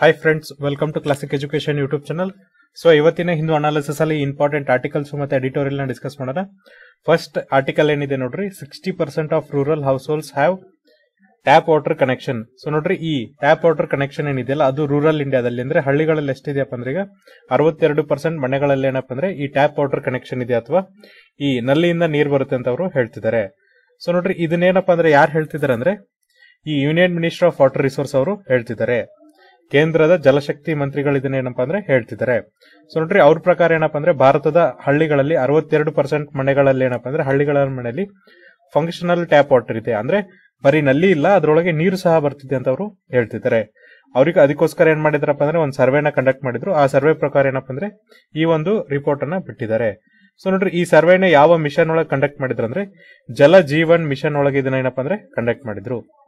Hi friends welcome to classic education YouTube channel so ಇವತ್ತಿನ Hindu analysis ಅಲ್ಲಿ important articles ಮತ್ತೆ ಎಡಿಟೋರಿಯಲ್ನ ಡಿಸ್ಕಸ್ ಮಾಡೋಣ. ಫಸ್ಟ್ ಆರ್ಟಿಕಲ್ ಏನಿದೆ ನೋಡ್ರಿ? Sixty percent of rural households have tap water connection so ನೋಡ್ರಿ, ಈ ಟ್ಯಾಪ್ ವಾಟರ್ ಕನೆಕ್ಷನ್ ಏನಿದೆಯಲ್ಲ ಅದು ರೂರಲ್ ಇಂಡಿಯಾದಲ್ಲಿ ಅಂದ್ರೆ ಹಳ್ಳಿಗಳಲ್ಲಿ ಎಷ್ಟಿದೆಯಪ್ಪ ಅಂದ್ರೆ ಈಗ ಅರವತ್ತೆರಡು ಪರ್ಸೆಂಟ್ ಮನೆಗಳಲ್ಲಿ ಏನಪ್ಪ ಅಂದ್ರೆ ಈ ಟ್ಯಾಪ್ ವಾಟರ್ ಕನೆಕ್ಷನ್ ಇದೆ ಅಥವಾ ಈ ನಲ್ಲಿಯಿಂದ ನೀರು ಬರುತ್ತೆ ಅಂತ ಅವರು ಹೇಳ್ತಿದ್ದಾರೆ. ಸೊ ನೋಡ್ರಿ, ಇದನ್ನೇನಪ್ಪ ಅಂದ್ರೆ ಯಾರು ಹೇಳ್ತಿದ್ದಾರೆ ಅಂದ್ರೆ ಈ union minister of water resource ಅವರು ಹೇಳ್ತಿದ್ದಾರೆ. ಕೇಂದ್ರದ ಜಲಶಕ್ತಿ ಮಂತ್ರಿಗಳು ಇದನ್ನೇನಪ್ಪ ಅಂದ್ರೆ ಹೇಳ್ತಿದ್ದಾರೆ. ಸೊ ನೋಡ್ರಿ, ಅವ್ರ ಪ್ರಕಾರ ಏನಪ್ಪಾ ಅಂದ್ರೆ ಭಾರತದ ಹಳ್ಳಿಗಳಲ್ಲಿ ಅರವತ್ತೆರಡು ಪರ್ಸೆಂಟ್ ಮನೆಗಳಲ್ಲಿ ಏನಪ್ಪಾ ಅಂದ್ರೆ ಹಳ್ಳಿಗಳ ಮನೆಯಲ್ಲಿ ಫಂಕ್ಷನಲ್ ಟ್ಯಾಪ್ ವಾಟರ್ ಇದೆ. ಅಂದ್ರೆ ಬರೀ ನಲ್ಲಿ ಇಲ್ಲ, ಅದರೊಳಗೆ ನೀರು ಸಹ ಬರ್ತಿದೆ ಅಂತ ಅವರು ಹೇಳ್ತಿದ್ದಾರೆ. ಅವ್ರಿಗೆ ಅದಕ್ಕೋಸ್ಕರ ಏನ್ ಮಾಡಿದ್ರಪ್ಪ ಅಂದ್ರೆ ಒಂದು ಸರ್ವೆನ ಕಂಡಕ್ಟ್ ಮಾಡಿದ್ರು. ಆ ಸರ್ವೆ ಪ್ರಕಾರ ಏನಪ್ಪ ಅಂದ್ರೆ ಈ ಒಂದು ರಿಪೋರ್ಟ್ ಅನ್ನ ಬಿಟ್ಟಿದ್ದಾರೆ. ಸೊ ನೋಡ್ರಿ, ಈ ಸರ್ವೆನ ಯಾವ ಮಿಷನ್ ಒಳಗೆ ಕಂಡಕ್ಟ್ ಮಾಡಿದ್ರು ಅಂದ್ರೆ ಜಲ ಜೀವನ್ ಮಿಷನ್ ಒಳಗೆ ಇದನ್ನ ಏನಪ್ಪ ಅಂದ್ರೆ ಕಂಡಕ್ಟ್ ಮಾಡಿದ್ರು.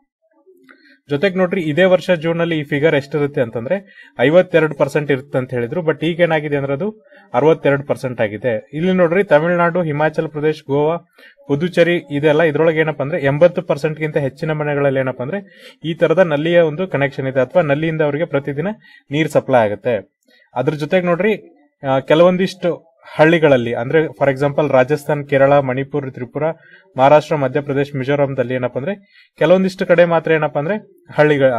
ಜೊತೆಗೆ ನೋಡ್ರಿ, ಇದೇ ವರ್ಷ ಜೂನ್ ಅಲ್ಲಿ ಈ ಫಿಗರ್ ಎಷ್ಟಿರುತ್ತೆ ಅಂತಂದ್ರೆ ಐವತ್ತೆರಡು ಪರ್ಸೆಂಟ್ ಇರುತ್ತೆ ಅಂತ ಹೇಳಿದ್ರು ಬಟ್ ಈಗ ಏನಾಗಿದೆ ಅಂದ್ರೆ ಅದು ಅರವತ್ತೆರಡು ಪರ್ಸೆಂಟ್ ಆಗಿದೆ. ಇಲ್ಲಿ ನೋಡ್ರಿ, ತಮಿಳುನಾಡು, ಹಿಮಾಚಲ ಪ್ರದೇಶ, ಗೋವಾ, ಪುದುಚೇರಿ, ಇದೆಲ್ಲ ಇದ್ರೊಳಗೆ ಏನಪ್ಪ ಅಂದ್ರೆ ಎಂಬತ್ತು ಪರ್ಸೆಂಟ್ ಗಿಂತ ಹೆಚ್ಚಿನ ಮನೆಗಳಲ್ಲಿ ಏನಪ್ಪ ಅಂದ್ರೆ ಈ ತರದ ನಲ್ಲಿಯ ಒಂದು ಕನೆಕ್ಷನ್ ಇದೆ, ಅಥವಾ ನಲ್ಲಿಯಿಂದ ಅವರಿಗೆ ಪ್ರತಿದಿನ ನೀರು ಸಪ್ಲೈ ಆಗುತ್ತೆ. ಅದ್ರ ಜೊತೆಗೆ ನೋಡ್ರಿ ಕೆಲವೊಂದಿಷ್ಟು ಹಳ್ಳಿಗಳಲ್ಲಿ, ಅಂದ್ರೆ ಫಾರ್ ಎಕ್ಸಾಂಪಲ್ ರಾಜಸ್ಥಾನ್, ಕೇರಳ, ಮಣಿಪುರ್, ತ್ರಿಪುರ, ಮಹಾರಾಷ್ಟ್ರ, ಮಧ್ಯಪ್ರದೇಶ ಮಿಜೋರಾಂದಲ್ಲಿ ಏನಪ್ಪ ಅಂದ್ರೆ ಕೆಲವೊಂದಿಷ್ಟು ಕಡೆ ಮಾತ್ರ ಏನಪ್ಪ ಅಂದ್ರೆ ಹಳ್ಳಿಗಳ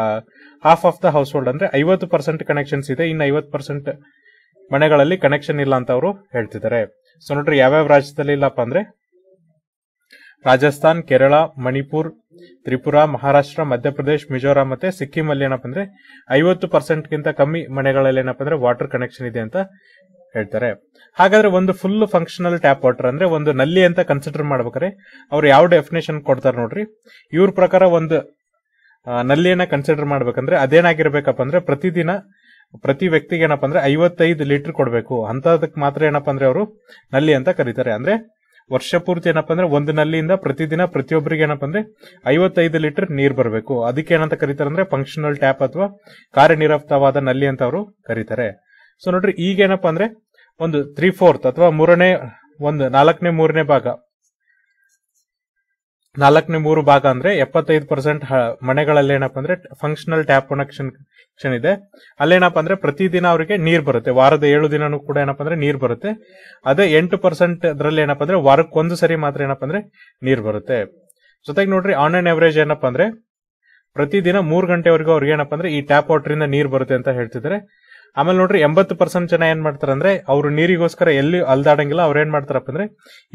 half of the household ಅಂದ್ರೆ ಐವತ್ತು ಪರ್ಸೆಂಟ್ ಕನೆಕ್ಷನ್ಸ್ ಇದೆ, ಇನ್ನು ಐವತ್ತು ಪರ್ಸೆಂಟ್ ಮನೆಗಳಲ್ಲಿ ಕನೆಕ್ಷನ್ ಇಲ್ಲ ಅಂತ ಅವರು ಹೇಳ್ತಿದ್ದಾರೆ. ಸೊ ನೋಡ್ರಿ, ಯಾವ್ಯಾವ ರಾಜ್ಯದಲ್ಲಿ ಇಲ್ಲಪ್ಪ ಅಂದ್ರೆ ರಾಜಸ್ಥಾನ್, ಕೇರಳ, ಮಣಿಪುರ್, ತ್ರಿಪುರ, ಮಹಾರಾಷ್ಟ್ರ, ಮಧ್ಯಪ್ರದೇಶ, ಮಿಜೋರಾಂ ಮತ್ತೆ ಸಿಕ್ಕಿಂ ಅಲ್ಲಿ ಏನಪ್ಪ ಅಂದ್ರೆ ಐವತ್ತು ಪರ್ಸೆಂಟ್ ಗಿಂತ ಕಮ್ಮಿ ಮನೆಗಳಲ್ಲಿ ಏನಪ್ಪ ಅಂದ್ರೆ ವಾಟರ್ ಕನೆಕ್ಷನ್ ಇದೆ ಅಂತ ಹೇಳ್ತಾರೆ. ಹಾಗಾದ್ರೆ ಒಂದು ಫುಲ್ ಫಂಕ್ಷನಲ್ ಟ್ಯಾಪ್ ವಾಟರ್ ಅಂದ್ರೆ ಒಂದು ನಲ್ಲಿ ಅಂತ ಕನ್ಸಿಡರ್ ಮಾಡ್ಬೇಕಾರೆ ಅವ್ರು ಯಾವ ಡೆಫಿನೇಷನ್ ಕೊಡ್ತಾರೆ ನೋಡ್ರಿ. ಇವ್ರ ಪ್ರಕಾರ ಒಂದು ನಲ್ಲಿಯನ್ನ ಕನ್ಸಿಡರ್ ಮಾಡ್ಬೇಕಂದ್ರೆ ಅದೇನಾಗಿರ್ಬೇಕಪ್ಪ ಅಂದ್ರೆ ಪ್ರತಿದಿನ ಪ್ರತಿ ವ್ಯಕ್ತಿಗೆ ಏನಪ್ಪ ಅಂದ್ರೆ ಐವತ್ತೈದು ಲೀಟರ್ ಕೊಡಬೇಕು. ಅಂತದಕ್ಕೆ ಮಾತ್ರ ಏನಪ್ಪ ಅಂದ್ರೆ ಅವರು ನಲ್ಲಿ ಅಂತ ಕರೀತಾರೆ. ಅಂದ್ರೆ ವರ್ಷ ಪೂರ್ತಿ ಏನಪ್ಪ ಅಂದ್ರೆ ಒಂದು ನಲ್ಲಿಯಿಂದ ಪ್ರತಿದಿನ ಪ್ರತಿಯೊಬ್ಬರಿಗೆ ಏನಪ್ಪ ಅಂದ್ರೆ ಐವತ್ತೈದು ಲೀಟರ್ ನೀರು ಬರಬೇಕು. ಅದಕ್ಕೆ ಏನಂತ ಕರೀತಾರೆ ಅಂದ್ರೆ ಫಂಕ್ಷನಲ್ ಟ್ಯಾಪ್ ಅಥವಾ ಕಾರ್ಯನಿರತವಾದ ನಲ್ಲಿ ಅಂತ ಅವರು ಕರೀತಾರೆ. ಸೊ ನೋಡ್ರಿ, ಈಗ ಏನಪ್ಪಾ ಅಂದ್ರೆ ಒಂದು ತ್ರೀ ಫೋರ್ತ್ ಅಥವಾ ಮೂರನೇ, ಒಂದು, ನಾಲ್ಕನೇ, ಮೂರನೇ ಭಾಗ. ನಾಲ್ಕನೇ ಮೂರು ಭಾಗ ಅಂದ್ರೆ ಎಪ್ಪತ್ತೈದು ಪರ್ಸೆಂಟ್ ಮನೆಗಳಲ್ಲಿ ಏನಪ್ಪ ಅಂದ್ರೆ ಫಂಕ್ಷನಲ್ ಟ್ಯಾಪ್ ಕನೆಕ್ಷನ್ ಇದೆ. ಅಲ್ಲೇನಪ್ಪ ಅಂದ್ರೆ ಪ್ರತಿದಿನ ಅವರಿಗೆ ನೀರ್ ಬರುತ್ತೆ. ವಾರದ ಏಳು ದಿನನೂ ಕೂಡ ಏನಪ್ಪ ಅಂದ್ರೆ ನೀರ್ ಬರುತ್ತೆ. ಅದೇ ಎಂಟು ಪರ್ಸೆಂಟ್ ಅದ್ರಲ್ಲಿ ಏನಪ್ಪ ಅಂದ್ರೆ ವಾರಕ್ಕೆ ಒಂದು ಸರಿ ಮಾತ್ರ ಏನಪ್ಪ ಅಂದ್ರೆ ನೀರ್ ಬರುತ್ತೆ. ಜೊತೆಗೆ ನೋಡ್ರಿ ಆನ್ ಎವರೇಜ್ ಅವರೇಜ್ ಏನಪ್ಪ ಅಂದ್ರೆ ಪ್ರತಿದಿನ ಮೂರು ಗಂಟೆವರೆಗೂ ಅವ್ರಿಗೆ ಏನಪ್ಪ ಅಂದ್ರೆ ಈ ಟ್ಯಾಪ್ ವಾಟರ್ ಇಂದ ನೀರ್ ಬರುತ್ತೆ ಅಂತ ಹೇಳ್ತಿದ್ದಾರೆ. ಆಮೇಲೆ ನೋಡ್ರಿ ಎಂಬತ್ತು ಪರ್ಸೆಂಟ್ ಜನ ಏನ್ ಮಾಡ್ತಾರೆ ಅಂದ್ರೆ ಅವ್ರು ನೀರಿಗೋಸ್ಕರ ಎಲ್ಲಿ ಅಲ್ದಾಡಂಗಿಲ್ಲ, ಅವ್ರು ಏನ್ ಮಾಡ್ತಾರಪ್ಪ ಅಂದ್ರೆ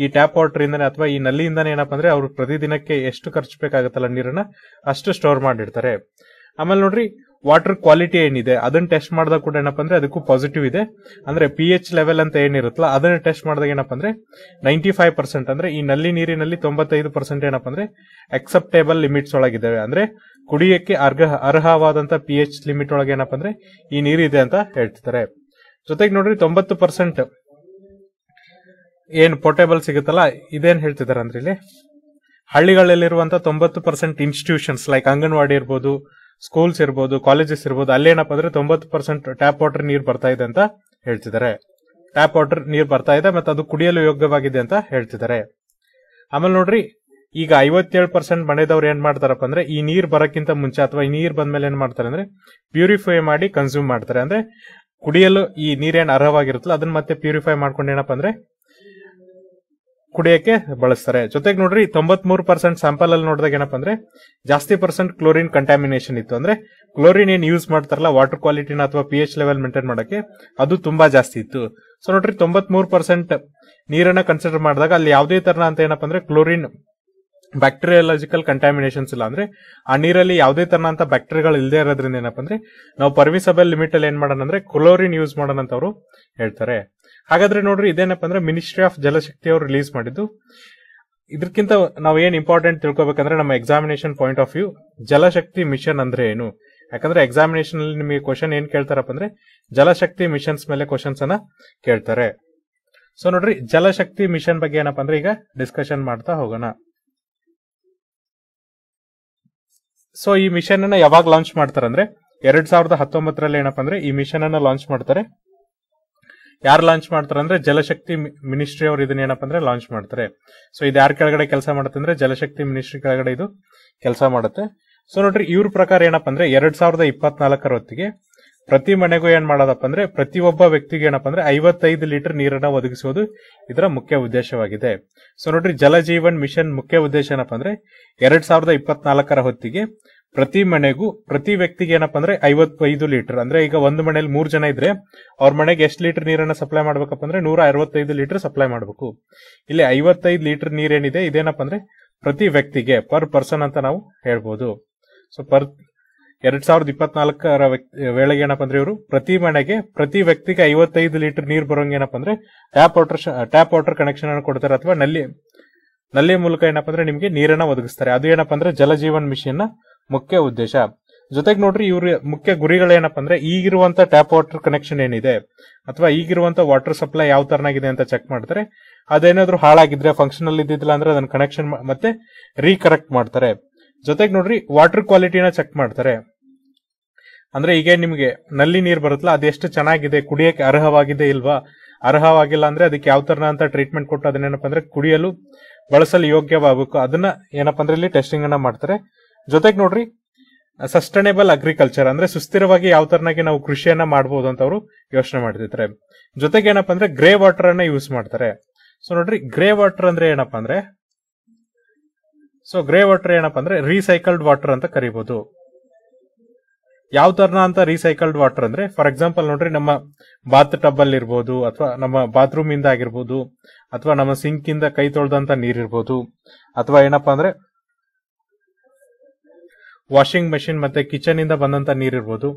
ಈ ಟ್ಯಾಪ್ ವಾಟರ್ ಇಂದಾನೆ ಅಥವಾ ಈ ನಲ್ಲಿಯಿಂದಾನೆ ಏನಪ್ಪ ಅಂದ್ರೆ ಅವ್ರು ಪ್ರತಿದಿನಕ್ಕೆ ಎಷ್ಟು ಖರ್ಚು ಬೇಕಾಗುತ್ತಲ್ಲ ನೀರನ್ನ ಅಷ್ಟು ಸ್ಟೋರ್ ಮಾಡಿರ್ತಾರೆ ಆಮೇಲೆ ನೋಡ್ರಿ ವಾಟರ್ ಕ್ವಾಲಿಟಿ ಏನಿದೆ, ಅದನ್ನ ಟೆಸ್ಟ್ ಮಾಡಿದಾಗ ಕೂಡ ಏನಪ್ಪ ಅಂದ್ರೆ ಅದಕ್ಕೂ ಪಾಸಿಟಿವ್ ಇದೆ. ಅಂದ್ರೆ ಪಿ ಎಚ್ ಲೆವೆಲ್ ಅಂತ ಏನಿರುತ್ತಲ್ಲ, ಅದನ್ನ ಟೆಸ್ಟ್ ಮಾಡಿದಾಗ ಏನಪ್ಪ ಅಂದ್ರೆ ನೈಂಟಿ ಫೈವ್ ಪರ್ಸೆಂಟ್ ಅಂದ್ರೆ ಈ ನಲ್ಲಿ ನೀರಿನಲ್ಲಿ ತೊಂಬತ್ತೈದು ಪರ್ಸೆಂಟ್ ಏನಪ್ಪ ಅಂದ್ರೆ ಅಕ್ಸೆಪ್ಟೇಬಲ್ ಲಿಮಿಟ್ಸ್ ಒಳಗಿದ್ದಾವೆ. ಅಂದ್ರೆ ಕುಡಿಯಕ್ಕೆ ಅರ್ಹ ಅರ್ಹವಾದಂತ ಪಿ ಎಚ್ ಲಿಮಿಟ್ ಒಳಗೆ ಏನಪ್ಪ ಅಂದ್ರೆ ಈ ನೀರಿದೆ ಅಂತ ಹೇಳ್ತಿದ್ದಾರೆ. ಜೊತೆಗೆ ನೋಡ್ರಿ ತೊಂಬತ್ತು ಪರ್ಸೆಂಟ್ ಏನ್ ಪೋರ್ಟೇಬಲ್ ಸಿಗುತ್ತಲ್ಲ, ಇದೇನ್ ಹೇಳ್ತಿದ್ದಾರೆ ಅಂದ್ರೆ ಇಲ್ಲಿ ಹಳ್ಳಿಗಳಲ್ಲಿರುವಂತ ತೊಂಬತ್ತು ಪರ್ಸೆಂಟ್ ಇನ್ಸ್ಟಿಟ್ಯೂಷನ್ಸ್ ಲೈಕ್ ಅಂಗನವಾಡಿ ಇರ್ಬೋದು ಸ್ಕೂಲ್ಸ್ ಇರ್ಬೋದು ಕಾಲೇಜಸ್ ಇರ್ಬೋದು ಅಲ್ಲೇನಪ್ಪ ಅಂದ್ರೆ ತೊಂಬತ್ತು ಪರ್ಸೆಂಟ್ ಟ್ಯಾಪ್ ವಾಟರ್ ನೀರು ಬರ್ತಾ ಇದೆ ಅಂತ ಹೇಳ್ತಿದ್ದಾರೆ. ಟ್ಯಾಪ್ ವಾಟರ್ ನೀರು ಬರ್ತಾ ಇದೆ ಮತ್ತೆ ಅದು ಕುಡಿಯಲು ಯೋಗ್ಯವಾಗಿದೆ ಅಂತ ಹೇಳ್ತಿದ್ದಾರೆ. ಆಮೇಲೆ ನೋಡ್ರಿ ಈಗ ಐವತ್ತೇಳು ಪರ್ಸೆಂಟ್ ಮನೆದವ್ರು ಏನ್ ಮಾಡ್ತಾರಪ್ಪ ಅಂದ್ರೆ ಈ ನೀರ್ ಬರಕ್ಕಿಂತ ಮುಂಚೆ ಅಥವಾ ಈ ನೀರ್ ಬಂದ್ಮೇಲೆ ಏನ್ ಮಾಡ್ತಾರೆ ಅಂದ್ರೆ ಪ್ಯೂರಿಫೈ ಮಾಡಿ ಕನ್ಸ್ಯೂಮ್ ಮಾಡ್ತಾರೆ. ಅಂದ್ರೆ ಕುಡಿಯಲು ಈ ನೀರೇನ್ ಅರ್ಹವಾಗಿರುತ್ತಲ್ಲ, ಅದನ್ನ ಮತ್ತೆ ಪ್ಯೂರಿಫೈ ಮಾಡ್ಕೊಂಡು ಏನಪ್ಪ ಅಂದ್ರೆ ಕುಡಿಯಕ್ಕೆ ಬಳಸ್ತಾರೆ. ಜೊತೆಗೆ ನೋಡ್ರಿ, ತೊಂಬತ್ಮೂರು ಪರ್ಸೆಂಟ್ ಸ್ಯಾಂಪಲ್ ಅಲ್ಲಿ ನೋಡಿದಾಗ ಏನಪ್ಪ ಅಂದ್ರೆ ಜಾಸ್ತಿ ಪರ್ಸೆಂಟ್ ಕ್ಲೋರಿನ್ ಕಂಟಾಮಿನೇಷನ್ ಇತ್ತು. ಅಂದ್ರೆ ಕ್ಲೋರಿನ್ ಏನ್ ಯೂಸ್ ಮಾಡ್ತಾರಲ್ಲ ವಾಟರ್ ಕ್ವಾಲಿಟಿನ ಅಥವಾ ಪಿ ಎಚ್ ಲೆವೆಲ್ ಮೇಂಟೈನ್ ಮಾಡಕ್ಕೆ, ಅದು ತುಂಬಾ ಜಾಸ್ತಿ ಇತ್ತು. ಸೊ ನೋಡ್ರಿ, ತೊಂಬತ್ಮೂರು ಪರ್ಸೆಂಟ್ ನೀರನ್ನ ಕನ್ಸಿಡರ್ ಮಾಡಿದಾಗ ಅಲ್ಲಿ ಯಾವುದೇ ತರನ ಅಂತ ಏನಪ್ಪ ಅಂದ್ರೆ ಕ್ಲೋರಿನ್ ಬ್ಯಾಕ್ಟೀರಿಯಾಲಜಿಕಲ್ ಕಂಟಾಮಿನೇಷನ್ಸ್ ಇಲ್ಲ ಅಂದ್ರೆ ಆ ನೀರಲ್ಲಿ ಯಾವುದೇ ತರನಂತ ಬ್ಯಾಕ್ಟೀರಿಯಾಗಳು ಇಲ್ಲದೆ ಇರೋದ್ರಿಂದ ಏನಪ್ಪ ಅಂದ್ರೆ ನಾವು ಪರ್ಮಿಸಬಲ್ ಲಿಮಿಟ್ ಅಲ್ಲಿ ಏನ್ ಮಾಡೋಣ ಅಂದ್ರೆ ಕ್ಲೋರಿನ್ ಯೂಸ್ ಮಾಡೋಣ ಅಂತ ಅವರು ಹೇಳ್ತಾರೆ. ಹಾಗಾದ್ರೆ ನೋಡ್ರಿ ಇದೇನಪ್ಪ ಅಂದ್ರೆ ಮಿನಿಸ್ಟ್ರಿ ಆಫ್ ಜಲಶಕ್ತಿ ಅವರು ರಿಲೀಸ್ ಮಾಡಿದ್ದು. ಇದಕ್ಕಿಂತ ನಾವು ಏನ್ ಇಂಪಾರ್ಟೆಂಟ್ ತಿಳ್ಕೊಬೇಕಂದ್ರೆ ನಮ್ಮ examination point of view Jal Shakti mission ಅಂದ್ರೆ ಏನು? ಯಾಕಂದ್ರೆ ಎಕ್ಸಾಮಿನೇಷನ್ ಅಲ್ಲಿ ನಿಮಗೆ ಕ್ವಶನ್ ಏನ್ ಕೇಳ್ತಾರಪ್ಪ ಅಂದ್ರೆ ಜಲಶಕ್ತಿ ಮಿಷನ್ಸ್ ಮೇಲೆ ಕ್ವಶನ್ಸ್ ಅನ್ನ ಕೇಳ್ತಾರೆ. ಸೊ ನೋಡ್ರಿ ಜಲಶಕ್ತಿ ಮಿಷನ್ ಬಗ್ಗೆ ಏನಪ್ಪ ಅಂದ್ರೆ ಈಗ ಡಿಸ್ಕಷನ್ ಮಾಡ್ತಾ ಹೋಗೋಣ. ಸೊ ಈ ಮಿಷನ್ ಅನ್ನ ಯಾವಾಗ ಲಾಂಚ್ ಮಾಡ್ತಾರೆ ಅಂದ್ರೆ ಎರಡ್ ಸಾವಿರದ ಹತ್ತೊಂಬತ್ತರಲ್ಲಿ ಏನಪ್ಪಾ ಅಂದ್ರೆ, ಈ ಮಿಷನ್ ಅನ್ನ ಲಾಂಚ್ ಮಾಡ್ತಾರೆ. ಯಾರು ಲಾಂಚ್ ಮಾಡ್ತಾರೆ ಅಂದ್ರೆ ಜಲಶಕ್ತಿ ಮಿನಿಸ್ಟ್ರಿ ಅವರು ಇದನ್ನ ಏನಪ್ಪ ಅಂದ್ರೆ ಲಾಂಚ್ ಮಾಡ್ತಾರೆ. ಸೊ ಇದು ಯಾರ ಕೆಳಗಡೆ ಕೆಲಸ ಮಾಡುತ್ತೆ ಅಂದ್ರೆ, ಜಲಶಕ್ತಿ ಮಿನಿಸ್ಟ್ರಿ ಕೆಳಗಡೆ ಇದು ಕೆಲಸ ಮಾಡುತ್ತೆ. ಸೊ ನೋಡ್ರಿ, ಇವ್ರ ಪ್ರಕಾರ ಏನಪ್ಪ ಅಂದ್ರೆ, ಎರಡ್ ಸಾವಿರದ ಇಪ್ಪತ್ನಾಲ್ಕರ ಹೊತ್ತಿಗೆ ಪ್ರತಿ ಮನೆಗೂ ಏನ್ ಮಾಡೋದಪ್ಪ ಅಂದ್ರೆ ಪ್ರತಿಯೊಬ್ಬ ವ್ಯಕ್ತಿಗೆ ಏನಪ್ಪ ಅಂದ್ರೆ ಐವತ್ತೈದು ಲೀಟರ್ ನೀರನ್ನ ಒದಗಿಸುವುದು ಇದರ ಮುಖ್ಯ ಉದ್ದೇಶವಾಗಿದೆ. ಸೊ ನೋಡ್ರಿ, ಜಲಜೀವನ್ ಮಿಷನ್ ಮುಖ್ಯ ಉದ್ದೇಶ ಏನಪ್ಪ ಅಂದ್ರೆ ಎರಡ್ ಸಾವಿರದ ಇಪ್ಪತ್ನಾಲ್ಕರ ಹೊತ್ತಿಗೆ ಪ್ರತಿ ಮನೆಗೂ, ಪ್ರತಿ ವ್ಯಕ್ತಿಗೆ ಏನಪ್ಪ ಅಂದ್ರೆ ಐವತ್ತೈದು ಲೀಟರ್, ಅಂದ್ರೆ ಈಗ ಒಂದು ಮನೆಯಲ್ಲಿ ಮೂರ್ ಜನ ಇದ್ರೆ ಅವ್ರ ಮನೆಗೆ ಎಷ್ಟು ಲೀಟರ್ ನೀರನ್ನ ಸಪ್ಲೈ ಮಾಡ್ಬೇಕಪ್ಪ ಅಂದ್ರೆ ನೂರ ಅರವತ್ತೈದು ಲೀಟರ್ ಸಪ್ಲೈ ಮಾಡಬೇಕು. ಇಲ್ಲಿ ಐವತ್ತೈದು ಲೀಟರ್ ನೀರೇನಿದೆ, ಇದೇನಪ್ಪ ಅಂದ್ರೆ ಪ್ರತಿ ವ್ಯಕ್ತಿಗೆ, ಪರ್ ಪರ್ಸನ್ ಅಂತ ನಾವು ಹೇಳ್ಬೋದು. ಸೊ ಪರ್ ಎರಡ್ ಸಾವಿರದ ಇಪ್ಪತ್ನಾಲ್ಕರ ವೇಳೆಗೆ ಏನಪ್ಪ ಅಂದ್ರೆ ಇವರು, ಪ್ರತಿ ಮನೆಗೆ ಪ್ರತಿ ವ್ಯಕ್ತಿಗೆ ಐವತ್ತೈದು ಲೀಟರ್ ನೀರು ಬರೋಂಗೆ ಏನಪ್ಪ ಅಂದ್ರೆ tap water tap water connection ಅನ್ನು ಕೊಡ್ತಾರೆ. ಅಥವಾ ನಲ್ಲಿ ನಲ್ಲಿ ಮೂಲಕ ಏನಪ್ಪ ಅಂದ್ರೆ ನಿಮಗೆ ನೀರನ್ನ ಒದಗಿಸ್ತಾರೆ. ಅದು ಏನಪ್ಪ ಅಂದ್ರೆ ಜಲಜೀವನ್ ಮಿಷನ್ನ ಮುಖ್ಯ ಉದ್ದೇಶ. ಜೊತೆಗೆ ನೋಡ್ರಿ ಇವ್ರ ಮುಖ್ಯ ಗುರಿಗಳೇನಪ್ಪ ಅಂದ್ರೆ ಈಗಿರುವಂತ ಟ್ಯಾಪ್ ವಾಟರ್ ಕನೆಕ್ಷನ್ ಏನಿದೆ, ಅಥವಾ ಈಗಿರುವಂತ ವಾಟರ್ ಸಪ್ಲೈ ಯಾವ ತರನಾಗಿದೆ ಅಂತ ಚೆಕ್ ಮಾಡ್ತಾರೆ. ಅದೇನಾದ್ರೂ ಹಾಳಾಗಿದ್ರೆ ಫಂಕ್ಷನಲ್ ಇದ್ದಿದ್ದಿಲ್ಲ ಅಂದ್ರೆ ಅದನ್ನ ಕನೆಕ್ಷನ್ ಮತ್ತೆ ರೀಕರೆಕ್ಟ್ ಮಾಡ್ತಾರೆ. ಜೊತೆಗೆ ನೋಡ್ರಿ ವಾಟರ್ ಕ್ವಾಲಿಟಿನ ಚೆಕ್ ಮಾಡ್ತಾರೆ. ಅಂದ್ರೆ ಈಗ ನಿಮಗೆ ನಲ್ಲಿ ನೀರು ಬರುತ್ತಲ್ಲ ಅದೆಷ್ಟು ಚೆನ್ನಾಗಿದೆ, ಕುಡಿಯಕ್ಕೆ ಅರ್ಹವಾಗಿದೆ ಇಲ್ವಾ? ಅರ್ಹವಾಗಿಲ್ಲ ಅಂದ್ರೆ ಅದಕ್ಕೆ ಯಾವ ತರ ಅಂತ ಟ್ರೀಟ್ಮೆಂಟ್ ಕೊಟ್ಟು ಅದನ್ನೇನಪ್ಪ ಅಂದ್ರೆ ಕುಡಿಯಲು, ಬಳಸಲು ಯೋಗ್ಯವಾಗಬೇಕು. ಅದನ್ನ ಏನಪ್ಪ ಅಂದ್ರೆ ಇಲ್ಲಿ ಟೆಸ್ಟಿಂಗ್ ಅನ್ನ ಮಾಡ್ತಾರೆ. ಜೊತೆಗೆ ನೋಡ್ರಿ ಸಸ್ಟೈನೇಬಲ್ ಅಗ್ರಿಕಲ್ಚರ್ ಅಂದ್ರೆ ಸುಸ್ಥಿರವಾಗಿ ಯಾವ ತರನಾಗಿ ನಾವು ಕೃಷಿಯನ್ನ ಮಾಡಬಹುದು ಅಂತ ಅವರು ಯೋಚನೆ ಮಾಡ್ತಿರ್ತಾರೆ. ಜೊತೆಗೆ ಏನಪ್ಪ ಅಂದ್ರೆ ಗ್ರೇ ವಾಟರ್ ಅನ್ನ ಯೂಸ್ ಮಾಡ್ತಾರೆ. ಸೊ ನೋಡ್ರಿ ಗ್ರೇ ವಾಟರ್ ಅಂದ್ರೆ ಏನಪ್ಪ ಅಂದ್ರೆ ಸೊ ಗ್ರೇ ವಾಟರ್ ಏನಪ್ಪ ಅಂದ್ರೆ ರೀಸೈಕಲ್ಡ್ ವಾಟರ್ ಅಂತ ಕರಿಬಹುದು ಯಾವ ತರನ ಅಂತ ರೀಸೈಕಲ್ಡ್ ವಾಟರ್ ಅಂದ್ರೆ ಫಾರ್ ಎಕ್ಸಾಂಪಲ್ ನೋಡ್ರಿ, ನಮ್ಮ ಬಾತ್ ಟಬ್ ಅಲ್ಲಿ ಇರ್ಬೋದು, ಅಥವಾ ನಮ್ಮ ಬಾತ್ರೂಮ್ ಇಂದ ಆಗಿರ್ಬೋದು, ಅಥವಾ ನಮ್ಮ ಸಿಂಕ್ ಇಂದ ಕೈ ತೊಳೆದಂತ ನೀರಿರ್ಬೋದು ಅಥವಾ ಏನಪ್ಪಾ ಅಂದ್ರೆ ವಾಷಿಂಗ್ ಮೆಷಿನ್ ಮತ್ತೆ ಕಿಚನ್ ಇಂದ ಬಂದಂತ ನೀರಿರ್ಬೋದು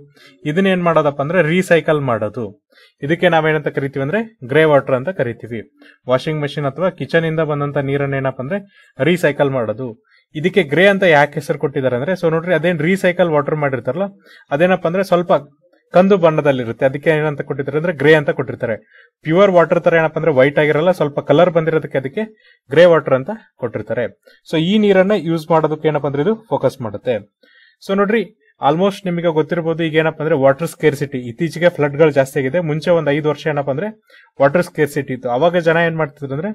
ಇದನ್ನ ಏನ್ ಮಾಡೋದಪ್ಪ ಅಂದ್ರೆ ರೀಸೈಕಲ್ ಮಾಡೋದು. ಇದಕ್ಕೆ ನಾವೇನಂತ ಕರಿತೀವಿ ಅಂದ್ರೆ ಗ್ರೇ ವಾಟರ್ ಅಂತ ಕರಿತೀವಿ. ವಾಷಿಂಗ್ ಮೆಷಿನ್ ಅಥವಾ ಕಿಚನ್ ಇಂದ ಬಂದಂತ ನೀರನ್ನ ಏನಪ್ಪ ಅಂದ್ರೆ ರೀಸೈಕಲ್ ಮಾಡೋದು. ಇದಕ್ಕೆ ಗ್ರೇ ಅಂತ ಯಾಕೆ ಹೆಸರು ಕೊಟ್ಟಿದ್ದಾರೆ ಅಂದ್ರೆ ಸೊ ನೋಡ್ರಿ ಅದೇನ್ ರೀಸೈಕಲ್ ವಾಟರ್ ಮಾಡಿರ್ತಾರಲ್ಲ, ಅದೇನಪ್ಪ ಅಂದ್ರೆ ಸ್ವಲ್ಪ ಕಂದು ಬಣ್ಣದಲ್ಲಿರುತ್ತೆ. ಅದಕ್ಕೆ ಏನಂತ ಕೊಟ್ಟಿದ್ದಾರೆ ಅಂದ್ರೆ ಗ್ರೇ ಅಂತ ಕೊಟ್ಟಿರ್ತಾರೆ. ಪ್ಯೂರ್ ವಾಟರ್ ತರ ಏನಪ್ಪ ಅಂದ್ರೆ ವೈಟ್ ಆಗಿರಲ್ಲ, ಸ್ವಲ್ಪ ಕಲರ್ ಬಂದಿರೋದಕ್ಕೆ ಅದಕ್ಕೆ ಗ್ರೇ ವಾಟರ್ ಅಂತ ಕೊಟ್ಟಿರ್ತಾರೆ. ಸೊ ಈ ನೀರನ್ನ ಯೂಸ್ ಮಾಡೋದಕ್ಕೆ ಏನಪ್ಪ ಅಂದ್ರೆ ಇದು ಫೋಕಸ್ ಮಾಡುತ್ತೆ. ಸೊ ನೋಡ್ರಿ ಆಲ್ಮೋಸ್ಟ್ ನಿಮಗೆ ಗೊತ್ತಿರಬಹುದು ಈಗ ಏನಪ್ಪ ಅಂದ್ರೆ ವಾಟರ್ ಸ್ಕೇರ್ಸಿಟಿ ಇತ್ತೀಚೆಗೆ ಫ್ಲಡ್ಗಳು ಜಾಸ್ತಿ ಆಗಿದೆ. ಮುಂಚೆ ಒಂದ್ ಐದು ವರ್ಷ ಏನಪ್ಪ ಅಂದ್ರೆ ವಾಟರ್ ಸ್ಕೇರ್ಸಿಟಿ ಇತ್ತು. ಅವಾಗ ಜನ ಏನ್ ಮಾಡ್ತಿದ್ರು ಅಂದ್ರೆ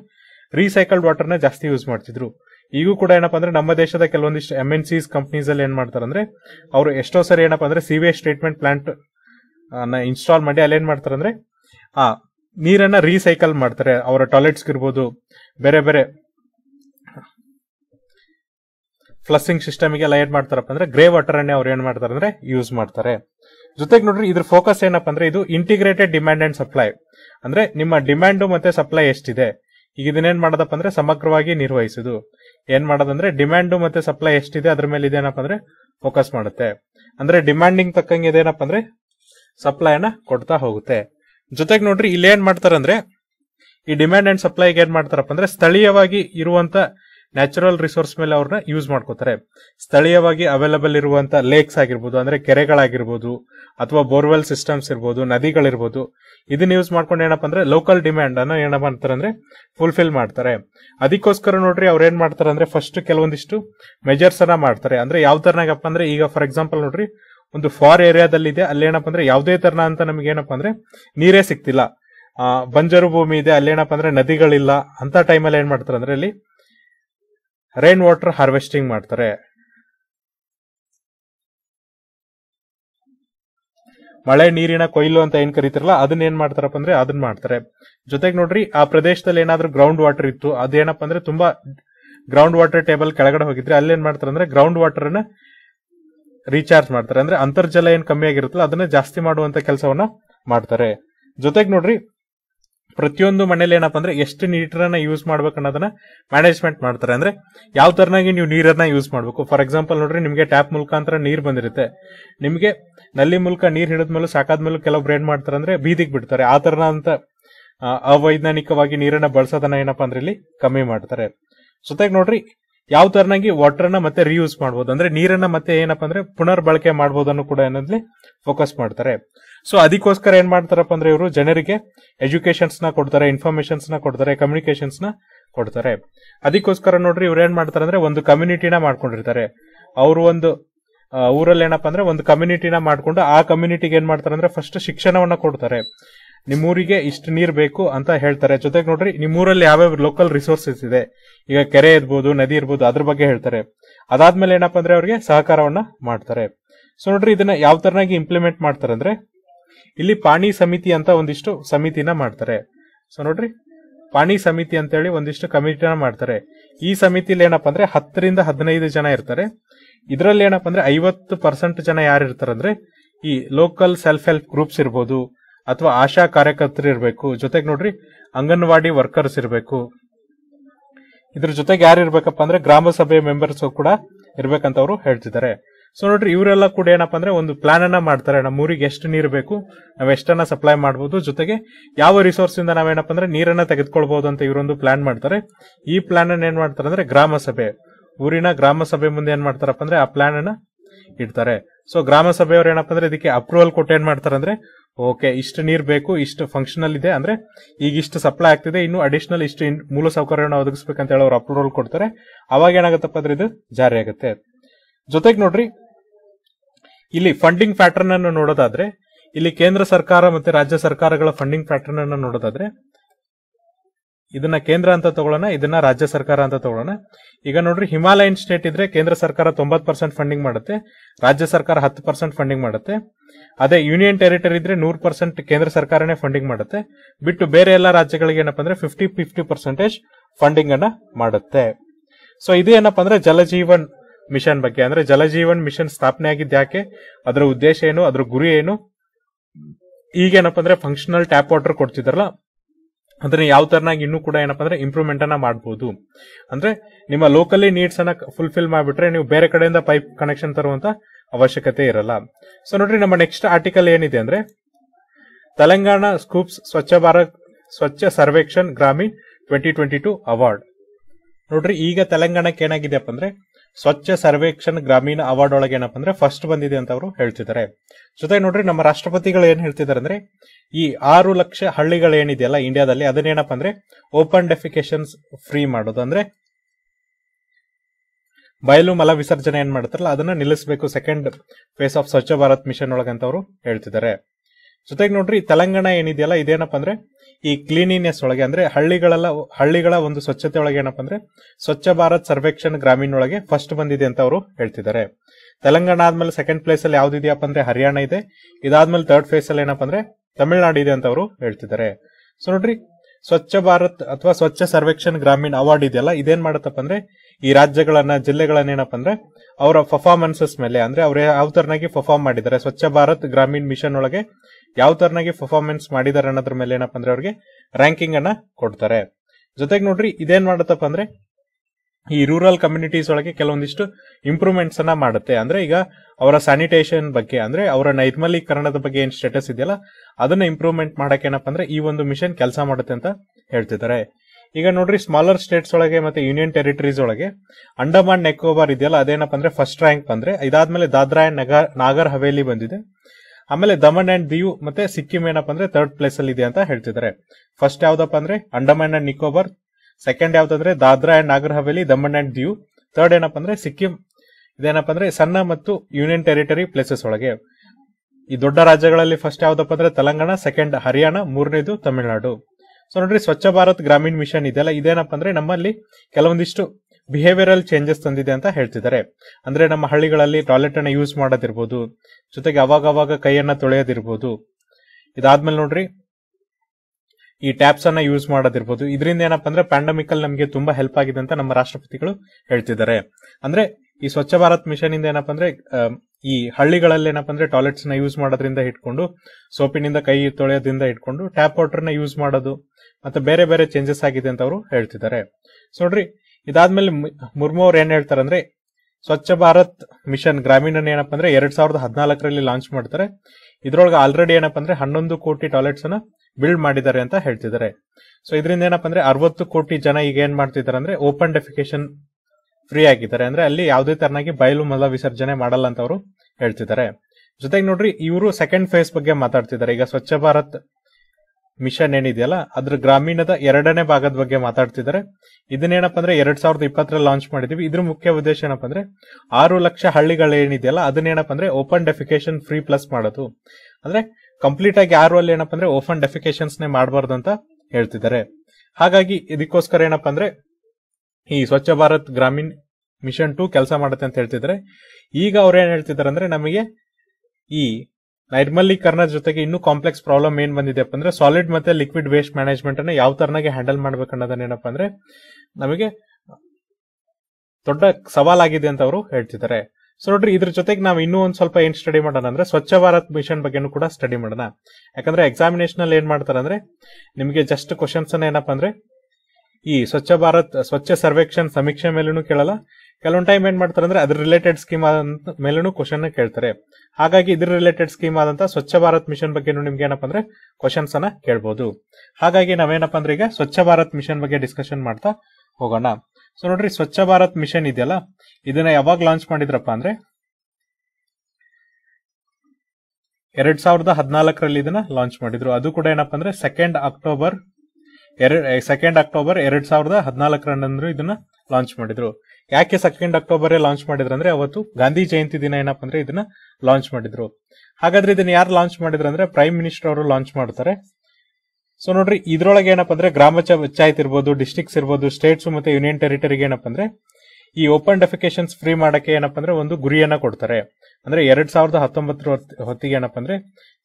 ರೀಸೈಕಲ್ಡ್ ವಾಟರ್ನ ಜಾಸ್ತಿ ಯೂಸ್ ಮಾಡ್ತಿದ್ರು. ಈಗೂ ಕೂಡ ಏನಪ್ಪ ಅಂದ್ರೆ ನಮ್ಮ ದೇಶದ ಕೆಲವೊಂದಿಷ್ಟು ಎಂ ಎನ್ ಸಿಸ್ ಕಂಪ್ನೀಸ್ ಅಲ್ಲಿ ಏನ್ ಮಾಡ್ತಾರೆ ಅಂದ್ರೆ, ಅವರು ಎಷ್ಟೋ ಸರಿ ಏನಪ್ಪ ಅಂದ್ರೆ ಸಿವೇಜ್ ಟ್ರೀಟ್ಮೆಂಟ್ ಪ್ಲಾಂಟ್ ಇನ್ಸ್ಟಾಲ್ ಮಾಡಿ ಅಲ್ಲಿ ಮಾಡ್ತಾರಂದ್ರೆ, ಆ, ನೀರನ್ನ ರೀಸೈಕಲ್ ಮಾಡ್ತಾರೆ. ಅವರ ಟಾಯ್ಲೆಟ್ಸ್ ಇರ್ಬೋದು, ಬೇರೆ ಬೇರೆ ಫ್ಲಸ್ಸಿಂಗ್ ಸಿಸ್ಟಮ್ಗೆಲ್ಲ ಏನು ಮಾಡ್ತಾರಪ್ಪ ಅಂದ್ರೆ ಗ್ರೇ ವಾಟರ್ ಅನ್ನೇ ಅವ್ರು ಏನು ಮಾಡ್ತಾರೆ ಅಂದ್ರೆ ಯೂಸ್ ಮಾಡ್ತಾರೆ. ಜೊತೆಗೆ ನೋಡ್ರಿ, ಇದ್ರ ಫೋಕಸ್ ಏನಪ್ಪ ಅಂದ್ರೆ, ಇದು ಇಂಟಿಗ್ರೇಟೆಡ್ ಡಿಮ್ಯಾಂಡ್ ಅಂಡ್ ಸಪ್ಲೈ ಅಂದ್ರೆ ನಿಮ್ಮ ಡಿಮ್ಯಾಂಡ್ ಮತ್ತೆ ಸಪ್ಲೈ ಎಷ್ಟಿದೆ? ಈಗ ಇದನ್ನೇನ್ ಮಾಡೋದಪ್ಪ ಅಂದ್ರೆ, ಸಮಗ್ರವಾಗಿ ನಿರ್ವಹಿಸುದು. ಏನ್ ಮಾಡೋದಂದ್ರೆ ಡಿಮ್ಯಾಂಡ್ ಮತ್ತೆ ಸಪ್ಲೈ ಎಷ್ಟಿದೆ, ಅದ್ರ ಮೇಲೆ ಇದೇನಪ್ಪ ಅಂದ್ರೆ ಫೋಕಸ್ ಮಾಡುತ್ತೆ. ಅಂದ್ರೆ ಡಿಮ್ಯಾಂಡಿಂಗ್ ತಕ್ಕಂಗೆ ಇದೇನಪ್ಪ ಅಂದ್ರೆ ಸಪ್ಲೈನ ಕೊಡ್ತಾ ಹೋಗುತ್ತೆ. ಜೊತೆಗೆ ನೋಡ್ರಿ, ಇಲ್ಲಿ ಏನ್ ಮಾಡ್ತಾರಂದ್ರೆ, ಈ ಡಿಮ್ಯಾಂಡ್ ಅಂಡ್ ಸಪ್ಲೈಗೆ ಏನ್ ಮಾಡ್ತಾರಪ್ಪ ಅಂದ್ರೆ, ಸ್ಥಳೀಯವಾಗಿ ಇರುವಂತ ನ್ಯಾಚುರಲ್ ರಿಸೋರ್ಸ್ ಮೇಲೆ ಅವ್ರನ್ನ ಯೂಸ್ ಮಾಡ್ಕೋತಾರೆ. ಸ್ಥಳೀಯವಾಗಿ ಅವೈಲಬಲ್ ಇರುವಂತ ಲೇಕ್ಸ್ ಆಗಿರ್ಬೋದು, ಅಂದ್ರೆ ಕೆರೆಗಳಾಗಿರ್ಬೋದು, ಅಥವಾ ಬೋರ್ವೆಲ್ ಸಿಸ್ಟಮ್ಸ್ ಇರ್ಬೋದು, ನದಿಗಳಿರ್ಬೋದು, ಇದನ್ನ ಯೂಸ್ ಮಾಡ್ಕೊಂಡು ಏನಪ್ಪ ಅಂದ್ರೆ ಲೋಕಲ್ ಡಿಮ್ಯಾಂಡ್ ಅನ್ನ ಏನಪ್ಪ ಮಾಡ್ತಾರೆ ಅಂದ್ರೆ ಫುಲ್ಫಿಲ್ ಮಾಡ್ತಾರೆ. ಅದಕ್ಕೋಸ್ಕರ ನೋಡ್ರಿ, ಅವ್ರು ಏನ್ ಮಾಡ್ತಾರೆ ಅಂದ್ರೆ ಫಸ್ಟ್ ಕೆಲವೊಂದಿಷ್ಟು ಮೆಜರ್ಸ್ ಅನ್ನ ಮಾಡ್ತಾರೆ. ಅಂದ್ರೆ ಯಾವ ತರನಾಗಪ್ಪ ಅಂದ್ರೆ, ಈಗ ಫಾರ್ ಎಕ್ಸಾಂಪಲ್ ನೋಡ್ರಿ ಒಂದು ಫಾರ್ ಏರಿಯಾದಲ್ಲಿ ಇದೆ, ಅಲ್ಲಿ ಏನಪ್ಪ ಅಂದ್ರೆ ಯಾವುದೇ ತರನ ಅಂತ ನಮ್ಗೆ ಏನಪ್ಪ ಅಂದ್ರೆ ನೀರೇ ಸಿಕ್ತಿಲ್ಲ ಬಂಜರು ಭೂಮಿ ಇದೆ ಅಲ್ಲೇನಪ್ಪ ಅಂದ್ರೆ ನದಿಗಳಿಲ್ಲ, ಅಂತ ಟೈಮಲ್ಲಿ ಏನ್ ಮಾಡ್ತಾರೆ ಅಂದ್ರೆ ಅಲ್ಲಿ ರೈನ್ ವಾಟರ್ ಹಾರ್ವೆಸ್ಟಿಂಗ್ ಮಾಡ್ತಾರೆ. ಮಳೆ, ನೀರಿನ ಕೊಯ್ಲು ಅಂತ ಏನ್ ಕರೀತಾರಲ್ಲ, ಅದನ್ನ ಏನ್ ಮಾಡ್ತಾರಪ್ಪ ಅಂದ್ರೆ ಅದನ್ನ ಮಾಡ್ತಾರೆ. ಜೊತೆಗೆ ನೋಡ್ರಿ, ಆ ಪ್ರದೇಶದಲ್ಲಿ ಏನಾದ್ರೂ ಗ್ರೌಂಡ್ ವಾಟರ್ ಇತ್ತು, ಅದೇನಪ್ಪ ಅಂದ್ರೆ ತುಂಬಾ ಗ್ರೌಂಡ್ ವಾಟರ್ ಟೇಬಲ್ ಕೆಳಗಡೆ ಹೋಗಿದ್ರೆ, ಅಲ್ಲಿ ಏನ್ ಮಾಡ್ತಾರೆ ಅಂದ್ರೆ ಗ್ರೌಂಡ್ ವಾಟರ್ ರೀಚಾರ್ಜ್ ಮಾಡ್ತಾರೆ. ಅಂದ್ರೆ ಅಂತರ್ಜಲ ಏನ್ ಕಮ್ಮಿ ಆಗಿರುತ್ತಲ್ಲ, ಅದನ್ನ ಜಾಸ್ತಿ ಮಾಡುವಂತ ಕೆಲಸವನ್ನ ಮಾಡ್ತಾರೆ. ಜೊತೆಗೆ ನೋಡ್ರಿ, ಪ್ರತಿಯೊಂದು ಮನೇಲಿ ಏನಪ್ಪ ಅಂದ್ರೆ ಎಷ್ಟು ನೀರನ್ನ ಯೂಸ್ ಮಾಡ್ಬೇಕು ಅನ್ನೋದನ್ನ ಮ್ಯಾನೇಜ್ಮೆಂಟ್ ಮಾಡ್ತಾರೆ. ಅಂದ್ರೆ ಯಾವ ತರನಾಗಿ ನೀವು ನೀರನ್ನ ಯೂಸ್ ಮಾಡಬೇಕು. ಫಾರ್ ಎಕ್ಸಾಂಪಲ್ ನೋಡ್ರಿ, ನಿಮಗೆ ಟ್ಯಾಪ್ ಮುಖಾಂತರ ನೀರ್ ಬಂದಿರುತ್ತೆ. ನಿಮಗೆ ನಲ್ಲಿ ಮೂಲಕ ನೀರ್ ಹಿಡಿದ್ಮೇಲೆ ಸಾಕಾದ್ಮೇಲೆ ಕೆಲವೊಬ್ರು ಏನ್ ಮಾಡ್ತಾರೆ ಅಂದ್ರೆ ಬೀದಿಗೆ ಬಿಡ್ತಾರೆ. ಆ ತರನ ಅಂತ ಅವೈಜ್ಞಾನಿಕವಾಗಿ ನೀರನ್ನ ಬಳಸೋದನ್ನ ಏನಪ್ಪಾ ಅಂದ್ರೆ ಇಲ್ಲಿ ಕಮ್ಮಿ ಮಾಡ್ತಾರೆ. ಜೊತೆಗೆ ನೋಡ್ರಿ ಯಾವ ತರನಾಗಿ ವಾಟರ್ನ ಮತ್ತೆ ರಿಯೂಸ್ ಮಾಡಬಹುದು ಅಂದ್ರೆ ನೀರನ್ನ ಮತ್ತೆ ಏನಪ್ಪಾ ಅಂದ್ರೆ ಪುನರ್ ಬಳಕೆ ಮಾಡ್ಬೋದನ್ನು ಕೂಡ ಏನಂದ್ರೆ ಫೋಕಸ್ ಮಾಡ್ತಾರೆ. ಸೊ ಅದಕ್ಕೋಸ್ಕರ ಏನ್ ಮಾಡ್ತಾರಪ್ಪ ಅಂದ್ರೆ ಇವರು ಜನರಿಗೆ ಎಜುಕೇಶನ್ಸ್ನ ಕೊಡ್ತಾರೆ ಇನ್ಫಾರ್ಮೇಶನ್ಸ್ನ ಕೊಡ್ತಾರೆ ಕಮ್ಯುನಿಕೇಶನ್ಸ್ನ ಕೊಡ್ತಾರೆ. ಅದಕ್ಕೋಸ್ಕರ ನೋಡ್ರಿ ಇವ್ರು ಏನ್ ಮಾಡ್ತಾರೆ ಅಂದ್ರೆ ಒಂದು ಕಮ್ಯುನಿಟಿನ ಮಾಡ್ಕೊಂಡಿರ್ತಾರೆ. ಅವರು ಒಂದು ಊರಲ್ಲಿ ಏನಪ್ಪಾ ಅಂದ್ರೆ ಒಂದು ಕಮ್ಯುನಿಟಿನ ಮಾಡ್ಕೊಂಡು ಆ ಕಮ್ಯುನಿಟಿಗೆ ಏನ್ ಮಾಡ್ತಾರೆ ಅಂದ್ರೆ ಫಸ್ಟ್ ಶಿಕ್ಷಣವನ್ನ ಕೊಡ್ತಾರೆ. ನಿಮ್ಮೂರಿಗೆ ಇಷ್ಟು ನೀರು ಬೇಕು ಅಂತ ಹೇಳ್ತಾರೆ. ಜೊತೆಗೆ ನೋಡ್ರಿ, ನಿಮ್ಮೂರಲ್ಲಿ ಯಾವ್ಯಾವ ಲೋಕಲ್ ರಿಸೋರ್ಸಸ್ ಇದೆ? ಈಗ ಕೆರೆ ಇರ್ಬೋದು, ನದಿ ಇರ್ಬೋದು, ಅದ್ರ ಬಗ್ಗೆ ಹೇಳ್ತಾರೆ. ಅದಾದ್ಮೇಲೆ ಏನಪ್ಪಾ ಅಂದ್ರೆ ಅವ್ರಿಗೆ ಸಹಕಾರವನ್ನ ಮಾಡ್ತಾರೆ. ಸೊ ನೋಡ್ರಿ, ಇದನ್ನ ಯಾವ ತರನಾಗಿ ಇಂಪ್ಲಿಮೆಂಟ್ ಮಾಡ್ತಾರೆ ಅಂದ್ರೆ, ಇಲ್ಲಿ ಪಾಣಿ ಸಮಿತಿ ಅಂತ ಒಂದಿಷ್ಟು ಸಮಿತಿನ ಮಾಡ್ತಾರೆ. ಸೊ ನೋಡ್ರಿ, ಪಾಣಿ ಸಮಿತಿ ಅಂತೇಳಿ ಒಂದಿಷ್ಟು ಕಮಿಟಿನ ಮಾಡ್ತಾರೆ. ಈ ಸಮಿತಿಲಿ ಏನಪ್ಪಾ ಅಂದ್ರೆ ಹತ್ತರಿಂದ ಹದಿನೈದು ಜನ ಇರ್ತಾರೆ. ಇದರಲ್ಲಿ ಏನಪ್ಪಾ ಅಂದ್ರೆ ಐವತ್ತು ಪರ್ಸೆಂಟ್ ಜನ ಯಾರು ಇರ್ತಾರೆ ಅಂದ್ರೆ ಈ ಲೋಕಲ್ ಸೆಲ್ಫ್ ಹೆಲ್ಪ್ ಗ್ರೂಪ್ಸ್ ಇರ್ಬೋದು ಅಥವಾ ಆಶಾ ಕಾರ್ಯಕರ್ತರು ಇರಬೇಕು. ಜೊತೆಗೆ ನೋಡ್ರಿ, ಅಂಗನವಾಡಿ ವರ್ಕರ್ಸ್ ಇರಬೇಕು. ಇದ್ರ ಜೊತೆಗೆ ಯಾರು ಇರ್ಬೇಕಪ್ಪ ಅಂದ್ರೆ ಗ್ರಾಮ ಸಭೆ ಮೆಂಬರ್ಸ್ ಕೂಡ ಇರ್ಬೇಕಂತ ಅವರು ಹೇಳ್ತಿದ್ದಾರೆ. ಸೊ ನೋಡ್ರಿ, ಇವರೆಲ್ಲ ಕೂಡ ಏನಪ್ಪಾ ಅಂದ್ರೆ ಒಂದು ಪ್ಲಾನ್ ಅನ್ನ ಮಾಡ್ತಾರೆ. ನಮ್ಮ ಊರಿಗೆ ಎಷ್ಟು ನೀರು ಬೇಕು, ನಾವ್ ಎಷ್ಟನ್ನ ಸಪ್ಲೈ ಮಾಡಬಹುದು ಜೊತೆಗೆ ಯಾವ ರಿಸೋರ್ಸ್ ಇಂದ ನಾವೇನಪ್ಪ ಅಂದ್ರೆ ನೀರನ್ನ ತೆಗೆದುಕೊಳ್ಬಹುದು ಅಂತ ಇವರೊಂದು ಪ್ಲಾನ್ ಮಾಡ್ತಾರೆ. ಈ ಪ್ಲಾನ್ ಅನ್ನ ಏನ್ ಮಾಡ್ತಾರೆ ಅಂದ್ರೆ ಗ್ರಾಮ ಸಭೆ. ಊರಿನ ಗ್ರಾಮ ಸಭೆ ಮುಂದೆ ಏನ್ ಮಾಡ್ತಾರಪ್ಪ ಅಂದ್ರೆ ಆ ಪ್ಲಾನ್ ಅನ್ನ ಇಡ್ತಾರೆ. ಸೊ ಗ್ರಾಮ ಸಭೆಯವರು ಏನಪ್ಪ ಅಂದ್ರೆ ಇದಕ್ಕೆ ಅಪ್ರೂವಲ್ ಕೊಟ್ಟು ಏನ್ ಮಾಡ್ತಾರೆ ಅಂದ್ರೆ ಓಕೆ ಇಷ್ಟು ನೀರ್ ಬೇಕು, ಇಷ್ಟು ಫಂಕ್ಷನಲ್ ಇದೆ ಅಂದ್ರೆ, ಈಗ ಇಷ್ಟು ಸಪ್ಲೈ ಆಗ್ತಿದೆ, ಇನ್ನು ಅಡಿಷನಲ್ ಇಷ್ಟು ಮೂಲ ಸೌಕರ್ಯವನ್ನು ಒದಗಿಸ್ಬೇಕಂತ ಹೇಳಿ ಅವ್ರು ಅಪ್ರೂವಲ್ ಕೊಡ್ತಾರೆ. ಅವಾಗ ಏನಾಗುತ್ತಪ್ಪ ಅಂದ್ರೆ ಇದು ಜಾರಿ ಆಗುತ್ತೆ. ಜೊತೆಗೆ ನೋಡ್ರಿ, ಇಲ್ಲಿ ಫಂಡಿಂಗ್ ಪ್ಯಾಟರ್ನ್ ಅನ್ನು ನೋಡೋದಾದ್ರೆ, ಇಲ್ಲಿ ಕೇಂದ್ರ ಸರ್ಕಾರ ಮತ್ತೆ ರಾಜ್ಯ ಸರ್ಕಾರಗಳ ಫಂಡಿಂಗ್ ಪ್ಯಾಟರ್ನ್ ಅನ್ನು ನೋಡೋದಾದ್ರೆ ಇದನ್ನ ಕೇಂದ್ರ ಅಂತ ತಗೊಳ್ಳೋಣ, ಇದನ್ನ ರಾಜ್ಯ ಸರ್ಕಾರ ಅಂತ ತಗೊಳ್ಳೋಣ. ಈಗ ನೋಡ್ರಿ, ಹಿಮಾಲಯನ್ ಸ್ಟೇಟ್ ಇದ್ರೆ ಕೇಂದ್ರ ಸರ್ಕಾರ ತೊಂಬತ್ ಪರ್ಸೆಂಟ್ ಫಂಡಿಂಗ್ ಮಾಡುತ್ತೆ, ರಾಜ್ಯ ಸರ್ಕಾರ ಹತ್ತು ಪರ್ಸೆಂಟ್ ಫಂಡಿಂಗ್ ಮಾಡುತ್ತೆ. ಅದೇ ಯೂನಿಯನ್ ಟೆರಿಟರಿ ಇದ್ರೆ ನೂರ್ ಪರ್ಸೆಂಟ್ ಕೇಂದ್ರ ಸರ್ಕಾರನೇ ಫಂಡಿಂಗ್ ಮಾಡುತ್ತೆ. ಬಿಟ್ಟು ಬೇರೆ ಎಲ್ಲ ರಾಜ್ಯಗಳಿಗೆ ಏನಪ್ಪಾ ಅಂದ್ರೆ ಫಿಫ್ಟಿ ಫಿಫ್ಟಿ ಪರ್ಸೆಂಟೇಜ್ ಫಂಡಿಂಗ್ ಅನ್ನ ಮಾಡುತ್ತೆ. ಸೊ ಇದು ಏನಪ್ಪಾ ಅಂದ್ರೆ ಜಲಜೀವನ್ ಮಿಷನ್ ಬಗ್ಗೆ. ಅಂದ್ರೆ ಜಲಜೀವನ್ ಮಿಷನ್ ಸ್ಥಾಪನೆ ಆಗಿದ್ದು ಯಾಕೆ? ಅದರ ಉದ್ದೇಶ ಏನು? ಅದರ ಗುರಿ ಏನು? ಈಗೇನಪ್ಪ ಅಂದ್ರೆ ಫಂಕ್ಷನಲ್ ಟ್ಯಾಪ್ ವಾಟರ್ ಕೊಡ್ತಿದಾರಲ್ಲ ಅದನ್ನ ಯಾವ ತರನಾಗಿ ಇನ್ನೂ ಕೂಡ ಏನಪ್ಪಾ ಅಂದ್ರೆ ಇಂಪ್ರೂವ್ಮೆಂಟ್ ಅನ್ನ ಮಾಡಬಹುದು ಅಂದ್ರೆ ನಿಮ್ಮ ಲೋಕಲಿ ನೀಡ್ಸ್ ಅನ್ನ ಫುಲ್ಫಿಲ್ ಮಾಡಿಬಿಟ್ರೆ ನೀವು ಬೇರೆ ಕಡೆಯಿಂದ ಪೈಪ್ ಕನೆಕ್ಷನ್ ತರುವಂತ ಅವಶ್ಯಕತೆ ಇರಲ್ಲ. ಸೊ ನೋಡ್ರಿ ನಮ್ಮ ನೆಕ್ಸ್ಟ್ ಆರ್ಟಿಕಲ್ ಏನಿದೆ ಅಂದ್ರೆ, Telangana scoops Swachh Bharat, Swachh Survekshan Grameen twenty twenty two award ನೋಡ್ರಿ ಈಗ ತೆಲಂಗಾಣಕ್ಕೆ ಏನಾಗಿದೆ ಅಂದ್ರೆ ಸ್ವಚ್ಛ ಸರ್ವೇಕ್ಷಣ್ ಗ್ರಾಮೀಣ ಅವಾರ್ಡ್ ಒಳಗೆ ಏನಪ್ಪ ಅಂದ್ರೆ ಫಸ್ಟ್ ಬಂದಿದೆ ಅಂತ ಅವರು ಹೇಳ್ತಿದ್ದಾರೆ. ಜೊತೆಗೆ ನೋಡ್ರಿ ನಮ್ಮ ರಾಷ್ಟ್ರಪತಿಗಳು ಏನ್ ಹೇಳ್ತಿದ್ದಾರೆ ಅಂದ್ರೆ ಈ ಆರು ಲಕ್ಷ ಹಳ್ಳಿಗಳು ಏನಿದೆಯಲ್ಲ ಇಂಡಿಯಾದಲ್ಲಿ ಅದನ್ನೇನಪ್ಪ ಅಂದ್ರೆ ಓಪನ್ ಡೆಫಿಕೇಶನ್ಸ್ ಫ್ರೀ ಮಾಡೋದು. ಅಂದ್ರೆ ಬಯಲು ಮಲ ವಿಸರ್ಜನೆ ಏನ್ ಮಾಡ್ತಾರಲ್ಲ, ಅದನ್ನ ನಿಲ್ಲಿಸಬೇಕು ಸೆಕೆಂಡ್ ಫೇಸ್ ಆಫ್ ಸ್ವಚ್ಛ ಭಾರತ್ ಮಿಷನ್ ಒಳಗಂತ ಅವರು ಹೇಳ್ತಿದ್ದಾರೆ. ಜೊತೆಗೆ ನೋಡ್ರಿ ತೆಲಂಗಾಣ ಏನಿದೆಯಲ್ಲ, ಇದೇನಪ್ಪ ಅಂದ್ರೆ ಈ ಕ್ಲೀನಿನೆಸ್ ಒಳಗೆ ಅಂದ್ರೆ ಹಳ್ಳಿಗಳೆಲ್ಲ, ಹಳ್ಳಿಗಳ ಒಂದು ಸ್ವಚ್ಛತೆ ಒಳಗೆ ಏನಪ್ಪಾ ಅಂದ್ರೆ ಸ್ವಚ್ಛ ಭಾರತ್ ಸರ್ವೇಕ್ಷಣ್ ಗ್ರಾಮೀಣ ಒಳಗೆ ಫಸ್ಟ್ ಬಂದಿದೆ ಅಂತ ಅವರು ಹೇಳ್ತಿದ್ದಾರೆ. ತೆಲಂಗಾಣ ಆದ್ಮೇಲೆ ಸೆಕೆಂಡ್ ಪ್ಲೇಸ್ ಅಲ್ಲಿ ಯಾವ್ದಿದೆಯಪ್ಪ ಅಂದ್ರೆ ಹರಿಯಾಣ ಇದೆ. ಇದಾದ್ಮೇಲೆ ಥರ್ಡ್ ಫೇಸ್ ಅಲ್ಲಿ ಏನಪ್ಪಾ ಅಂದ್ರೆ ತಮಿಳುನಾಡು ಇದೆ ಅಂತ ಅವರು ಹೇಳ್ತಿದ್ದಾರೆ. ಸೊ ನೋಡ್ರಿ, ಸ್ವಚ್ಛ ಭಾರತ್ ಅಥವಾ ಸ್ವಚ್ಛ ಸರ್ವೇಕ್ಷಣ್ ಗ್ರಾಮೀಣ ಅವಾರ್ಡ್ ಇದೆಯಲ್ಲ, ಇದೇನ್ ಮಾಡತ್ತಪ್ಪ ಅಂದ್ರೆ ಈ ರಾಜ್ಯಗಳನ್ನ, ಜಿಲ್ಲೆಗಳನ್ನ ಏನಪ್ಪ ಅಂದ್ರೆ ಅವರ ಪರ್ಫಾರ್ಮೆನ್ಸಸ್ ಮೇಲೆ ಅಂದ್ರೆ ಅವ್ರ ಯಾವ ತರನಾಗಿ ಪರ್ಫಾರ್ಮ್ ಮಾಡಿದ್ದಾರೆ. ಸ್ವಚ್ಛ ಭಾರತ್ ಗ್ರಾಮೀಣ್ ಮಿಷನ್ ಒಳಗೆ ಯಾವ ತರನಾಗಿ ಪರ್ಫಾರ್ಮೆನ್ಸ್ ಮಾಡಿದಾರೆ ಅನ್ನೋದ್ರ ಮೇಲೆ ಏನಪ್ಪ ಅಂದ್ರೆ ಅವ್ರಿಗೆ ರ್ಯಾಂಕಿಂಗ್ ಅನ್ನ ಕೊಡ್ತಾರೆ. ಜೊತೆಗೆ ನೋಡ್ರಿ, ಇದೇನ್ ಮಾಡತ್ತಪ್ಪ ಅಂದ್ರೆ, ಈ ರೂರಲ್ ಕಮ್ಯುನಿಟೀಸ್ ಒಳಗೆ ಕೆಲವೊಂದಿಷ್ಟು ಇಂಪ್ರೂವ್ಮೆಂಟ್ಸ್ ಅನ್ನ ಮಾಡುತ್ತೆ. ಅಂದ್ರೆ ಈಗ ಅವರ ಸ್ಯಾನಿಟೇಷನ್ ಬಗ್ಗೆ, ಅಂದ್ರೆ ಅವರ ನೈರ್ಮಲೀಕರಣದ ಬಗ್ಗೆ ಏನ್ ಸ್ಟೇಟಸ್ ಇದೆಯಲ್ಲ, ಅದನ್ನ ಇಂಪ್ರೂವ್ಮೆಂಟ್ ಮಾಡಕ್ಕೆ ಏನಪ್ಪ ಅಂದ್ರೆ ಈ ಒಂದು ಮಿಷನ್ ಕೆಲಸ ಮಾಡುತ್ತೆ ಅಂತ ಹೇಳ್ತಿದ್ದಾರೆ. ಈಗ ನೋಡ್ರಿ ಸ್ಮಾಲರ್ ಸ್ಟೇಟ್ಸ್ ಒಳಗೆ ಮತ್ತೆ ಯೂನಿಯನ್ ಟೆರಿಟರೀಸ್ ಒಳಗೆ ಅಂಡಮಾನ್, ನೆಕೋಬಾರ್ ಇದೆಯಲ್ಲ, ಅದೇನಪ್ಪ ಅಂದ್ರೆ ಫಸ್ಟ್ ರ್ಯಾಂಕ್ ಬಂದ್ರೆ, ಇದಾದ್ಮೇಲೆ ದಾದ್ರಾ ನಗರ್ ನಾಗರ್, ಹವೇಲಿ ಬಂದಿದೆ. ಆಮೇಲೆ ದಮನ್ ಅಂಡ್ ದಿಯು ಮತ್ತೆ ಸಿಕ್ಕಿಂ ಏನಪ್ಪ ಅಂದ್ರೆ ಥರ್ಡ್ ಪ್ಲೇಸ್ ಅಲ್ಲಿ ಇದೆ ಅಂತ ಹೇಳ್ತಿದ್ದಾರೆ. ಫಸ್ಟ್ ಯಾವ್ದಪ್ಪ ಅಂದ್ರೆ Andaman and Nicobar second ಯಾವ್ದಂದ್ರೆ Dadra and Nagar Haveli, Daman and Diu third ಏನಪ್ಪ ಅಂದ್ರೆ ಸಿಕ್ಕಿಂ, ಇದೇನಪ್ಪ ಅಂದ್ರೆ ಸಣ್ಣ ಮತ್ತು ಯೂನಿಯನ್ ಟೆರಿಟರಿ ಪ್ಲೇಸಸ್ ಒಳಗೆ. ಈ ದೊಡ್ಡ ರಾಜ್ಯಗಳಲ್ಲಿ ಫಸ್ಟ್ ಯಾವ್ದಪ್ಪ ಅಂದ್ರೆ ತೆಲಂಗಾಣ ಸೆಕೆಂಡ್ ಹರಿಯಾಣ, ಮೂರನೇದು ತಮಿಳುನಾಡು. ಸೊ ನೋಡ್ರಿ ಸ್ವಚ್ಛ ಭಾರತ್ ಗ್ರಾಮೀಣ್ ಮಿಷನ್ ಇದೆಲ್ಲ ಇದೇನಪ್ಪ ಅಂದ್ರೆ ನಮ್ಮಲ್ಲಿ ಕೆಲವೊಂದಿಷ್ಟು ಬಿಹೇವಿಯರಲ್ ಚೇಂಜಸ್ ತಂದಿದೆ ಅಂತ ಹೇಳ್ತಿದ್ದಾರೆ. ಅಂದ್ರೆ ನಮ್ಮ ಹಳ್ಳಿಗಳಲ್ಲಿ ಟಾಯ್ಲೆಟ್ ಅನ್ನ ಯೂಸ್ ಮಾಡೋದಿರ್ಬೋದು, ಜೊತೆಗೆ ಅವಾಗ ಅವಾಗ ಕೈಯನ್ನ ತೊಳೆಯೋದಿರ್ಬೋದು. ಇದಾದ್ಮೇಲೆ ನೋಡ್ರಿ, ಈ ಟ್ಯಾಪ್ಸ್ ಅನ್ನ ಯೂಸ್ ಮಾಡೋದಿರ್ಬೋದು. ಇದರಿಂದ ಏನಪ್ಪ ಅಂದ್ರೆ ಪ್ಯಾಂಡಮಿಕ್ ಅಲ್ಲಿ ನಮಗೆ ತುಂಬಾ ಹೆಲ್ಪ್ ಆಗಿದೆ ಅಂತ ನಮ್ಮ ರಾಷ್ಟ್ರಪತಿಗಳು ಹೇಳ್ತಿದ್ದಾರೆ. ಅಂದ್ರೆ ಈ ಸ್ವಚ್ಛ ಭಾರತ್ ಮಿಷನ್ ಇಂದ ಏನಪ್ಪ ಅಂದ್ರೆ ಈ ಹಳ್ಳಿಗಳಲ್ಲಿ ಏನಪ್ಪ ಅಂದ್ರೆ ಟಾಯ್ಲೆಟ್ಸ್ನ ಯೂಸ್ ಮಾಡೋದ್ರಿಂದ ಇಟ್ಕೊಂಡು ಸೋಪಿನಿಂದ ಕೈ ತೊಳೆಯೋದ್ರಿಂದ ಇಟ್ಕೊಂಡು ಟ್ಯಾಪ್ ವಾಟರ್ನ ಯೂಸ್ ಮಾಡೋದು, ಮತ್ತೆ ಬೇರೆ ಬೇರೆ ಚೇಂಜಸ್ ಆಗಿದೆ ಅಂತ ಅವರು ಹೇಳ್ತಿದ್ದಾರೆ. ನೋಡ್ರಿ ಇದಾದ್ಮೇಲೆ ಮುರ್ಮು ಅವ್ರು ಏನ್ ಹೇಳ್ತಾರೆ ಅಂದ್ರೆ ಸ್ವಚ್ಛ ಭಾರತ್ ಮಿಷನ್ ಗ್ರಾಮೀಣ ಏನಪ್ಪ ಅಂದ್ರೆ ಎರಡ್ ಸಾವಿರದ ಹದಿನಾಲ್ಕರಲ್ಲಿ ಲಾಂಚ್ ಮಾಡ್ತಾರೆ. ಇದ್ರೊಳಗೆ ಆಲ್ರೆಡಿ ಏನಪ್ಪ ಅಂದ್ರೆ ಹನ್ನೊಂದು ಕೋಟಿ ಟಾಯ್ಲೆಟ್ಸ್ ಅನ್ನ ಬಿಲ್ಡ್ ಮಾಡಿದ್ದಾರೆ ಅಂತ ಹೇಳ್ತಿದ್ದಾರೆ. ಸೊ ಇದರಿಂದ ಏನಪ್ಪ ಅಂದ್ರೆ ಅರವತ್ತು ಕೋಟಿ ಜನ ಈಗ ಏನ್ ಮಾಡ್ತಿದ್ದಾರೆ ಅಂದ್ರೆ ಓಪನ್ ಡೆಫಿಕೇಶನ್ ಫ್ರೀ ಆಗಿದ್ದಾರೆ. ಅಂದ್ರೆ ಅಲ್ಲಿ ಯಾವುದೇ ತರನಾಗಿ ಬಯಲು ಮಲ ವಿಸರ್ಜನೆ ಮಾಡಲ್ಲ ಅಂತ ಅವರು ಹೇಳ್ತಿದ್ದಾರೆ. ಜೊತೆಗೆ ನೋಡ್ರಿ, ಇವರು ಸೆಕೆಂಡ್ ಫೇಸ್ ಬಗ್ಗೆ ಮಾತಾಡ್ತಿದ್ದಾರೆ. ಈಗ ಸ್ವಚ್ಛ ಭಾರತ್ ಮಿಷನ್ ಏನಿದೆಯಲ್ಲ, ಅದ್ರ ಗ್ರಾಮೀಣದ ಎರಡನೇ ಭಾಗದ ಬಗ್ಗೆ ಮಾತಾಡ್ತಿದ್ದಾರೆ. ಇದನ್ನೇನಪ್ಪ ಅಂದ್ರೆ ಎರಡ್ ಸಾವಿರದ ಇಪ್ಪತ್ತರಲ್ಲಿ ಲಾಂಚ್ ಮಾಡಿದೀವಿ. ಇದ್ರ ಮುಖ್ಯ ಉದ್ದೇಶ ಏನಪ್ಪ ಅಂದ್ರೆ ಆರು ಲಕ್ಷ ಹಳ್ಳಿಗಳೇನಿದೆಯಲ್ಲ ಅದನ್ನೇನಪ್ಪ ಅಂದ್ರೆ ಓಪನ್ ಡೆಫಿಕೇಶನ್ ಫ್ರೀ ಪ್ಲಸ್ ಮಾಡೋದು. ಅಂದ್ರೆ ಕಂಪ್ಲೀಟ್ ಆಗಿ ಯಾರು ಅಲ್ಲಿ ಏನಪ್ಪ ಅಂದ್ರೆ ಓಪನ್ ಡೆಫಿಕೇಶನ್ಸ್ ನೇ ಮಾಡಬಾರ್ದು ಅಂತ ಹೇಳ್ತಿದ್ದಾರೆ. ಹಾಗಾಗಿ ಇದಕ್ಕೋಸ್ಕರ ಏನಪ್ಪ ಅಂದ್ರೆ ಈ ಸ್ವಚ್ಛ ಭಾರತ್ ಗ್ರಾಮೀಣ್ ಮಿಷನ್ ಟು ಕೆಲಸ ಮಾಡುತ್ತೆ ಅಂತ ಹೇಳ್ತಿದ್ದಾರೆ. ಈಗ ಅವ್ರು ಏನ್ ಹೇಳ್ತಿದ್ದಾರೆ ಅಂದ್ರೆ ನಮಗೆ ಈ ನೈರ್ಮಲೀಕರಣದ ಜೊತೆಗೆ ಇನ್ನೂ ಕಾಂಪ್ಲೆಕ್ಸ್ ಪ್ರಾಬ್ಲಮ್ ಏನ್ ಬಂದಿದೆಪ್ಪ ಅಂದ್ರೆ ಸಾಲಿಡ್ ಮತ್ತೆ ಲಿಕ್ವಿಡ್ ವೇಸ್ಟ್ ಮ್ಯಾನೇಜ್ಮೆಂಟ್ ಅನ್ನ ಯಾವ ತರನಾಗಿ ಹ್ಯಾಂಡಲ್ ಮಾಡ್ಬೇಕು ಅನ್ನೋದನ್ನ ಏನಪ್ಪಾ ಅಂದ್ರೆ ನಮಗೆ ದೊಡ್ಡ ಸವಾಲಾಗಿದೆ ಅಂತ ಅವರು ಹೇಳ್ತಿದ್ದಾರೆ. ಸೊ ನೋಡ್ರಿ, ಇದ್ರ ಜೊತೆಗೆ ನಾವು ಇನ್ನೂ ಒಂದ್ ಸ್ವಲ್ಪ ಏನ್ ಸ್ಟಡಿ ಮಾಡೋಣ ಅಂದ್ರೆ ಸ್ವಚ್ಛ ಭಾರತ್ ಮಿಷನ್ ಬಗ್ಗೆನೂ ಕೂಡ ಸ್ಟಡಿ ಮಾಡೋಣ. ಯಾಕಂದ್ರೆ ಎಕ್ಸಾಮಿನೇಷನ್ ಅಲ್ಲಿ ಏನ್ ಮಾಡ್ತಾರೆ ಅಂದ್ರೆ ನಿಮಗೆ ಜಸ್ಟ್ ಕ್ವಶನ್ಸ್ ಏನಪ್ಪಾ ಅಂದ್ರೆ ಈ ಸ್ವಚ್ಛ ಭಾರತ್, ಸ್ವಚ್ಛ ಸರ್ವೇಕ್ಷಣ್ ಸಮೀಕ್ಷೆ ಮೇಲೂ ಕೇಳಲ್ಲ ಕೆಲವೊಂದ್ ಟೈಮ್ ಏನ್ ಮಾಡ್ತಾರೆ ಅಂದ್ರೆ ಅದ್ರ ರಿಲೇಟೆಡ್ ಸ್ಕೀಮ್ ಆದಂತ ಮೇಲೂ ಕ್ವಶನ್ ಕೇಳ್ತಾರೆ. ಹಾಗಾಗಿ ಇದ್ರ ರಿಲೇಟೆಡ್ ಸ್ಕೀಮ್ ಆದಂತ ಸ್ವಚ್ಛ ಭಾರತ್ ಮಿಷನ್ ಬಗ್ಗೆ ನಿಮ್ಗೆ ಏನಪ್ಪಾ ಅಂದ್ರೆ ಕ್ವಶನ್ಸ್ ಅನ್ನ ಕೇಳ್ಬಹುದು ಹಾಗಾಗಿ ನಾವೇನಪ್ಪ ಅಂದ್ರೆ ಈಗ ಸ್ವಚ್ಛ ಭಾರತ್ ಮಿಷನ್ ಬಗ್ಗೆ ಡಿಸ್ಕಷನ್ ಮಾಡ್ತಾ ಹೋಗೋಣ. ಸೊ ನೋಡ್ರಿ, ಸ್ವಚ್ಛ ಭಾರತ್ ಮಿಷನ್ ಇದೆಯಲ್ಲ, ಇದನ್ನ ಯಾವಾಗ ಲಾಂಚ್ ಮಾಡಿದ್ರಪ್ಪ ಅಂದ್ರೆ ಎರಡ್ ಸಾವಿರದ ಹದಿನಾಲ್ಕರಲ್ಲಿ ಇದನ್ನ ಲಾಂಚ್ ಮಾಡಿದ್ರು. ಅದು ಕೂಡ ಏನಪ್ಪಾ ಅಂದ್ರೆ ಸೆಕೆಂಡ್ ಅಕ್ಟೋಬರ್ ಎರಡ್ ಸೆಕೆಂಡ್ ಅಕ್ಟೋಬರ್ ಎರಡ್ ಸಾವಿರದ ಹದಿನಾಲ್ಕರಂದ್ರು ಇದನ್ನ ಲಾಂಚ್ ಮಾಡಿದ್ರು. ಯಾಕೆ ಸೆಕೆಂಡ್ ಅಕ್ಟೋಬರ್ ಲಾಂಚ್ ಮಾಡಿದ್ರು ಅಂದ್ರೆ ಅವತ್ತು ಗಾಂಧಿ ಜಯಂತಿ ದಿನ ಏನಪ್ಪ ಅಂದ್ರೆ ಇದನ್ನ ಲಾಂಚ್ ಮಾಡಿದ್ರು. ಹಾಗಾದ್ರೆ ಇದನ್ನ ಯಾರು ಲಾಂಚ್ ಮಾಡಿದ್ರು ಅಂದ್ರೆ ಪ್ರೈಮ್ ಮಿನಿಸ್ಟರ್ ಅವರು ಲಾಂಚ್ ಮಾಡ್ತಾರೆ. ಸೊ ನೋಡ್ರಿ, ಇದ್ರೊಳಗೆ ಏನಪ್ಪ ಅಂದ್ರೆ ಗ್ರಾಮ ಪಂಚಾಯತ್ ಇರ್ಬೋದು ಡಿಸ್ಟಿಕ್ಸ್ ಇರ್ಬೋದು ಸ್ಟೇಟ್ಸ್ ಮತ್ತೆ ಯೂನಿಯನ್ ಟೆರಿಟರಿಗೆ ಏನಪ್ಪ ಅಂದ್ರೆ ಈ ಓಪನ್ ಡೆಫಿಕೇಶನ್ಸ್ ಫ್ರೀ ಮಾಡಕ್ಕೆ ಏನಪ್ಪ ಅಂದ್ರೆ ಒಂದು ಗುರಿಯನ್ನ ಕೊಡ್ತಾರೆ. ಅಂದ್ರೆ ಎರಡ್ ಸಾವಿರದ ಹತ್ತೊಂಬತ್ತರ ಹೊತ್- ಹೊತ್ತಿಗೆ ಏನಪ್ಪ ಅಂದ್ರೆ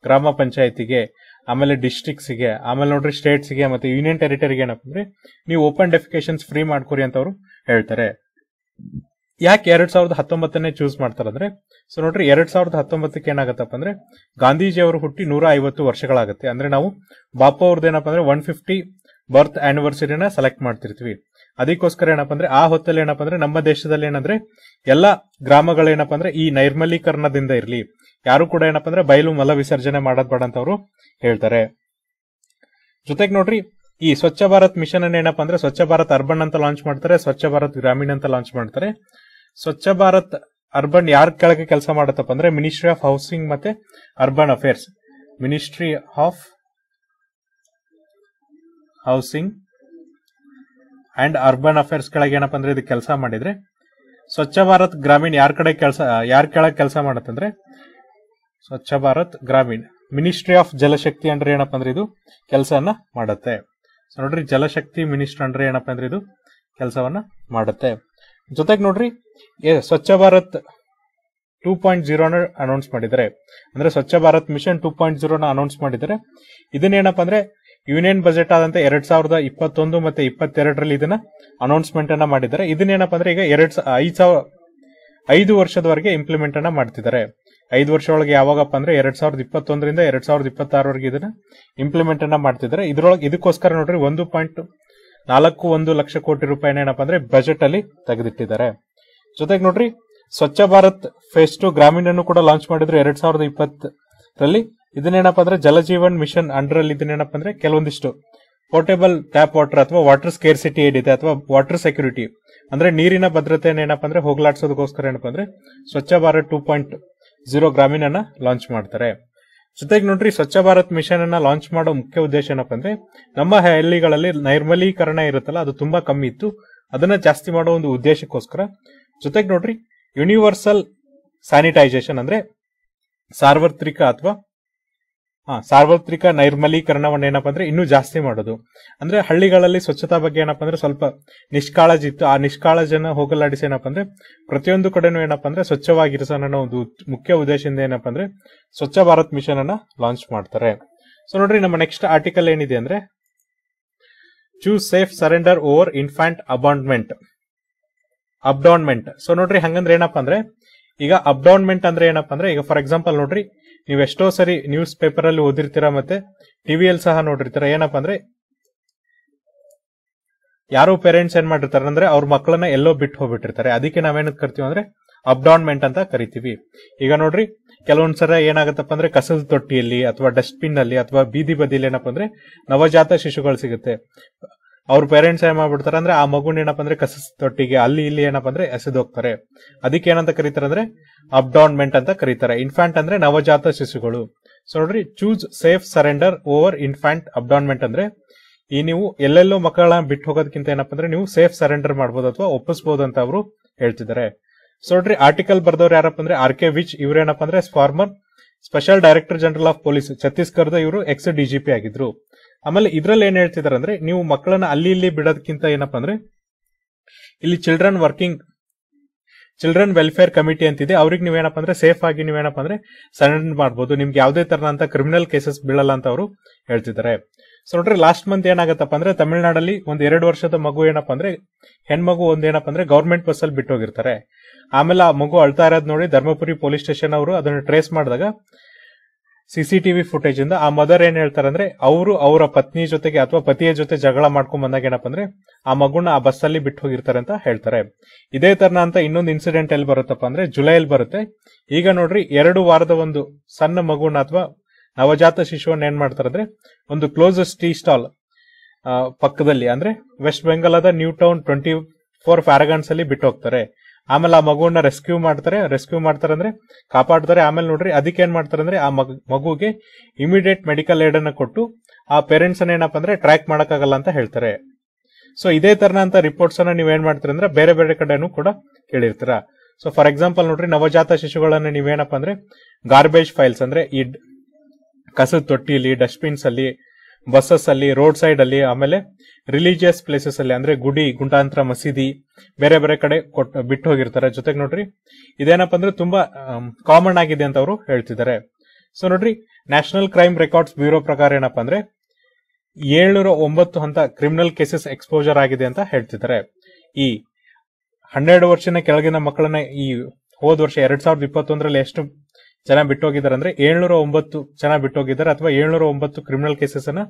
ಗ್ರಾಮ ಪಂಚಾಯತಿಗೆ, ಆಮೇಲೆ ಡಿಸ್ಟ್ರಿಕ್ಟ್ಸ್ಗೆ ಆಮೇಲೆ ನೋಡ್ರಿ ಸ್ಟೇಟ್ಸ್ಗೆ ಮತ್ತೆ ಯೂನಿಯನ್ ಟೆರಿಟರಿಗೆ ಏನಪ್ಪ ಅಂದ್ರೆ ನೀವು ಓಪನ್ ಡೆಫಿಕೇಶನ್ಸ್ ಫ್ರೀ ಮಾಡ್ಕೊರಿ ಅಂತ ಅವರು ಹೇಳ್ತಾರೆ. ಯಾಕೆ ಎರಡ್ ಸಾವಿರದ ಹತ್ತೊಂಬತ್ತನೇ ಚೂಸ್ ಮಾಡ್ತಾರಂದ್ರೆ? ಸೊ ನೋಡ್ರಿ, ಎರಡ್ ಸಾವಿರದ ಹತ್ತೊಂಬತ್ತಕ್ಕೆ ಏನಾಗತ್ತಪ್ಪ ಅಂದ್ರೆ ಗಾಂಧೀಜಿ ಅವರು ಹುಟ್ಟಿ ನೂರ ಐವತ್ತು ವರ್ಷಗಳಾಗುತ್ತೆ. ಅಂದ್ರೆ ನಾವು ಬಾಪು ಅವ್ರದ್ದು ಏನಪ್ಪಾ ಅಂದ್ರೆ ಒನ್ ಫಿಫ್ಟಿ ಬರ್ತ್ ಆನಿವರ್ಸರಿನ ಸೆಲೆಕ್ಟ್ ಮಾಡ್ತಿರ್ತೀವಿ. ಅದಕ್ಕೋಸ್ಕರ ಏನಪ್ಪ ಅಂದ್ರೆ, ಆ ಹೊತ್ತಲ್ಲಿ ಏನಪ್ಪ ಅಂದ್ರೆ, ನಮ್ಮ ದೇಶದಲ್ಲಿ ಏನಂದ್ರೆ, ಎಲ್ಲ ಗ್ರಾಮಗಳೇನಪ್ಪ ಅಂದ್ರೆ, ಈ ನೈರ್ಮಲೀಕರಣದಿಂದ ಇರಲಿ. ಯಾರು ಕೂಡ ಏನಪ್ಪ ಅಂದ್ರೆ, ಬಯಲು ಮಲ ವಿಸರ್ಜನೆ ಮಾಡೋದ್ ಬೇಡ ಅಂತ ಅವರು ಹೇಳ್ತಾರೆ. ಜೊತೆಗೆ ನೋಡ್ರಿ ಈ ಸ್ವಚ್ಛ ಭಾರತ್ ಮಿಷನ್ ಅನ್ನ ಏನಪ್ಪಾ ಅಂದ್ರೆ ಸ್ವಚ್ಛ ಭಾರತ್ ಅರ್ಬನ್ ಅಂತ ಲಾಂಚ್ ಮಾಡ್ತಾರೆ, ಸ್ವಚ್ಛ ಭಾರತ್ ಗ್ರಾಮೀಣ ಅಂತ ಲಾಂಚ್ ಮಾಡ್ತಾರೆ. ಸ್ವಚ್ಛ ಭಾರತ್ ಅರ್ಬನ್ ಯಾರ ಕೆಳಗೆ ಕೆಲಸ ಮಾಡತ್ತಪ್ಪ ಅಂದ್ರೆ ಮಿನಿಸ್ಟ್ರಿ ಆಫ್ ಹೌಸಿಂಗ್ ಮತ್ತೆ urban affairs ministry of housing and urban affairs ಕೆಳಗೆ ಏನಪ್ಪ ಅಂದ್ರೆ ಇದು ಕೆಲಸ ಮಾಡಿದ್ರೆ, ಸ್ವಚ್ಛ ಭಾರತ್ ಗ್ರಾಮೀಣ್ ಯಾರ ಕಡೆ ಕೆಲಸ, ಯಾರ ಕೆಳಗೆ ಕೆಲಸ ಮಾಡತ್ತಂದ್ರೆ, ಸ್ವಚ್ಛ ಭಾರತ್ ಗ್ರಾಮೀಣ್. ಮಿನಿಸ್ಟ್ರಿ ಆಫ್ ಜಲಶಕ್ತಿ ಅಂದ್ರೆ ಏನಪ್ಪ ಅಂದ್ರೆ ಇದು ಕೆಲಸನ ಮಾಡುತ್ತೆ. ಸೊ ನೋಡ್ರಿ, ಜಲಶಕ್ತಿ ಮಿನಿಸ್ಟರ್ ಅಂದ್ರೆ ಏನಪ್ಪ ಅಂದ್ರೆ ಇದು? ಕೆಲಸವನ್ನ ಮಾಡುತ್ತೆ. ಜೊತೆಗೆ ನೋಡ್ರಿ ಸ್ವಚ್ಛ ಭಾರತ್ ಟೂ ಪಾಯಿಂಟ್ ಜೀರೋನ ಅನೌನ್ಸ್ ಮಾಡಿದ್ದಾರೆ. ಅಂದ್ರೆ Swachh Bharat mission two point ಜೀರೋನ announce ಮಾಡಿದ್ದಾರೆ. ಇದನ್ನೇನಪ್ಪ ಅಂದ್ರೆ, ಯೂನಿಯನ್ ಬಜೆಟ್ ಆದಂತೆ ಎರಡ್ ಸಾವಿರದ ಇಪ್ಪತ್ತೊಂದು ಮತ್ತೆ ಇಪ್ಪತ್ತೆರಡರಲ್ಲಿ ಇದನ್ನ ಅನೌನ್ಸ್ಮೆಂಟ್ ಅನ್ನ ಮಾಡಿದ್ದಾರೆ. ಇದನ್ನೇನಪ್ಪ ಅಂದ್ರೆ, ಈಗ ಎರಡ್ ಐದ್ ಸಾವಿರ ಐದು ವರ್ಷದವರೆಗೆ ಇಂಪ್ಲಿಮೆಂಟ್ ಅನ್ನ ಮಾಡ್ತಿದ್ದಾರೆ. ಐದು ವರ್ಷ ಒಳಗೆ ಯಾವಾಗಪ್ಪ ಅಂದ್ರೆ ಎರಡ್ ಸಾವಿರದ ಇಪ್ಪತ್ತೊಂದರಿಂದ ಎರಡ್ ಸಾವಿರದ ಇಪ್ಪತ್ತಾರವರೆಗೆ ಇದನ್ನ ಇಂಪ್ಲಿಮೆಂಟ್ ಅನ್ನ ಮಾಡ್ತಿದ್ದಾರೆ. ಇದ್ರೊಳಗೆ ಇದಕ್ಕೋಸ್ಕರ ನೋಡ್ರಿ ಒಂದು ಪಾಯಿಂಟ್ ನಾಲ್ಕು ಒಂದು ಲಕ್ಷ ಕೋಟಿ ರೂಪಾಯಿನ ಏನಪ್ಪಾ ಅಂದ್ರೆ ಬಜೆಟ್ ಅಲ್ಲಿ ತೆಗೆದಿಟ್ಟಿದ್ದಾರೆ. ಜೊತೆಗೆ ನೋಡ್ರಿ ಸ್ವಚ್ಛ ಭಾರತ್ ಫೇಸ್ ಟು ಗ್ರಾಮೀಣನ್ನು ಕೂಡ ಲಾಂಚ್ ಮಾಡಿದ್ರು ಎರಡ್ ಸಾವಿರದ ಇಪ್ಪತ್ತರಲ್ಲಿ. ಇದನ್ನೇನಪ್ಪ ಅಂದ್ರೆ ಜಲಜೀವನ್ ಮಿಷನ್ ಅಂಡರ್ ಅಲ್ಲಿ ಇದನ್ನೇನಪ್ಪ ಅಂದ್ರೆ ಕೆಲವೊಂದಿಷ್ಟು ಪೋರ್ಟೇಬಲ್ ಟ್ಯಾಪ್ ವಾಟರ್ ಅಥವಾ ವಾಟರ್ ಸ್ಕೇರ್ಸಿಟಿ ಏನಿದೆ ಅಥವಾ ವಾಟರ್ ಸೆಕ್ಯೂರಿಟಿ ಅಂದ್ರೆ ನೀರಿನ ಭದ್ರತೆ ಏನಪ್ಪಾ ಅಂದ್ರೆ ಹೋಗ್ಲಾಡ್ಸೋದಕ್ಕೋಸ್ಕರ ಏನಪ್ಪಾ ಅಂದ್ರೆ Swachh Bharat two point zero ಅನ್ನ ಲಾಂಚ್ ಮಾಡ್ತಾರೆ. ಜೊತೆಗೆ ನೋಡ್ರಿ, ಸ್ವಚ್ಛ ಭಾರತ್ ಮಿಷನ್ ಅನ್ನ ಲಾಂಚ್ ಮಾಡೋ ಮುಖ್ಯ ಉದ್ದೇಶ ಏನಪ್ಪ ಅಂದ್ರೆ, ನಮ್ಮ ಹಳ್ಳಿಗಳಲ್ಲಿ ನೈರ್ಮಲೀಕರಣ ಇರುತ್ತಲ್ಲ, ಅದು ತುಂಬಾ ಕಮ್ಮಿ ಇತ್ತು. ಅದನ್ನ ಜಾಸ್ತಿ ಮಾಡೋ ಒಂದು ಉದ್ದೇಶಕ್ಕೋಸ್ಕರ. ಜೊತೆಗೆ ನೋಡ್ರಿ ಯೂನಿವರ್ಸಲ್ ಸ್ಯಾನಿಟೈಸೇಷನ್ ಅಂದ್ರೆ ಸಾರ್ವತ್ರಿಕ ಅಥವಾ ಹಾ, ಸಾರ್ವತ್ರಿಕ ನೈರ್ಮಲೀಕರಣವನ್ನ ಏನಪ್ಪಾ ಅಂದ್ರೆ ಇನ್ನೂ ಜಾಸ್ತಿ ಮಾಡೋದು. ಅಂದ್ರೆ ಹಳ್ಳಿಗಳಲ್ಲಿ ಸ್ವಚ್ಛತಾ ಬಗ್ಗೆ ಏನಪ್ಪಾ ಅಂದ್ರೆ ಸ್ವಲ್ಪ ನಿಷ್ಕಾಳಜಿ ಇತ್ತು. ಆ ನಿಷ್ಕಾಳಜನ ಹೋಗಲಾಡಿಸಿ ಏನಪ್ಪಾ ಅಂದ್ರೆ ಪ್ರತಿಯೊಂದು ಕಡೆನೂ ಏನಪ್ಪಾ ಅಂದ್ರೆ ಸ್ವಚ್ಛವಾಗಿರಿಸೋಣ ಅನ್ನೋ ಒಂದು ಮುಖ್ಯ ಉದ್ದೇಶದಿಂದ ಏನಪ್ಪಾ ಅಂದ್ರೆ ಸ್ವಚ್ಛ ಭಾರತ್ ಮಿಷನ್ ಅನ್ನ ಲಾಂಚ್ ಮಾಡ್ತಾರೆ. ಸೊ ನೋಡ್ರಿ ನಮ್ಮ ನೆಕ್ಸ್ಟ್ ಆರ್ಟಿಕಲ್ ಏನಿದೆ ಅಂದ್ರೆ choose safe surrender over infant abandonment abandonment so ನೋಡ್ರಿ ಹಂಗಂದ್ರೆ ಏನಪ್ಪಾ ಅಂದ್ರೆ ಈಗ ಅಪ್ಡೌನ್ಮೆಂಟ್ ಅಂದ್ರೆ ಏನಪ್ಪಾ ಅಂದ್ರೆ ಈಗ ಫಾರ್ ಎಕ್ಸಾಂಪಲ್ ನೋಡ್ರಿ ನೀವು ಎಷ್ಟೋ ಸರಿ ನ್ಯೂಸ್ ಪೇಪರ್ ಅಲ್ಲಿ ಓದಿರ್ತೀರಾ ಮತ್ತೆ ಟಿವಿಯಲ್ಲಿ ಸಹ ನೋಡಿರ್ತೀರಾ, ಏನಪ್ಪಾ ಅಂದ್ರೆ ಯಾರು ಪೇರೆಂಟ್ಸ್ ಏನ್ ಮಾಡಿರ್ತಾರೆ ಅಂದ್ರೆ ಅವ್ರ ಮಕ್ಕಳನ್ನ ಎಲ್ಲೋ ಬಿಟ್ಟು ಹೋಗ್ಬಿಟ್ಟಿರ್ತಾರೆ. ಅದಕ್ಕೆ ನಾವೇನಂತ ಕರಿತೀವಿ ಅಂದ್ರೆ ಅಪ್ಡೌನ್ಮೆಂಟ್ ಅಂತ ಕರಿತೀವಿ. ಈಗ ನೋಡ್ರಿ ಕೆಲವೊಂದ್ಸಲ ಏನಾಗತ್ತಪ್ಪ ಅಂದ್ರೆ ಕಸದ ತೊಟ್ಟಿಯಲ್ಲಿ ಅಥವಾ ಡಸ್ಟ್ಬಿನ್ ಅಲ್ಲಿ ಅಥವಾ ಬೀದಿ ಬದಿಯಲ್ಲಿ ಏನಪ್ಪಾ ಅಂದ್ರೆ ನವಜಾತ ಶಿಶುಗಳು ಸಿಗುತ್ತೆ. ಅವ್ರ ಪೇರೆಂಟ್ಸ್ ಏನ್ ಮಾಡ್ಬಿಡ್ತಾರೆ ಅಂದ್ರೆ, ಆ ಮಗುನ ಏನಪ್ಪ ಅಂದ್ರೆ ಕಸ ತೊಟ್ಟಿಗೆ ಅಲ್ಲಿ ಇಲ್ಲಿ ಏನಪ್ಪ ಅಂದ್ರೆ, ಎಸೆದು ಹೋಗ್ತಾರೆ. ಅದಕ್ಕೆ ಏನಂತ ಕರೀತಾರೆ ಅಂದ್ರೆ ಅಬ್ಡೌನ್ಮೆಂಟ್ ಅಂತ ಕರೀತಾರೆ. ಇನ್ಫ್ಯಾಂಟ್ ಅಂದ್ರೆ ನವಜಾತ ಶಿಶುಗಳು. ಸೊ ನೋಡ್ರಿ choose safe surrender over infant abandonment ಅಂದ್ರೆ, ಈ ನೀವು ಎಲ್ಲೆಲ್ಲೋ ಮಕ್ಕಳನ್ನ ಬಿಟ್ಟು ಹೋಗೋದಕ್ಕಿಂತ ಏನಪ್ಪ ಅಂದ್ರೆ, ನೀವು ಸೇಫ್ ಸರೆಂಡರ್ ಮಾಡ್ಬೋದು ಅಥವಾ ಒಪ್ಪಿಸಬಹುದು ಅಂತ ಅವರು ಹೇಳ್ತಿದ್ದಾರೆ. ಸೊ ನೋಡ್ರಿ ಆರ್ಟಿಕಲ್ ಬರ್ದವ್ರು ಯಾರಪ್ಪ ಅಂದ್ರೆ ಆರ್ ಕೆ ವಿಚ್ ಇವ್ರೇನಪ್ಪ ಅಂದ್ರೆ former special director general of police ಛತ್ತೀಸ್ಗಢದ ಇವರು ಎಕ್ಸ್ ಡಿಜಿಪಿ ಆಗಿದ್ರು. ಆಮೇಲೆ ಇದ್ರಲ್ಲಿ ಏನ್ ಹೇಳ್ತಿದಾರೆ ಅಂದ್ರೆ, ನೀವು ಮಕ್ಕಳನ್ನ ಅಲ್ಲಿ ಇಲ್ಲಿ ಬಿಡೋದಕ್ಕಿಂತ ಏನಪ್ಪಾ ಅಂದ್ರೆ, ಇಲ್ಲಿ children working children welfare committee ಅಂತಿದೆ. ಅವ್ರಿಗೆ ನೀವೇನಪ್ಪ ಅಂದ್ರೆ ಸೇಫ್ ಆಗಿ ನೀವೇನಪ್ಪ ಅಂದ್ರೆ ಸರೆಂಡರ್ ಮಾಡಬಹುದು ನಿಮ್ಗೆ ಯಾವುದೇ ತರನಂತ ಕ್ರಿಮಿನಲ್ ಕೇಸಸ್ ಬೀಳಲ್ಲ ಅಂತ ಅವರು ಹೇಳ್ತಿದ್ದಾರೆ ಸೊ ನೋಡ್ರಿ ಲಾಸ್ಟ್ ಮಂತ್ ಏನಾಗತ್ತಪ್ಪ ಅಂದ್ರೆ, ತಮಿಳುನಾಡಲ್ಲಿ ಒಂದ್ ಎರಡು ವರ್ಷದ ಮಗು ಏನಪ್ಪ ಅಂದ್ರೆ, ಹೆಣ್ಮಗು ಒಂದ್ ಏನಪ್ಪ ಅಂದ್ರೆ ಗೌರ್ಮೆಂಟ್ ಬಸ್ ಅಲ್ಲಿ ಬಿಟ್ಟೋಗಿರ್ತಾರೆ. ಆಮೇಲೆ ಆ ಮಗು ಅಳ್ತಾ ಇರೋದ್ ನೋಡಿ ಧರ್ಮಪುರಿ ಪೊಲೀಸ್ ಸ್ಟೇಷನ್ ಅವರು ಅದನ್ನ ಟ್ರೇಸ್ ಮಾಡಿದಾಗ ಸಿಸಿಟಿವಿ ಫುಟೇಜ್ ಇಂದ ಆ ಮದರ್ ಏನ್ ಹೇಳ್ತಾರೆ ಅಂದ್ರೆ ಅವರು ಅವರ ಪತ್ನಿ ಜೊತೆಗೆ ಅಥವಾ ಪತಿಯ ಜೊತೆ ಜಗಳ ಮಾಡ್ಕೊಂಡ್ ಬಂದಾಗ ಏನಪ್ಪ ಅಂದ್ರೆ ಆ ಮಗುನ ಆ ಬಸ್ ಅಲ್ಲಿ ಬಿಟ್ಟು ಹೋಗಿರ್ತಾರೆ ಅಂತ ಹೇಳ್ತಾರೆ. ಇದೇ ತರನ ಅಂತ ಇನ್ನೊಂದು ಇನ್ಸಿಡೆಂಟ್ ಎಲ್ಲಿ ಬರುತ್ತಪ್ಪ ಅಂದ್ರೆ ಜುಲೈಯಲ್ಲಿ ಬರುತ್ತೆ. ಈಗ ನೋಡ್ರಿ, ಎರಡು ವಾರದ ಒಂದು ಸಣ್ಣ ಮಗುನ ಅಥವಾ ನವಜಾತ ಶಿಶುವನ್ನ ಏನ್ ಮಾಡ್ತಾರೆ ಅಂದ್ರೆ ಒಂದು ಕ್ಲೋಸಸ್ಟ್ ಟೀ ಸ್ಟಾಲ್ ಪಕ್ಕದಲ್ಲಿ, ಅಂದ್ರೆ west ಬೆಂಗಾಲದ new town twenty four Parganas ಅಲ್ಲಿ ಬಿಟ್ಟು ಹೋಗ್ತಾರೆ. ಆಮೇಲೆ ಆ ಮಗುವನ್ನ ರೆಸ್ಕ್ಯೂ ಮಾಡ್ತಾರೆ ರೆಸ್ಕ್ಯೂ ಮಾಡ್ತಾರೆ ಅಂದ್ರೆ ಕಾಪಾಡ್ತಾರೆ. ಆಮೇಲೆ ನೋಡ್ರಿ, ಅದಕ್ಕೆ ಏನ್ ಮಾಡ್ತಾರೆ ಅಂದ್ರೆ ಆ ಮಗು- ಮಗುಗೆ ಇಮಿಡಿಯೇಟ್ ಮೆಡಿಕಲ್ ಏಡ್ ಅನ್ನ ಕೊಟ್ಟು ಆ ಪೇರೆಂಟ್ಸ್ ಅನ್ನ ಏನಪ್ಪ ಅಂದ್ರೆ ಟ್ರ್ಯಾಕ್ ಮಾಡಕ್ಕಾಗಲ್ಲ ಅಂತ ಹೇಳ್ತಾರೆ. ಸೊ ಇದೇ ತರನಂತ ರಿಪೋರ್ಟ್ಸ್ ಅನ್ನ ನೀವ್ ಏನ್ ಮಾಡ್ತೀರ ಅಂದ್ರೆ ಬೇರೆ ಬೇರೆ ಕಡೆನೂ ಕೂಡ ಕೇಳಿರ್ತೀರ. ಸೊ ಫಾರ್ ಎಕ್ಸಾಂಪಲ್ ನೋಡ್ರಿ, ನವಜಾತ ಶಿಶುಗಳನ್ನ ನೀವೇನಪ್ಪ ಅಂದ್ರೆ ಗಾರ್ಬೇಜ್ ಫೈಲ್ಸ್ ಅಂದ್ರೆ ಈ ಕಸದ ತೊಟ್ಟಿಲಿ ಡಸ್ಟ್ಬಿನ್ಸ್ ಅಲ್ಲಿ ಬಸ್ಸಸ್ ಅಲ್ಲಿ ರೋಡ್ ಸೈಡ್ ಅಲ್ಲಿ ಆಮೇಲೆ ರಿಲಿಜಿಯಸ್ ಪ್ಲೇಸಸ್ ಅಲ್ಲಿ ಅಂದ್ರೆ ಗುಡಿ, ಗುಂಡಾಂತರ, ಮಸೀದಿ, ಬೇರೆ ಬೇರೆ ಕಡೆ ಬಿಟ್ಟು ಹೋಗಿರ್ತಾರೆ. ಜೊತೆಗೆ ನೋಡ್ರಿ, ಇದೇನಪ್ಪ ಅಂದ್ರೆ ತುಂಬಾ ಕಾಮನ್ ಆಗಿದೆ ಅಂತ ಅವರು ಹೇಳ್ತಿದ್ದಾರೆ. ಸೊ ನೋಡ್ರಿ ನ್ಯಾಷನಲ್ ಕ್ರೈಮ್ ರೆಕಾರ್ಡ್ಸ್ ಬ್ಯೂರೋ ಪ್ರಕಾರ ಏನಪ್ಪ ಅಂದ್ರೆ, ಏಳ್ನೂರ ಒಂಬತ್ತು ಹಂತ ಕ್ರಿಮಿನಲ್ ಕೇಸಸ್ ಎಕ್ಸ್ಪೋಜರ್ ಆಗಿದೆ ಅಂತ ಹೇಳ್ತಿದ್ದಾರೆ. ಈ ಹನ್ನೆರಡು ವರ್ಷದ ಕೆಳಗಿನ ಮಕ್ಕಳನ್ನ ಈ ಹೋದ ವರ್ಷ ಎರಡ್ ಸಾವಿರದ ಇಪ್ಪತ್ತೊಂದರಲ್ಲಿ ಎಷ್ಟು ಜನ ಬಿಟ್ಟೋಗಿದ್ದಾರೆ ಅಂದ್ರೆ ಏಳ್ನೂರ ಒಂಬತ್ತು ಜನ ಬಿಟ್ಟೋಗಿದ್ದಾರೆ ಅಥವಾ ಏಳ್ನೂರ ಒಂಬತ್ತು ಕ್ರಿಮಿನಲ್ ಕೇಸಸ್ ಅನ್ನ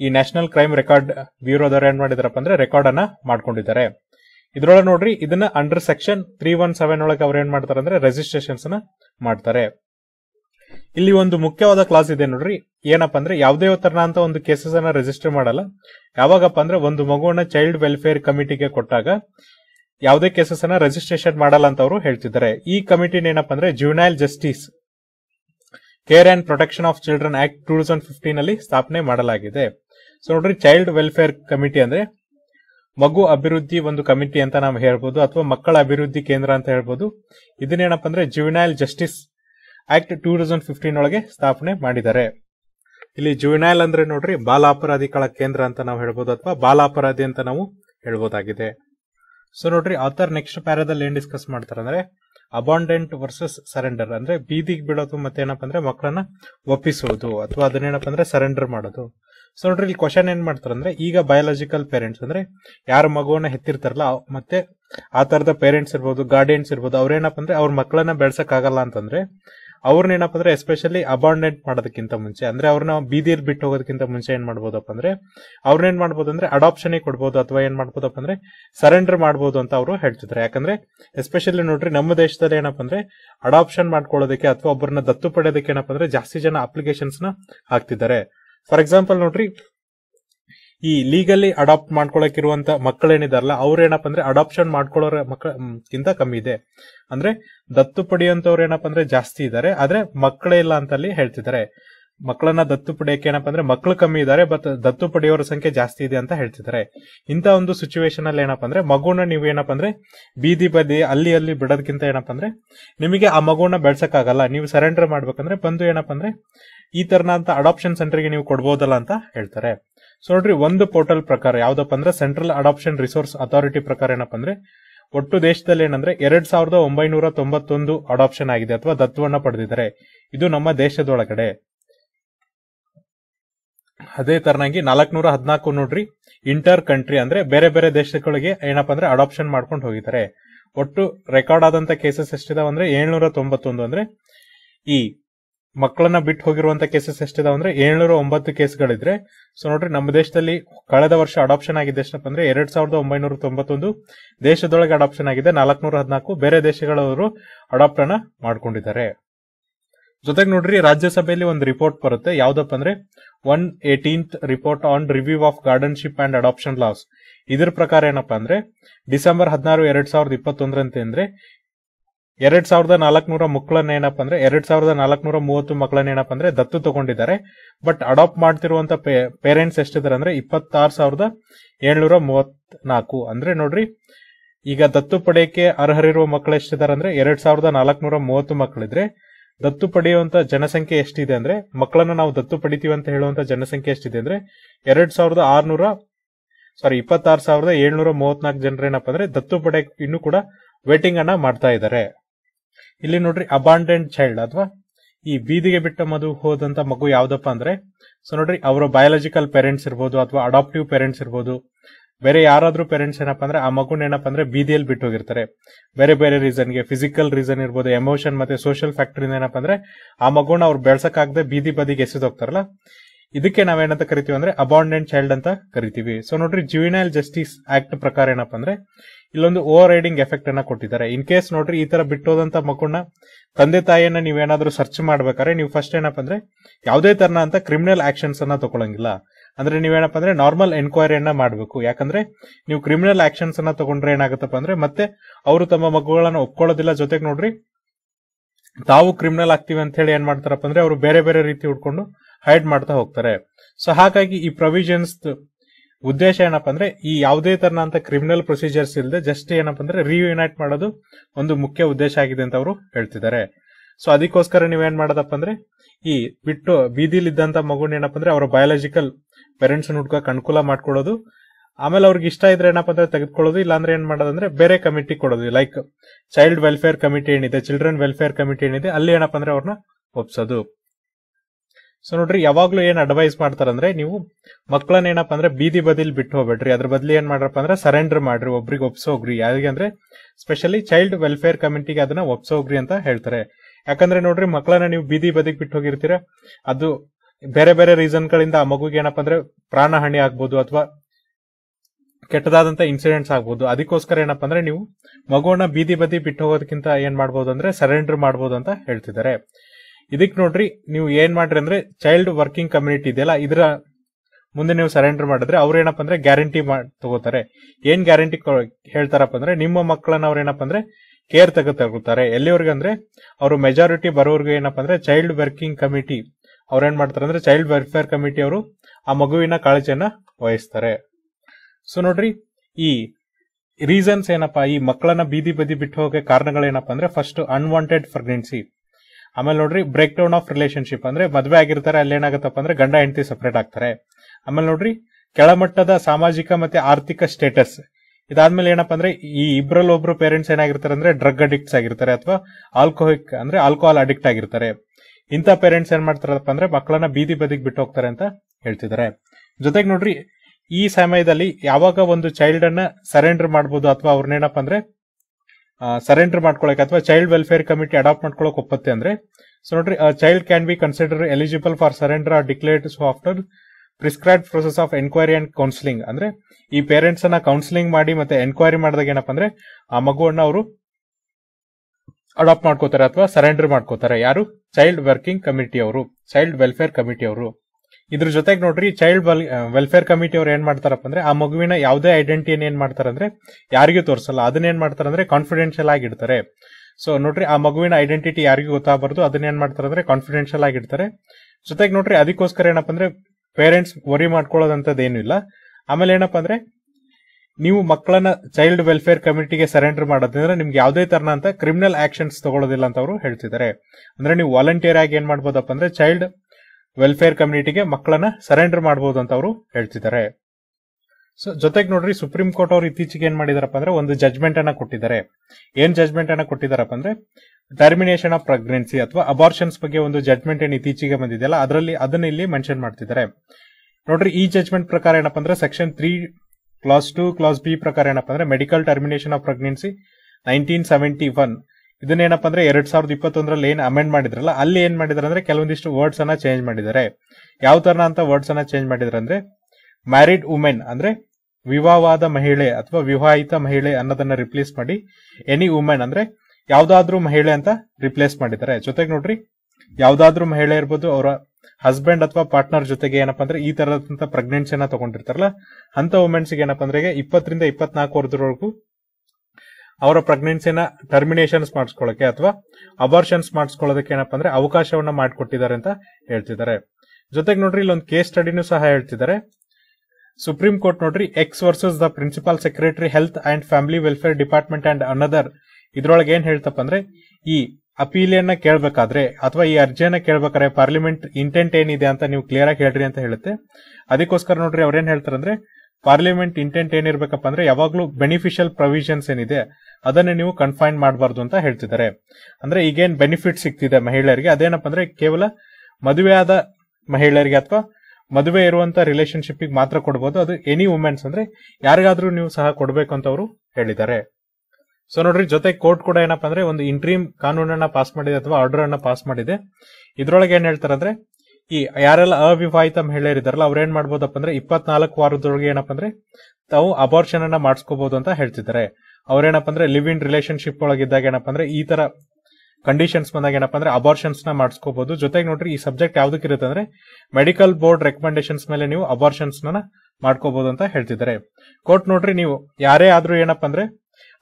ಈ ನ್ಯಾಷನಲ್ ಕ್ರೈಮ್ ರೆಕಾರ್ಡ್ ಬ್ಯೂರೋದವ್ರು ಏನ್ ಮಾಡಿದಾರಪ್ಪ ಅಂದ್ರೆ ರೆಕಾರ್ಡ್ ಅನ್ನ ಮಾಡ್ಕೊಂಡಿದ್ದಾರೆ. ಇದ್ರೊಳಗೆ ನೋಡ್ರಿ, ಇದನ್ನ under section three one seven ಒಳಗೆ ಅವ್ರು ಏನ್ ಮಾಡ್ತಾರೆ ಅಂದ್ರೆ ರೆಜಿಸ್ಟ್ರೇಷನ್ಸ್ನ ಮಾಡ್ತಾರೆ. ಇಲ್ಲಿ ಒಂದು ಮುಖ್ಯವಾದ ಕ್ಲಾಸ್ ಇದೆ ನೋಡ್ರಿ, ಏನಪ್ಪಾ ಅಂದ್ರೆ ಯಾವುದೇ ತರನಂತ ಒಂದು ಕೇಸಸ್ ಅನ್ನ ರಿಜಿಸ್ಟರ್ ಮಾಡಲ್ಲ. ಯಾವಾಗಪ್ಪ ಅಂದ್ರೆ ಒಂದು ಮಗುವನ್ನ ಚೈಲ್ಡ್ ವೆಲ್ಫೇರ್ ಕಮಿಟಿಗೆ ಕೊಟ್ಟಾಗ ಯಾವುದೇ ಕೇಸಸ್ ಅನ್ನ ರಿಜಿಸ್ಟ್ರೇಷನ್ ಮಾಡಲ್ಲ ಅಂತ ಅವರು ಹೇಳ್ತಿದ್ದಾರೆ. ಈ ಕಮಿಟಿನ ಏನಪ್ಪಾ ಅಂದ್ರೆ juvenile justice care and protection of children act two thousand fifteen ಅಲ್ಲಿ ಸ್ಥಾಪನೆ ಮಾಡಲಾಗಿದೆ. ಸೊ ನೋಡ್ರಿ ಚೈಲ್ಡ್ ವೆಲ್ಫೇರ್ ಕಮಿಟಿ ಅಂದ್ರೆ ಮಗು ಅಭಿವೃದ್ಧಿ ಒಂದು ಕಮಿಟಿ ಅಂತ ನಾವು ಹೇಳ್ಬೋದು, ಅಥವಾ ಮಕ್ಕಳ ಅಭಿವೃದ್ಧಿ ಕೇಂದ್ರ ಅಂತ ಹೇಳ್ಬೋದು. ಇದನ್ನೇನಪ್ಪ ಅಂದ್ರೆ juvenile justice act two thousand fifteen ಒಳಗೆ ಸ್ಥಾಪನೆ ಮಾಡಿದ್ದಾರೆ. ಇಲ್ಲಿ ಜುವಿನೈಲ್ ಅಂದ್ರೆ ನೋಡ್ರಿ, ಬಾಲ ಅಪರಾಧಿಗಳ ಕೇಂದ್ರ ಅಂತ ನಾವು ಹೇಳ್ಬೋದು, ಅಥವಾ ಬಾಲ ಅಪರಾಧಿ ಅಂತ ನಾವು ಹೇಳ್ಬೋದಾಗಿದೆ. ಸೊ ನೋಡ್ರಿ ಆತರ್ ನೆಕ್ಸ್ಟ್ ಪ್ಯಾರಾದಲ್ಲಿ ಏನ್ ಡಿಸ್ಕಸ್ ಮಾಡ್ತಾರೆ ಅಂದ್ರೆ ಅಬಾಂಡೆಂಟ್ ವರ್ಸಸ್ ಸರೆಂಡರ್ ಅಂದ್ರೆ ಬೀದಿಗೆ ಬಿಡೋದು ಮತ್ತೆ ಏನಪ್ಪ ಅಂದ್ರೆ ಮಕ್ಕಳನ್ನ ಒಪ್ಪಿಸೋದು ಅಥವಾ ಅದನ್ನೇನಪ್ಪ ಅಂದ್ರೆ ಸರೆಂಡರ್ ಮಾಡೋದು. ಸೊ ನೋಡ್ರಿ, ಇಲ್ಲಿ ಕ್ವಶನ್ ಏನ್ ಮಾಡ್ತಾರೆ ಅಂದ್ರೆ ಈಗ ಬಯಾಲಜಿಕಲ್ ಪೇರೆಂಟ್ಸ್ ಅಂದ್ರೆ ಯಾರ ಮಗುವನ್ನ ಹೆತ್ತಿರ್ತಾರಲ್ಲ, ಮತ್ತೆ ಆ ತರದ ಪೇರೆಂಟ್ಸ್ ಇರ್ಬೋದು ಗಾರ್ಡಿಯನ್ಸ್ ಇರ್ಬೋದು, ಅವ್ರೇನಪ್ಪ ಅಂದ್ರೆ ಅವ್ರ ಮಕ್ಕಳನ್ನ ಬೆಳ್ಸಕ್ ಆಗಲ್ಲ ಅಂತಂದ್ರೆ ಅವ್ರನ್ನ ಏನಪ್ಪ ಅಂದ್ರೆ ಎಸ್ಪೆಷಲಿ ಅಬಾಂಡೆಂಟ್ ಮಾಡೋದಕ್ಕಿಂತ ಮುಂಚೆ, ಅಂದ್ರೆ ಅವ್ರನ್ನ ಬೀದಿಯಲ್ಲಿ ಬಿಟ್ಟು ಹೋಗೋದಕ್ಕಿಂತ ಮುಂಚೆ ಏನ್ ಮಾಡ್ಬೋದಪ್ಪ ಅಂದ್ರೆ ಅವ್ರನ್ನ ಏನ್ ಮಾಡ್ಬೋದು ಅಂದ್ರೆ ಅಡಾಪ್ಷನ್ ಕೊಡ್ಬೋದು ಅಥವಾ ಏನ್ ಮಾಡ್ಬೋದಪ್ಪ ಅಂದ್ರೆ ಸರೆಂಡರ್ ಮಾಡ್ಬೋದು ಅಂತ ಅವರು ಹೇಳ್ತಿದ್ರು. ಯಾಕಂದ್ರೆ ಎಸ್ಪೆಷಲಿ ನೋಡ್ರಿ ನಮ್ಮ ದೇಶದಲ್ಲಿ ಏನಪ್ಪ ಅಂದ್ರೆ ಅಡಾಪ್ಷನ್ ಮಾಡ್ಕೊಳ್ಳೋದಕ್ಕೆ ಅಥವಾ ಒಬ್ಬರನ್ನ ದತ್ತು ಪಡೆಯೋದಕ್ಕೆ ಏನಪ್ಪ ಅಂದ್ರೆ ಜಾಸ್ತಿ ಜನ ಅಪ್ಲಿಕೇಶನ್ಸ್ನ ಹಾಕ್ತಿದ್ದಾರೆ. ಫಾರ್ ಎಕ್ಸಾಂಪಲ್ ನೋಡ್ರಿ ಈ ಲೀಗಲಿ ಅಡಾಪ್ಟ್ ಮಾಡ್ಕೊಳಕಿರುವಂತ ಮಕ್ಕಳೇನಿದಾರಲ್ಲ ಅವ್ರೇನಪ್ಪ ಅಂದ್ರೆ ಅಡಾಪ್ಷನ್ ಮಾಡ್ಕೊಳ್ಳೋರ ಮಕ್ಕಳ ಮ್, ಕಮ್ಮಿ ಇದೆ. ಅಂದ್ರೆ ದತ್ತು ಪಡೆಯುವಂತವ್ರು ಏನಪ್ಪ ಅಂದ್ರೆ ಜಾಸ್ತಿ ಇದ್ದಾರೆ ಆದ್ರೆ ಮಕ್ಕಳೇ ಇಲ್ಲ ಅಂತ ಅಲ್ಲಿ ಹೇಳ್ತಿದ್ದಾರೆ ಮಕ್ಕಳನ್ನ ದತ್ತು ಪಡೆಯಕ್ಕೆ ಏನಪ್ಪ ಅಂದ್ರೆ ಮಕ್ಕಳು ಕಮ್ಮಿ ಇದ್ದಾರೆ ಬಟ್ ದತ್ತು ಪಡೆಯೋರ ಸಂಖ್ಯೆ ಜಾಸ್ತಿ ಇದೆ ಅಂತ ಹೇಳ್ತಿದ್ದಾರೆ ಇಂತ ಒಂದು ಸಿಚುವೇಶನ್ ಅಲ್ಲಿ ಏನಪ್ಪ ಅಂದ್ರೆ ಮಗುನ ನೀವು ಏನಪ್ಪ ಅಂದ್ರೆ ಬೀದಿ ಬದಿ ಅಲ್ಲಿ ಅಲ್ಲಿ ಬಿಡೋದಕ್ಕಿಂತ ಏನಪ್ಪ ಅಂದ್ರೆ ನಿಮಗೆ ಆ ಮಗುನ ಬೆಳ್ಸಕ್ಕಾಗಲ್ಲ ನೀವು ಸರೆಂಡರ್ ಮಾಡ್ಬೇಕಂದ್ರೆ ಬಂದು ಏನಪ್ಪ ಅಂದ್ರೆ ಈ ತರನಾದಂತ ಅಡಾಪ್ಷನ್ ಸೆಂಟರ್ಗೆ ನೀವು ಕೊಡ್ಬೋದಲ್ಲ ಅಂತ ಹೇಳ್ತಾರೆ. ಸೊ ನೋಡ್ರಿ, ಒಂದು ಪೋರ್ಟಲ್ ಪ್ರಕಾರ ಯಾವ್ದಪ್ಪ ಅಂದ್ರೆ ಸೆಂಟ್ರಲ್ ಅಡಾಪ್ಷನ್ ರಿಸೋರ್ಸ್ ಅಥಾರಿಟಿ ಪ್ರಕಾರ ಏನಪ್ಪ ಅಂದ್ರೆ ಒಟ್ಟು ದೇಶದಲ್ಲಿ ಏನಂದ್ರೆ ಎರಡ್ ಸಾವಿರದ ಒಂಬೈನೂರ ತೊಂಬತ್ತೊಂದು ಅಡಾಪ್ಷನ್ ಆಗಿದೆ ಅಥವಾ ದತ್ತುವನ್ನ ಪಡೆದಿದ್ದಾರೆ. ಇದು ನಮ್ಮ ದೇಶದೊಳಗಡೆ. ಅದೇ ತರನಾಗಿ ನಾಲ್ಕನೂರ ಹದಿನಾಲ್ಕು ನೋಡ್ರಿ ಇಂಟರ್ ಕಂಟ್ರಿ ಅಂದ್ರೆ ಬೇರೆ ಬೇರೆ ದೇಶಗಳಿಗೆ ಏನಪ್ಪ ಅಂದ್ರೆ ಅಡಾಪ್ಷನ್ ಮಾಡ್ಕೊಂಡು ಹೋಗಿದ್ದಾರೆ. ಒಟ್ಟು ರೆಕಾರ್ಡ್ ಆದಂತ ಕೇಸಸ್ ಎಷ್ಟಿದಾವ ಅಂದ್ರೆ ಏಳ್ನೂರ ತೊಂಬತ್ತೊಂದು ಅಂದ್ರೆ ಈ ಮಕ್ಕಳನ್ನ ಬಿಟ್ಟು ಹೋಗಿರುವಂತ ಕೇಸಸ್ ಎಷ್ಟಿದಾವ ಅಂದ್ರೆ ಏಳ್ನೂರ ಒಂಬತ್ತು ಕೇಸ್ಗಳಿದ್ರೆ ಸೊ ನೋಡ್ರಿ, ನಮ್ಮ ದೇಶದಲ್ಲಿ ಕಳೆದ ವರ್ಷ ಅಡಾಪ್ಷನ್ ಆಗಿದೆ ಎಷ್ಟಪ್ಪ ಅಂದ್ರೆ ಎರಡ್ ಸಾವಿರದ ಒಂಬೈನೂರ ತೊಂಬತ್ತೊಂದು ದೇಶದೊಳಗೆ ಅಡಾಪ್ಷನ್ ಆಗಿದೆ ನಾಲ್ಕನೂರ ಹದಿನಾಲ್ಕು. ಬೇರೆ ದೇಶಗಳವರು ಅಡಾಪ್ಟ್ ಮಾಡ್ಕೊಂಡಿದ್ದಾರೆ. ಜೊತೆಗೆ ನೋಡ್ರಿ, ರಾಜ್ಯಸಭೆಯಲ್ಲಿ ಒಂದು ರಿಪೋರ್ಟ್ ಬರುತ್ತೆ. ಯಾವ್ದಪ್ಪ ಅಂದ್ರೆ one eighteenth report on review of guardianship and adoption laws ಇದ್ರ ಪ್ರಕಾರ ಏನಪ್ಪಾ ಅಂದ್ರೆ ಡಿಸೆಂಬರ್ ಹದಿನಾರು, ಎರಡ್ ಸಾವಿರದ ಇಪ್ಪತ್ತೊಂದರಂತೆ ಅಂದ್ರೆ ಎರಡ್ ಸಾವಿರದ ನಾಲ್ಕನೂರ ಮಕ್ಕಳನ್ನ ಏನಪ್ಪ ಅಂದ್ರೆ, ಎರಡ್ ಸಾವಿರದ ನಾಲ್ಕನೂರ ಮೂವತ್ತು ಮಕ್ಕಳನ್ನ ಏನಪ್ಪ ಅಂದ್ರೆ ದತ್ತು ತಗೊಂಡಿದ್ದಾರೆ. ಬಟ್ ಅಡಾಪ್ಟ್ ಮಾಡ್ತಿರುವಂತ ಪೇರೆಂಟ್ಸ್ ಎಷ್ಟಿದ್ದಾರೆ ಅಂದ್ರೆ, ಇಪ್ಪತ್ತಾರು ಸಾವಿರದ ಏಳ್ನೂರ ಮೂವತ್ನಾಲ್ಕು ಅಂದ್ರೆ ನೋಡ್ರಿ, ಈಗ ದತ್ತು ಪಡೆಯಕ್ಕೆ ಅರ್ಹರಿರುವ ಮಕ್ಕಳು ಎಷ್ಟಿದ್ದಾರೆ ಅಂದ್ರೆ, ಎರಡ್ ಸಾವಿರದ ನಾಲ್ಕನೂರ ಮೂವತ್ತು ಮಕ್ಕಳಿದ್ರೆ, ದತ್ತು ಪಡೆಯುವಂತ ಜನಸಂಖ್ಯೆ ಎಷ್ಟಿದೆ ಅಂದ್ರೆ, ಮಕ್ಕಳನ್ನ ನಾವು ದತ್ತು ಪಡಿತೀವಿ ಅಂತ ಹೇಳುವಂತ ಜನಸಂಖ್ಯೆ ಎಷ್ಟಿದೆ ಅಂದ್ರೆ, ಎರಡ್ ಸಾವಿರದ ಆರ್ನೂರ ಸಾರಿ ಇಪ್ಪತ್ತಾರು ಸಾವಿರದ ಏಳ್ನೂರ ಮೂವತ್ನಾಲ್ಕು ಜನರು ಏನಪ್ಪ ಅಂದ್ರೆ, ದತ್ತು ಪಡೆಯಕ್ಕೆ ಇನ್ನೂ ಕೂಡ ವೇಟಿಂಗ್ ಅನ್ನ ಮಾಡ್ತಾ ಇದ್ದಾರೆ. ಇಲ್ಲಿ ನೋಡ್ರಿ ಅಬಾಂಡೆಂಟ್ ಚೈಲ್ಡ್ ಅಥವಾ ಈ ಬೀದಿಗೆ ಬಿಟ್ಟ ಮದು ಹೋದಂತ ಮಗು ಯಾವ್ದಪ್ಪ ಅಂದ್ರೆ ಸೊ ನೋಡ್ರಿ, ಅವರ ಬಯಾಲಜಿಕಲ್ ಪೇರೆಂಟ್ಸ್ ಇರ್ಬೋದು ಅಥವಾ ಅಡಾಪ್ಟಿವ್ ಪೇರೆಂಟ್ಸ್ ಇರ್ಬೋದು. ಬೇರೆ ಯಾರಾದ್ರೂ ಪೇರೆಂಟ್ಸ್ ಏನಪ್ಪ ಅಂದ್ರೆ, ಆ ಮಗುನ ಏನಪ್ಪ ಅಂದ್ರೆ ಬೀದಿಯಲ್ಲಿ ಬಿಟ್ಟು ಹೋಗಿರ್ತಾರೆ. ಬೇರೆ ಬೇರೆ ರೀಸನ್ಗೆ ಫಿಸಿಕಲ್ ರೀಸನ್ ಇರ್ಬೋದು ಎಮೋಷನ್ ಮತ್ತೆ ಸೋಷಿಯಲ್ ಫ್ಯಾಕ್ಟರ್ ಏನಪ್ಪ ಅಂದ್ರೆ, ಆ ಮಗುನ ಅವ್ರು ಬೆಳ್ಸಕ್ಕಾಗದೆ ಬೀದಿ ಬದಿಗೆ ಎಸೆದು ಹೋಗ್ತಾರಲ್ಲ ಇದಕ್ಕೆ ನಾವೇನಂತ ಕರಿತೀವಿ ಅಂದ್ರೆ ಅಬಾಂಡೆಂಟ್ ಚೈಲ್ಡ್ ಅಂತ ಕರಿತೀವಿ. ಸೊ ನೋಡ್ರಿ ಜುವಿನೈಲ್ ಜಸ್ಟಿಸ್ ಆಕ್ಟ್ ಪ್ರಕಾರ ಏನಪ್ಪ ಅಂದ್ರೆ, ಇಲ್ಲೊಂದು ಓವರ್ ರೈಡಿಂಗ್ ಎಫೆಕ್ಟ್ ಅನ್ನ ಕೊಟ್ಟಿದ್ದಾರೆ. ಇನ್ ಕೇಸ್ ನೋಡ್ರಿ, ಈ ತರ ಬಿಟ್ಟೋದಂತ ಮಕ್ಕಳನ್ನ ತಂದೆ ತಾಯಿಯನ್ನ ನೀವೇನಾದ್ರೂ ಸರ್ಚ್ ಮಾಡ್ಬೇಕಾದ್ರೆ ನೀವು ಫಸ್ಟ್ ಏನಪ್ಪ ಅಂದ್ರೆ, ಯಾವುದೇ ತರನ ಅಂತ ಕ್ರಿಮಿನಲ್ ಆಕ್ಷನ್ಸ್ ಅನ್ನ ತಗೊಳಂಗಿಲ್ಲ. ಅಂದ್ರೆ ನೀವೇನಪ್ಪ ಅಂದ್ರೆ ನಾರ್ಮಲ್ ಎನ್ಕ್ವೈರಿಯನ್ನ ಮಾಡಬೇಕು. ಯಾಕಂದ್ರೆ, ನೀವು ಕ್ರಿಮಿನಲ್ ಆಕ್ಷನ್ಸ್ ಅನ್ನ ತಗೊಂಡ್ರೆ ಏನಾಗುತ್ತಪ್ಪ ಅಂದ್ರೆ, ಮತ್ತೆ ಅವರು ತಮ್ಮ ಮಗುಗಳನ್ನ ಒಪ್ಕೊಳ್ಳೋದಿಲ್ಲ. ಜೊತೆಗೆ ನೋಡ್ರಿ, ತಾವು ಕ್ರಿಮಿನಲ್ ಆಗ್ತೀವಿ ಅಂತ ಹೇಳಿ ಏನ್ ಮಾಡ್ತಾರಪ್ಪ ಅಂದ್ರೆ, ಅವರು ಬೇರೆ ಬೇರೆ ರೀತಿ ಹುಡ್ಕೊಂಡು ಹೈಡ್ ಮಾಡ್ತಾ ಹೋಗ್ತಾರೆ. ಸೊ ಹಾಗಾಗಿ ಈ ಪ್ರೊವಿಷನ್ಸ್ ಉದ್ದೇಶ ಏನಪ್ಪ ಅಂದ್ರೆ, ಈ ಯಾವುದೇ ತರನಂತ ಕ್ರಿಮಿನಲ್ ಪ್ರೊಸೀಜರ್ಸ್ ಇಲ್ಲದೆ ಜಸ್ಟ್ ಏನಪ್ಪ ಅಂದ್ರೆ ರಿಯುನೈಟ್ ಮಾಡೋದು ಒಂದು ಮುಖ್ಯ ಉದ್ದೇಶ ಆಗಿದೆ ಅಂತ ಅವರು ಹೇಳ್ತಿದ್ದಾರೆ. ಸೊ ಅದಕ್ಕೋಸ್ಕರ ನೀವೇನ್ ಮಾಡೋದಪ್ಪ ಅಂದ್ರೆ, ಈ ಬಿಟ್ಟು ಬೀದಿಲಿದ್ದಂತ ಮಗುನ ಏನಪ್ಪ ಅಂದ್ರೆ, ಅವರ ಬಯಾಲಜಿಕಲ್ ಪೇರೆಂಟ್ಸ್ ಹುಡ್ಕೋಕೆ ಅನುಕೂಲ ಮಾಡ್ಕೊಳ್ಳೋದು ಆಮೇಲೆ ಅವ್ರಿಗೆ ಇಷ್ಟ ಇದ್ರೆ ಏನಪ್ಪ ಅಂದ್ರೆ ತೆಗೆದುಕೊಳ್ಳೋದು, ಇಲ್ಲಾಂದ್ರೆ ಏನ್ ಮಾಡೋದಂದ್ರೆ ಬೇರೆ ಕಮಿಟಿ ಕೊಡೋದು. ಲೈಕ್ ಚೈಲ್ಡ್ ವೆಲ್ಫೇರ್ ಕಮಿಟಿ ಏನಿದೆ ಚಿಲ್ಡ್ರನ್ ವೆಲ್ಫೇರ್ ಕಮಿಟಿ ಏನಿದೆ, ಅಲ್ಲಿ ಏನಪ್ಪ ಅಂದ್ರೆ ಅವ್ರನ್ನ ಒಪ್ಸೋದು. ಸೊ ನೋಡ್ರಿ, ಯಾವಾಗ್ಲೂ ಏನ್ ಅಡ್ವೈಸ್ ಮಾಡ್ತಾರಂದ್ರೆ, ನೀವು ಮಕ್ಕಳನ್ನ ಏನಪ್ಪ ಅಂದ್ರೆ ಬೀದಿ ಬದಿಲಿ ಬಿಟ್ಟು ಹೋಗ್ಬೇಡ್ರಿ. ಅದ್ರ ಬದಲಿ ಏನ್ ಮಾಡ್ರಪ್ಪ ಅಂದ್ರೆ ಸರೆಂಡರ್ ಮಾಡ್ರಿ, ಒಬ್ರಿಗೆ ಒಪ್ಸೋಗ್ರಿ. ಯಾರಿಗೆ ಅಂದ್ರೆ ಸ್ಪೆಷಲಿ ಚೈಲ್ಡ್ ವೆಲ್ಫೇರ್ ಕಮಿಟಿಗೆ ಅದನ್ನ ಒಪ್ಸೋಗ್ರಿ ಅಂತ ಹೇಳ್ತಾರೆ. ಯಾಕಂದ್ರೆ ನೋಡ್ರಿ ಮಕ್ಕಳನ್ನ ನೀವು ಬೀದಿ ಬದಿಗೆ ಬಿಟ್ಟು ಹೋಗಿರ್ತೀರ, ಅದು ಬೇರೆ ಬೇರೆ ರೀಸನ್ ಗಳಿಂದ ಆ ಮಗುಗೆ ಏನಪ್ಪಾ ಅಂದ್ರೆ ಪ್ರಾಣ ಹಾನಿ ಆಗ್ಬೋದು ಅಥವಾ ಕೆಟ್ಟದಾದಂತ ಇನ್ಸಿಡೆಂಟ್ಸ್ ಆಗ್ಬೋದು. ಅದಕ್ಕೋಸ್ಕರ ಏನಪ್ಪಾ ಅಂದ್ರೆ ನೀವು ಮಗುವನ್ನ ಬೀದಿ ಬದಿ ಬಿಟ್ಟು ಹೋಗೋದಕ್ಕಿಂತ ಏನ್ ಮಾಡ್ಬೋದು ಅಂದ್ರೆ ಸರೆಂಡರ್ ಮಾಡ್ಬೋದು ಅಂತ ಹೇಳ್ತಿದ್ದಾರೆ. ಇದಕ್ ನೋಡ್ರಿ, ನೀವು ಏನ್ ಮಾಡ್ರಿ ಅಂದ್ರೆ ಚೈಲ್ಡ್ ವರ್ಕಿಂಗ್ ಕಮ್ಯುನಿಟಿ ಇದೆಯಲ್ಲ, ಇದರ ಮುಂದೆ ನೀವು ಸರೆಂಡರ್ ಮಾಡಿದ್ರೆ ಅವ್ರ ಏನಪ್ಪ ಅಂದ್ರೆ ಗ್ಯಾರಂಟಿ ತಗೋತಾರೆ. ಏನ್ ಗ್ಯಾರಂಟಿ ಹೇಳ್ತಾರಪ್ಪ ಅಂದ್ರೆ ನಿಮ್ಮ ಮಕ್ಕಳನ್ನ ಅವ್ರ ಏನಪ್ಪ ಅಂದ್ರೆ ಕೇರ್ ತೆಗೆ ತಗೋತಾರೆ ಎಲ್ಲಿವರೆಗೆ ಅಂದ್ರೆ ಅವರು ಮೆಜಾರಿಟಿ ಬರೋರ್ಗು ಏನಪ್ಪ ಅಂದ್ರೆ ಚೈಲ್ಡ್ ವರ್ಕಿಂಗ್ ಕಮಿಟಿ ಅವ್ರ ಏನ್ ಮಾಡ್ತಾರೆ ಅಂದ್ರೆ ಚೈಲ್ಡ್ ವೆಲ್ಫೇರ್ ಕಮಿಟಿ ಅವರು ಆ ಮಗುವಿನ ಕಾಳಜಿಯನ್ನ ವಹಿಸ್ತಾರೆ. ಸೊ ನೋಡ್ರಿ, ಈ ರೀಸನ್ಸ್ ಏನಪ್ಪಾ, ಈ ಮಕ್ಕಳನ್ನ ಬೀದಿ ಬದಿ ಬಿಟ್ಟು ಹೋಗೋ ಕಾರಣಗಳೇನಪ್ಪ ಅಂದ್ರೆ ಫಸ್ಟ್ ಅನ್ವಾಂಟೆಡ್ ಪ್ರೆಗ್ನೆನ್ಸಿ ಆಮೇಲೆ ನೋಡ್ರಿ ಬ್ರೇಕ್ ಡೌನ್ ಆಫ್ ರಿಲೇಶನ್ಶಿಪ್ ಅಂದ್ರೆ ಮದುವೆ ಆಗಿರ್ತಾರೆ, ಅಲ್ಲಿ ಏನಾಗತ್ತಪ್ಪ ಅಂದ್ರೆ ಗಂಡ, ಹೆಂಡತಿ ಸಪ್ರೇಟ್ ಆಗ್ತಾರೆ. ಆಮೇಲೆ ನೋಡ್ರಿ, ಕೆಳಮಟ್ಟದ ಸಾಮಾಜಿಕ ಮತ್ತೆ ಆರ್ಥಿಕ ಸ್ಟೇಟಸ್ ಇದಾದ್ಮೇಲೆ ಏನಪ್ಪಾ ಅಂದ್ರೆ, ಈ ಇಬ್ಬರಲ್ಲಿ ಒಬ್ರು ಪೇರೆಂಟ್ಸ್ ಏನಾಗಿರ್ತಾರೆ ಅಂದ್ರೆ ಡ್ರಗ್ ಅಡಿಕ್ಟ್ಸ್ ಆಗಿರ್ತಾರೆ ಅಥವಾ ಆಲ್ಕೋಹಿಕ್ ಅಂದ್ರೆ ಆಲ್ಕೋಹಾಲ್ ಅಡಿಕ್ಟ್ ಆಗಿರ್ತಾರೆ. ಇಂಥ ಪೇರೆಂಟ್ಸ್ ಏನ್ ಮಾಡ್ತಾರಪ್ಪ ಅಂದ್ರೆ ಮಕ್ಕಳನ್ನ ಬೀದಿ ಬದಿಗೆ ಬಿಟ್ಟು ಹೋಗ್ತಾರೆ ಅಂತ ಹೇಳ್ತಿದ್ದಾರೆ. ಜೊತೆಗೆ ನೋಡ್ರಿ, ಈ ಸಮಯದಲ್ಲಿ ಯಾವಾಗ ಒಂದು ಚೈಲ್ಡ್ ಅನ್ನ ಸರೆಂಡರ್ ಮಾಡಬಹುದು ಅಥವಾ ಅವ್ರನ್ನೇನಪ್ಪ ಅಂದ್ರೆ ಸರೆಂಡರ್ ಮಾಡ್ಕೊಳಕ್ ಅಥವಾ ಚೈಲ್ಡ್ ವೆಲ್ಫೇರ್ ಕಮಿಟಿ ಅಡಾಪ್ಟ್ ಮಾಡ್ಕೊಳಕ್ ಒಪ್ಪತ್ತೆ ಅಂದ್ರೆ ಸೊ ನೋಡ್ರಿ child can be consider eligible for surrender or declared so after prescribe process of enquiry and counselling ಅಂದ್ರೆ, ಈ ಪೇರೆಂಟ್ಸ್ ಅನ್ನ ಕೌನ್ಸಿಲಿಂಗ್ ಮಾಡಿ ಮತ್ತೆ ಎನ್ಕ್ವೈರಿ ಮಾಡಿದಾಗ ಏನಪ್ಪ ಅಂದ್ರೆ, ಆ ಮಗುವನ್ನ ಅವರು ಅಡಾಪ್ಟ್ ಮಾಡ್ಕೋತಾರೆ ಅಥವಾ ಸರೆಂಡರ್ ಮಾಡ್ಕೋತಾರೆ. ಯಾರು? ಚೈಲ್ಡ್ ವರ್ಕಿಂಗ್ ಕಮಿಟಿ ಅವರು ಚೈಲ್ಡ್ ವೆಲ್ಫೇರ್ ಕಮಿಟಿ ಅವರು. ಇದ್ರ ಜೊತೆಗೆ ನೋಡ್ರಿ ಚೈಲ್ಡ್ ವೆಲ್ಫೇರ್ ಕಮಿಟಿ ಅವ್ರು ಏನ್ ಮಾಡ್ತಾರಪ್ಪ ಅಂದ್ರೆ ಆ ಮಗುವಿನ ಯಾವುದೇ ಐಡೆಂಟಿಟಿ ಏನ್ ಮಾಡ್ತಾರೆ ಅಂದ್ರೆ ಯಾರಿಗೂ ತೋರಿಸಲ್ಲ. ಅದನ್ನ ಏನ್ ಮಾಡ್ತಾರೆ ಅಂದ್ರೆ ಕಾನ್ಫಿಡೆನ್ಷಿಯಲ್ ಆಗಿಡ್ತಾರೆ ಸೊ ನೋಡ್ರಿ ಆ ಮಗುವಿನ ಐಡೆಂಟಿಟಿ ಯಾರಿಗೂ ಗೊತ್ತಾಗಬಾರ್ದು. ಅದನ್ನ ಏನ್ ಮಾಡ್ತಾರೆ ಅಂದ್ರೆ ಕಾನ್ಫಿಡೆನ್ಷಿಯಲ್ ಆಗಿಡ್ತಾರೆ ಜೊತೆಗೆ ನೋಡ್ರಿ ಅದಕ್ಕೋಸ್ಕರ ಏನಪ್ಪ ಅಂದ್ರೆ ಪೇರೆಂಟ್ಸ್ ವರಿ ಮಾಡ್ಕೊಳ್ಳೋದಂತದ್ದು ಏನು ಇಲ್ಲ. ಆಮೇಲೆ ಏನಪ್ಪ ಅಂದ್ರೆ ನೀವು ಮಕ್ಕಳನ್ನ ಚೈಲ್ಡ್ ವೆಲ್ಫೇರ್ ಕಮಿಟಿಗೆ ಸರೆಂಡರ್ ಮಾಡೋದ್ರಿಂದ ನಿಮ್ಗೆ ಯಾವುದೇ ತರನ ಅಂತ ಕ್ರಿಮಿನಲ್ ಆಕ್ಷನ್ಸ್ ತಗೊಳ್ಳೋದಿಲ್ಲ ಅಂತ ಅವರು ಹೇಳ್ತಿದ್ದಾರೆ. ಅಂದ್ರೆ ನೀವು ವಾಲಂಟಿಯರ್ ಆಗಿ ಏನ್ ಮಾಡ್ಬೋದಪ್ಪ ಅಂದ್ರೆ ಚೈಲ್ಡ್ ವೆಲ್ಫೇರ್ ಕಮ್ಯುನಿಟಿಗೆ ಮಕ್ಕಳನ್ನ ಸರೆಂಡರ್ ಮಾಡಬಹುದು ಅಂತ ಅವರು ಹೇಳ್ತಿದ್ದಾರೆ. ಸೊ ಜೊತೆಗೆ ನೋಡ್ರಿ ಸುಪ್ರೀಂ ಕೋರ್ಟ್ ಅವರು ಇತ್ತೀಚೆಗೆ ಏನ್ ಮಾಡಿದಾರಪ್ಪ ಅಂದ್ರೆ ಒಂದು ಜಜ್ಮೆಂಟ್ ಅನ್ನ ಕೊಟ್ಟಿದ್ದಾರೆ. ಏನ್ ಜಜ್ಮೆಂಟ್ ಅನ್ನ ಕೊಟ್ಟಿದಾರಪ್ಪ ಅಂದ್ರೆ ಟರ್ಮಿನೇಷನ್ ಆಫ್ ಪ್ರೆಗ್ನೆನ್ಸಿ ಅಥವಾ ಅಬಾರ್ಷನ್ಸ್ ಬಗ್ಗೆ ಒಂದು ಜಜ್ಮೆಂಟ್ ಏನ್ ಇತ್ತೀಚೆಗೆ ಬಂದಿದೆಯಲ್ಲ, ಅದರಲ್ಲಿ ಅದನ್ನ ಇಲ್ಲಿ ಮೆನ್ಷನ್ ಮಾಡ್ತಿದ್ದಾರೆ. ನೋಡ್ರಿ ಈ ಜಜ್ಮೆಂಟ್ ಪ್ರಕಾರ ಏನಪ್ಪ ಅಂದ್ರೆ section three clause two clause B ಪ್ರಕಾರ ಏನಪ್ಪ ಅಂದ್ರೆ medical termination of pregnancy nineteen seventy one ಇದನ್ನೇನಪ್ಪ ಅಂದ್ರೆ ಎರಡ್ ಸಾವಿರದ ಇಪ್ಪತ್ತೊಂದರಲ್ಲಿ ಏನ್ ಅಮೆಂಡ್ ಮಾಡಿದ್ರಲ್ಲ, ಅಲ್ಲಿ ಏನ್ ಮಾಡಿದಾರೆ ಅಂದ್ರೆ ಕೆಲವೊಂದಿಷ್ಟು ವರ್ಡ್ಸ್ ಅನ್ನ ಚೇಂಜ್ ಮಾಡಿದ್ದಾರೆ. ಯಾವ ತರ ಅಂತ ವರ್ಡ್ಸ್ ಅನ್ನ ಚೇಂಜ್ ಮಾಡಿದಾರೆ ಅಂದ್ರೆ ಮ್ಯಾರಿಡ್ ವುಮೆನ್ ಅಂದ್ರೆ ವಿವಾಹವಾದ ಮಹಿಳೆ ಅಥವಾ ವಿವಾಹಿತ ಮಹಿಳೆ ಅನ್ನೋದನ್ನ ರಿಪ್ಲೇಸ್ ಮಾಡಿ ಎನಿ ವುಮೆನ್ ಅಂದ್ರೆ ಯಾವ್ದಾದ್ರೂ ಮಹಿಳೆ ಅಂತ ರಿಪ್ಲೇಸ್ ಮಾಡಿದ್ದಾರೆ. ಜೊತೆಗೆ ನೋಡ್ರಿ, ಯಾವ್ದಾದ್ರೂ ಮಹಿಳೆ ಇರ್ಬೋದು, ಅವರ ಹಸ್ಬೆಂಡ್ ಅಥವಾ ಪಾರ್ಟ್ನರ್ ಜೊತೆಗೆ ಏನಪ್ಪ ಅಂದ್ರೆ ಈ ತರದಂತ ಪ್ರೆಗ್ನೆನ್ಸಿಯನ್ನ ತಗೊಂಡಿರ್ತಾರಲ್ಲ ಅಂತ ವುಮೆನ್ಸ್ ಏನಪ್ಪ ಅಂದ್ರೆ ಇಪ್ಪತ್ತರಿಂದ ಇಪ್ಪತ್ನಾಲ್ಕು ವರ್ಷದವರೆಗೂ ಅವರ ಪ್ರೆಗ್ನೆನ್ಸಿನ ಟರ್ಮಿನೇಷನ್ಸ್ ಮಾಡಿಸ್ಕೊಳ್ಳಕ್ಕೆ ಅಥವಾ ಅಬಾರ್ಷನ್ಸ್ ಮಾಡಿಸ್ಕೊಳ್ಳೋದಕ್ಕೆ ಏನಪ್ಪಾ ಅಂದ್ರೆ ಅವಕಾಶವನ್ನ ಮಾಡಿಕೊಟ್ಟಿದ್ದಾರೆ ಅಂತ ಹೇಳ್ತಿದ್ದಾರೆ. ಜೊತೆಗೆ ನೋಡ್ರಿ, ಇಲ್ಲೊಂದು ಕೇಸ್ ಸ್ಟಡಿನೂ ಸಹ ಹೇಳ್ತಿದ್ದಾರೆ. ಸುಪ್ರೀಂ ಕೋರ್ಟ್ ನೋಡ್ರಿ X versus the principal secretary health and family welfare department and another ಇದ್ರೊಳಗೆ ಏನ್ ಹೇಳ್ತಪ್ಪ ಅಂದ್ರೆ, ಈ ಅಪೀಲಿಯನ್ನ ಕೇಳಬೇಕಾದ್ರೆ ಅಥವಾ ಈ ಅರ್ಜಿಯನ್ನ ಕೇಳಬೇಕಾದ್ರೆ ಪಾರ್ಲಿಮೆಂಟ್ ಇಂಟೆಂಟ್ ಏನಿದೆ ಅಂತ ನೀವು ಕ್ಲಿಯರ್ ಆಗಿ ಹೇಳ್ರಿ ಅಂತ ಹೇಳುತ್ತೆ. ಅದಕ್ಕೋಸ್ಕರ ನೋಡ್ರಿ ಅವ್ರೇನ್ ಹೇಳ್ತಾರೆ ಅಂದ್ರೆ ಪಾರ್ಲಿಮೆಂಟ್ ಇಂಟೆಂಟ್ ಏನಿರ್ಬೇಕಪ್ಪ ಅಂದ್ರೆ ಯಾವಾಗ್ಲೂ ಬೆನಿಫಿಷಿಯಲ್ ಪ್ರೊವಿಷನ್ಸ್ ಏನಿದೆ ಅದನ್ನ ನೀವು ಕನ್ಫೈನ್ ಮಾಡಬಾರ್ದು ಅಂತ ಹೇಳ್ತಿದ್ದಾರೆ. ಅಂದ್ರೆ ಈಗೇನ್ ಬೆನಿಫಿಟ್ ಸಿಗ್ತಿದೆ ಮಹಿಳೆಯರಿಗೆ, ಅದೇನಪ್ಪ ಅಂದ್ರೆ ಕೇವಲ ಮದುವೆಯಾದ ಮಹಿಳೆಯರಿಗೆ ಅಥವಾ ಮದುವೆ ಇರುವಂತ ರಿಲೇಶನ್ಶಿಪ್ ಮಾತ್ರ ಕೊಡಬಹುದು ಅದು ಎನಿ ವುಮೆನ್ಸ್ ಅಂದ್ರೆ ಯಾರಿಗಾದ್ರೂ ನೀವು ಸಹ ಕೊಡಬೇಕು ಅಂತ ಅವರು ಹೇಳಿದ್ದಾರೆ. ಸೊ ನೋಡ್ರಿ, ಜೊತೆ ಕೋರ್ಟ್ ಕೂಡ ಏನಪ್ಪಾ ಅಂದ್ರೆ ಒಂದು ಇಂಟ್ರೀಮ್ ಕಾನೂನನ್ನ ಪಾಸ್ ಮಾಡಿದೆ ಅಥವಾ ಆರ್ಡರ್ ಅನ್ನ ಪಾಸ್ ಮಾಡಿದೆ. ಇದ್ರೊಳಗೆ ಏನ್ ಹೇಳ್ತಾರೆ ಅಂದ್ರೆ, ಈ ಯಾರೆಲ್ಲ ಅವಿವಾಹಿತ ಮಹಿಳೆಯರಿದಾರಲ್ಲ ಅವ್ರು ಏನ್ ಮಾಡ್ಬೋದಪ್ಪ ಅಂದ್ರೆ ಇಪ್ಪತ್ನಾಲ್ಕು ವಾರದೊಳಗೆ ಏನಪ್ಪಾ ಅಂದ್ರೆ ತಾವು ಅಬಾರ್ಷನ್ ಅನ್ನ ಮಾಡಿಸ್ಕೋಬಹುದು ಅಂತ ಹೇಳ್ತಿದ್ದಾರೆ. ಅವ್ರೇನಪ್ಪ ಅಂದ್ರೆ ಲಿವ್ ಇನ್ ರಿಲೇಶನ್ಶಿಪ್ ಒಳಗಿದ್ದಾಗ ಏನಪ್ಪ ಅಂದ್ರೆ ಈ ತರ ಕಂಡೀಷನ್ಸ್ ಬಂದಾಗ ಏನಪ್ಪ ಅಂದ್ರೆ ಅಬಾರ್ಷನ್ಸ್ನ ಮಾಡಿಸ್ಕೋಬಹುದು ಜೊತೆಗೆ ನೋಡ್ರಿ, ಈ ಸಬ್ಜೆಕ್ಟ್ ಯಾವ್ದಕ್ಕೆ ಇರುತ್ತೆ ಅಂದ್ರೆ ಮೆಡಿಕಲ್ ಬೋರ್ಡ್ ರೆಕಮೆಂಡೇಶನ್ಸ್ ಮೇಲೆ ನೀವು ಅಬಾರ್ಷನ್ಸ್ನ ಮಾಡ್ಕೋಬಹುದು ಅಂತ ಹೇಳ್ತಿದ್ದಾರೆ. ಕೋರ್ಟ್ ನೋಡ್ರಿ, ನೀವು ಯಾರೇ ಆದ್ರೂ ಏನಪ್ಪ ಅಂದ್ರೆ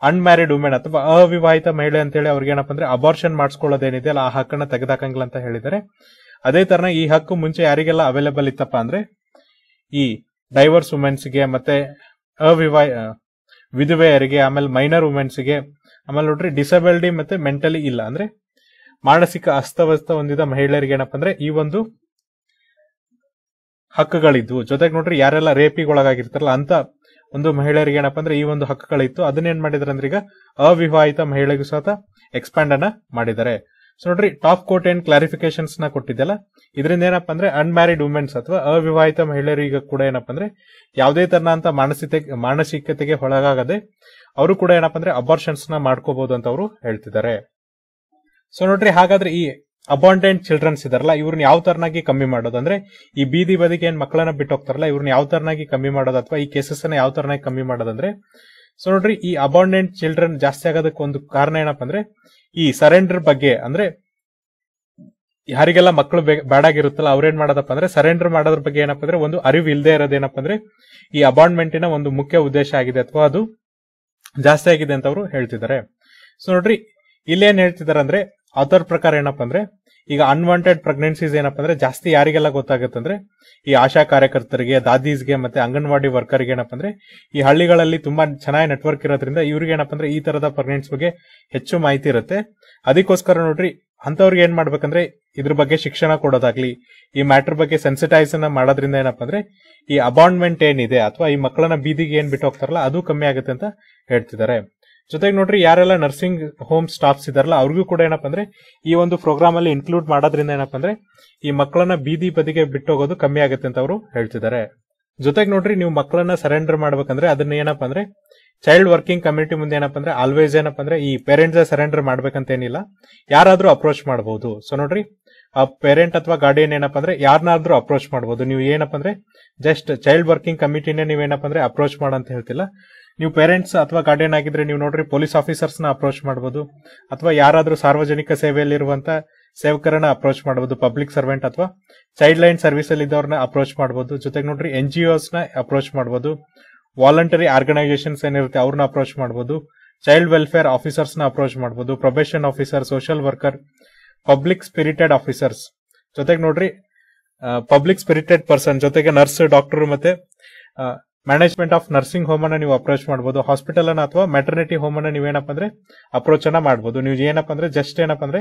ಅನ್ಮ್ಯಾರಿಡ್ ವುಮೆನ್ ಅಥವಾ ಅವಿವಾಹಿತ ಮಹಿಳೆ ಅಂತೇಳಿ ಅವ್ರಿಗೆ ಏನಪ್ಪ ಅಂದ್ರೆ ಅಬಾರ್ಷನ್ ಮಾಡಿಸ್ಕೊಳ್ಳೋದೇನಿದೆ ಅಲ್ಲ ಆ ಹಕ್ಕನ್ನ ತೆಗೆದಾಕಂಗಿಲ್ಲ ಅಂತ ಹೇಳಿದ್ದಾರೆ. ಅದೇ ತರನ ಈ ಹಕ್ಕು ಮುಂಚೆ ಯಾರಿಗೆಲ್ಲ ಅವೈಲೇಬಲ್ ಇತ್ತಪ್ಪ ಅಂದ್ರೆ ಈ ಡೈವರ್ಸ್ ವುಮೆನ್ಸ್ಗೆ ಮತ್ತೆ ಅವಿವಾಹ ವಿಧವೆಯರಿಗೆ, ಆಮೇಲೆ ಮೈನರ್ ವುಮೆನ್ಸ್ಗೆ ಆಮೇಲೆ ನೋಡ್ರಿ ಡಿಸಬಿಲಿಟಿ ಮತ್ತೆ ಮೆಂಟಲಿ ಇಲ್ಲ. ಅಂದ್ರೆ ಮಾನಸಿಕ ಅಸ್ತವ್ಯಸ್ತ ಹೊಂದಿದ ಮಹಿಳೆಯರಿಗೆ ಏನಪ್ಪ ಅಂದ್ರೆ ಈ ಒಂದು ಹಕ್ಕುಗಳಿದ್ವು. ಜೊತೆಗೆ ನೋಡ್ರಿ ಯಾರೆಲ್ಲ ರೇಪಿಗೊಳಗಾಗಿರ್ತಾರಲ್ಲ ಅಂತ ಒಂದು ಮಹಿಳೆಯರಿಗೆ ಏನಪ್ಪ ಅಂದ್ರೆ ಈ ಒಂದು ಹಕ್ಕುಗಳಿತ್ತು. ಅದನ್ನೇನ್ ಮಾಡಿದಾರೆ ಅಂದ್ರೆ ಈಗ ಅವಿವಾಹಿತ ಮಹಿಳೆಗೂ ಸಹ ಎಕ್ಸ್ಪ್ಯಾಂಡ್ ಅನ್ನ ಮಾಡಿದ್ದಾರೆ. ಸೊ ನೋಡ್ರಿ ಟಾಪ್ ಕೋರ್ಟ್ ಏನ್ ಕ್ಲಾರಿಫಿಕೇಶನ್ಸ್ನ ಕೊಟ್ಟಿದ್ದಲ್ಲ? ಇದರಿಂದ ಏನಪ್ಪ ಅಂದ್ರೆ ಅನ್ಮ್ಯಾರಿಡ್ ವುಮೆನ್ಸ್ ಅಥವಾ ಅವಿವಾಹಿತ ಮಹಿಳೆಯರಿಗೆ ಕೂಡ ಏನಪ್ಪ ಅಂದ್ರೆ, ಯಾವುದೇ ತರನಂತ ಮಾನಸಿಕ ಮಾನಸಿಕತೆಗೆ ಒಳಗಾಗದೆ, ಅವರು ಕೂಡ ಏನಪ್ಪ ಅಂದ್ರೆ ಅಬಾರ್ಷನ್ಸ್ನ ಮಾಡ್ಕೋಬಹುದು ಅಂತ ಅವರು ಹೇಳ್ತಿದ್ದಾರೆ. ಸೊ ನೋಡ್ರಿ, ಹಾಗಾದ್ರೆ ಈ ಅಬಾಂಡೆಂಟ್ ಚಿಲ್ಡ್ರನ್ಸ್ ಇದಾರಲ್ಲ ಇವ್ರನ್ನ ಯಾವ ತರನಾಗಿ ಕಮ್ಮಿ ಮಾಡೋದು ಅಂದ್ರೆ, ಈ ಬೀದಿ ಬದಿಗೆ ಏನ್ ಮಕ್ಕಳನ್ನ ಬಿಟ್ಟು ಹೋಗ್ತಾರಲ್ಲ ಇವ್ರನ್ನ ಯಾವ ತರನಾಗಿ ಕಮ್ಮಿ ಮಾಡೋದು ಅಥವಾ ಈ ಕೇಸಸ್ ಅನ್ನ ಯಾವ ತರನಾಗಿ ಕಮ್ಮಿ ಮಾಡೋದಂದ್ರೆ ಸೊ ನೋಡ್ರಿ, ಈ ಅಬಾಂಡೆಂಟ್ ಚಿಲ್ಡ್ರನ್ ಜಾಸ್ತಿ ಆಗೋದಕ್ಕೆ ಒಂದು ಕಾರಣ ಏನಪ್ಪ ಅಂದ್ರೆ, ಈ ಸರೆಂಡರ್ ಬಗ್ಗೆ ಅಂದ್ರೆ, ಯಾರಿಗೆಲ್ಲ ಮಕ್ಕಳು ಬೇಡಾಗಿರುತ್ತಲ್ಲ ಅವ್ರೇನ್ ಮಾಡೋದಪ್ಪ ಅಂದ್ರೆ ಸರೆಂಡರ್ ಮಾಡೋದ್ರ ಬಗ್ಗೆ ಏನಪ್ಪ ಅಂದ್ರೆ, ಒಂದು ಅರಿವು ಇಲ್ಲದೆ ಇರೋದೇನಪ್ಪ ಅಂದ್ರೆ, ಈ ಅಬಾಂಡ್ಮೆಂಟಿನ ಒಂದು ಮುಖ್ಯ ಉದ್ದೇಶ ಆಗಿದೆ ಅಥವಾ ಅದು ಜಾಸ್ತಿ ಆಗಿದೆ ಅಂತ ಅವರು ಹೇಳ್ತಿದ್ದಾರೆ. ಸೊ ನೋಡ್ರಿ, ಇಲ್ಲೇನ್ ಹೇಳ್ತಿದ್ದಾರೆ ಅಂದ್ರೆ ಅದರ ಪ್ರಕಾರ ಏನಪ್ಪ ಅಂದ್ರೆ ಈಗ ಅನ್ವಾಂಟೆಡ್ ಪ್ರೆಗ್ನೆನ್ಸೀಸ್ ಏನಪ್ಪ ಅಂದ್ರೆ ಜಾಸ್ತಿ ಯಾರಿಗೆಲ್ಲ ಗೊತ್ತಾಗುತ್ತೆ ಅಂದ್ರೆ ಈ ಆಶಾ ಕಾರ್ಯಕರ್ತರಿಗೆ, ದಾದೀಸ್ಗೆ ಮತ್ತೆ ಅಂಗನವಾಡಿ ವರ್ಕರ್ಗೆ ಏನಪ್ಪ ಅಂದ್ರೆ ಈ ಹಳ್ಳಿಗಳಲ್ಲಿ ತುಂಬಾ ಚೆನ್ನಾಗಿ ನೆಟ್ವರ್ಕ್ ಇರೋದ್ರಿಂದ ಇವ್ರಿಗೆ ಏನಪ್ಪ ಅಂದ್ರೆ ಈ ತರದ ಪ್ರೆಗ್ನೆನ್ಸ್ ಬಗ್ಗೆ ಹೆಚ್ಚು ಮಾಹಿತಿ ಇರುತ್ತೆ. ಅದಕ್ಕೋಸ್ಕರ ನೋಡ್ರಿ ಅಂತವ್ರಿಗೆ ಏನ್ ಮಾಡ್ಬೇಕಂದ್ರೆ, ಇದ್ರ ಬಗ್ಗೆ ಶಿಕ್ಷಣ ಕೊಡೋದಾಗ್ಲಿ, ಈ ಮ್ಯಾಟರ್ ಬಗ್ಗೆ ಸೆನ್ಸಿಟೈಸ್ ಅನ್ನ ಮಾಡೋದ್ರಿಂದ ಏನಪ್ಪ ಅಂದ್ರೆ ಈ ಅಬಾಂಡ್ಮೆಂಟ್ ಏನಿದೆ, ಅಥವಾ ಈ ಮಕ್ಕಳನ್ನ ಬೀದಿಗೆ ಏನ್ ಬಿಟ್ಟು ಹೋಗ್ತಾರಲ್ಲ, ಅದು ಕಮ್ಮಿ ಆಗುತ್ತೆ ಅಂತ ಹೇಳ್ತಿದ್ದಾರೆ. ಜೊತೆಗೆ ನೋಡ್ರಿ, ಯಾರೆಲ್ಲ ನರ್ಸಿಂಗ್ ಹೋಮ್ ಸ್ಟಾಫ್ಸ್ ಇದಾರಲ್ಲ, ಅವ್ರಿಗೂ ಕೂಡ ಏನಪ್ಪಾ ಅಂದ್ರೆ, ಈ ಒಂದು ಪ್ರೋಗ್ರಾಮ್ ಅಲ್ಲಿ ಇನ್ಕ್ಲೂಡ್ ಮಾಡೋದ್ರಿಂದ ಏನಪ್ಪಾ ಅಂದ್ರೆ, ಈ ಮಕ್ಕಳನ್ನ ಬೀದಿ ಬದಿಗೆ ಬಿಟ್ಟು ಹೋಗೋದು ಕಮ್ಮಿ ಆಗುತ್ತೆ ಅಂತ ಅವರು ಹೇಳ್ತಿದ್ದಾರೆ. ಜೊತೆಗೆ ನೋಡ್ರಿ, ನೀವು ಮಕ್ಕಳನ್ನ ಸರೆಂಡರ್ ಮಾಡ್ಬೇಕಂದ್ರೆ ಅದನ್ನ ಏನಪ್ಪಾ ಅಂದ್ರೆ ಚೈಲ್ಡ್ ವರ್ಕಿಂಗ್ ಕಮ್ಯುನಿಟಿ ಮುಂದೆ ಏನಪ್ಪ ಅಂದ್ರೆ ಆಲ್ವೇಸ್ ಏನಪ್ಪ ಅಂದ್ರೆ, ಈ ಪೇರೆಂಟ್ಸ್ ಸರೆಂಡರ್ ಮಾಡ್ಬೇಕಂತ ಏನಿಲ್ಲ ಯಾರಾದ್ರೂ ಅಪ್ರೋಚ್ ಮಾಡಬಹುದು ಸೊ ನೋಡ್ರಿ, ಆ ಪೇರೆಂಟ್ ಅಥವಾ ಗಾರ್ಡಿಯನ್ ಏನಪ್ಪ ಅಂದ್ರೆ ಯಾರನ್ನಾದ್ರೂ ಅಪ್ರೋಚ್ ಮಾಡಬಹುದು ನೀವು ಏನಪ್ಪಾ ಅಂದ್ರೆ ಜಸ್ಟ್ ಚೈಲ್ಡ್ ವರ್ಕಿಂಗ್ ಕಮಿಟಿನೇ ನೀವು ಏನಪ್ಪಾ ಅಂದ್ರೆ ಅಪ್ರೋಚ್ ಮಾಡಂತ ಹೇಳ್ತಿಲ್ಲ. ನೀವು ಪೇರೆಂಟ್ಸ್ ಅಥವಾ ಗಾರ್ಡಿಯನ್ ಆಗಿದ್ರೆ ನೀವು ನೋಡ್ರಿ ಪೊಲೀಸ್ ಆಫೀಸರ್ಸ್ನ ಅಪ್ರೋಚ್ ಮಾಡಬಹುದು ಅಥವಾ ಯಾರಾದರೂ ಸಾರ್ವಜನಿಕ ಸೇವೆಯಲ್ಲಿರುವಂತ ಸೇವಕರನ್ನ ಅಪ್ರೋಚ್ ಮಾಡಬಹುದು ಪಬ್ಲಿಕ್ ಸರ್ವೆಂಟ್ ಅಥವಾ ಚೈಲ್ಡ್ ಲೈನ್ ಸರ್ವಿಸ್ ಅಲ್ಲಿ ಇದ್ದವ್ರನ್ನ ಅಪ್ರೋಚ್ ಮಾಡಬಹುದು ಜೊತೆಗೆ ನೋಡ್ರಿ ಎನ್ ಜಿ ನ ಅಪ್ರೋಚ್ ಮಾಡಬಹುದು ವಾಲಂಟರಿ ಆರ್ಗನೈಸೇಷನ್ಸ್ ಏನಿರುತ್ತೆ ಅವ್ರನ್ನ ಅಪ್ರೋಚ್ ಮಾಡಬಹುದು ಚೈಲ್ಡ್ ವೆಲ್ಫೇರ್ ಆಫೀಸರ್ಸ್ನ ಅಪ್ರೋಚ್ ಮಾಡಬಹುದು probation officer social worker public spirited officers ಜೊತೆಗೆ ನೋಡ್ರಿ ಪಬ್ಲಿಕ್ ಸ್ಪಿರಿಟೆಡ್ ಪರ್ಸನ್ ಜೊತೆಗೆ ನರ್ಸ್ ಡಾಕ್ಟರ್ ಮತ್ತೆ ಮ್ಯಾನೇಜ್ಮೆಂಟ್ ಆಫ್ ನರ್ಸಿಂಗ್ ಹೋಮ್ ಅನ್ನ ನೀವು ಅಪ್ರೋಚ್ ಮಾಡಬಹುದು ಹಾಸ್ಪಿಟಲ್ ಅನ್ನ ಅಥವಾ ಮೆಟರ್ನಿಟಿ ಹೋಮ್ ಅನ್ನ ನೀವೇನಪ್ಪ ಅಂದ್ರೆ ಅಪ್ರೋಚ್ ಅನ್ನ ಮಾಡಬಹುದು ನೀವು ಏನಪ್ಪ ಅಂದ್ರೆ ಜಸ್ಟ್ ಏನಪ್ಪ ಅಂದ್ರೆ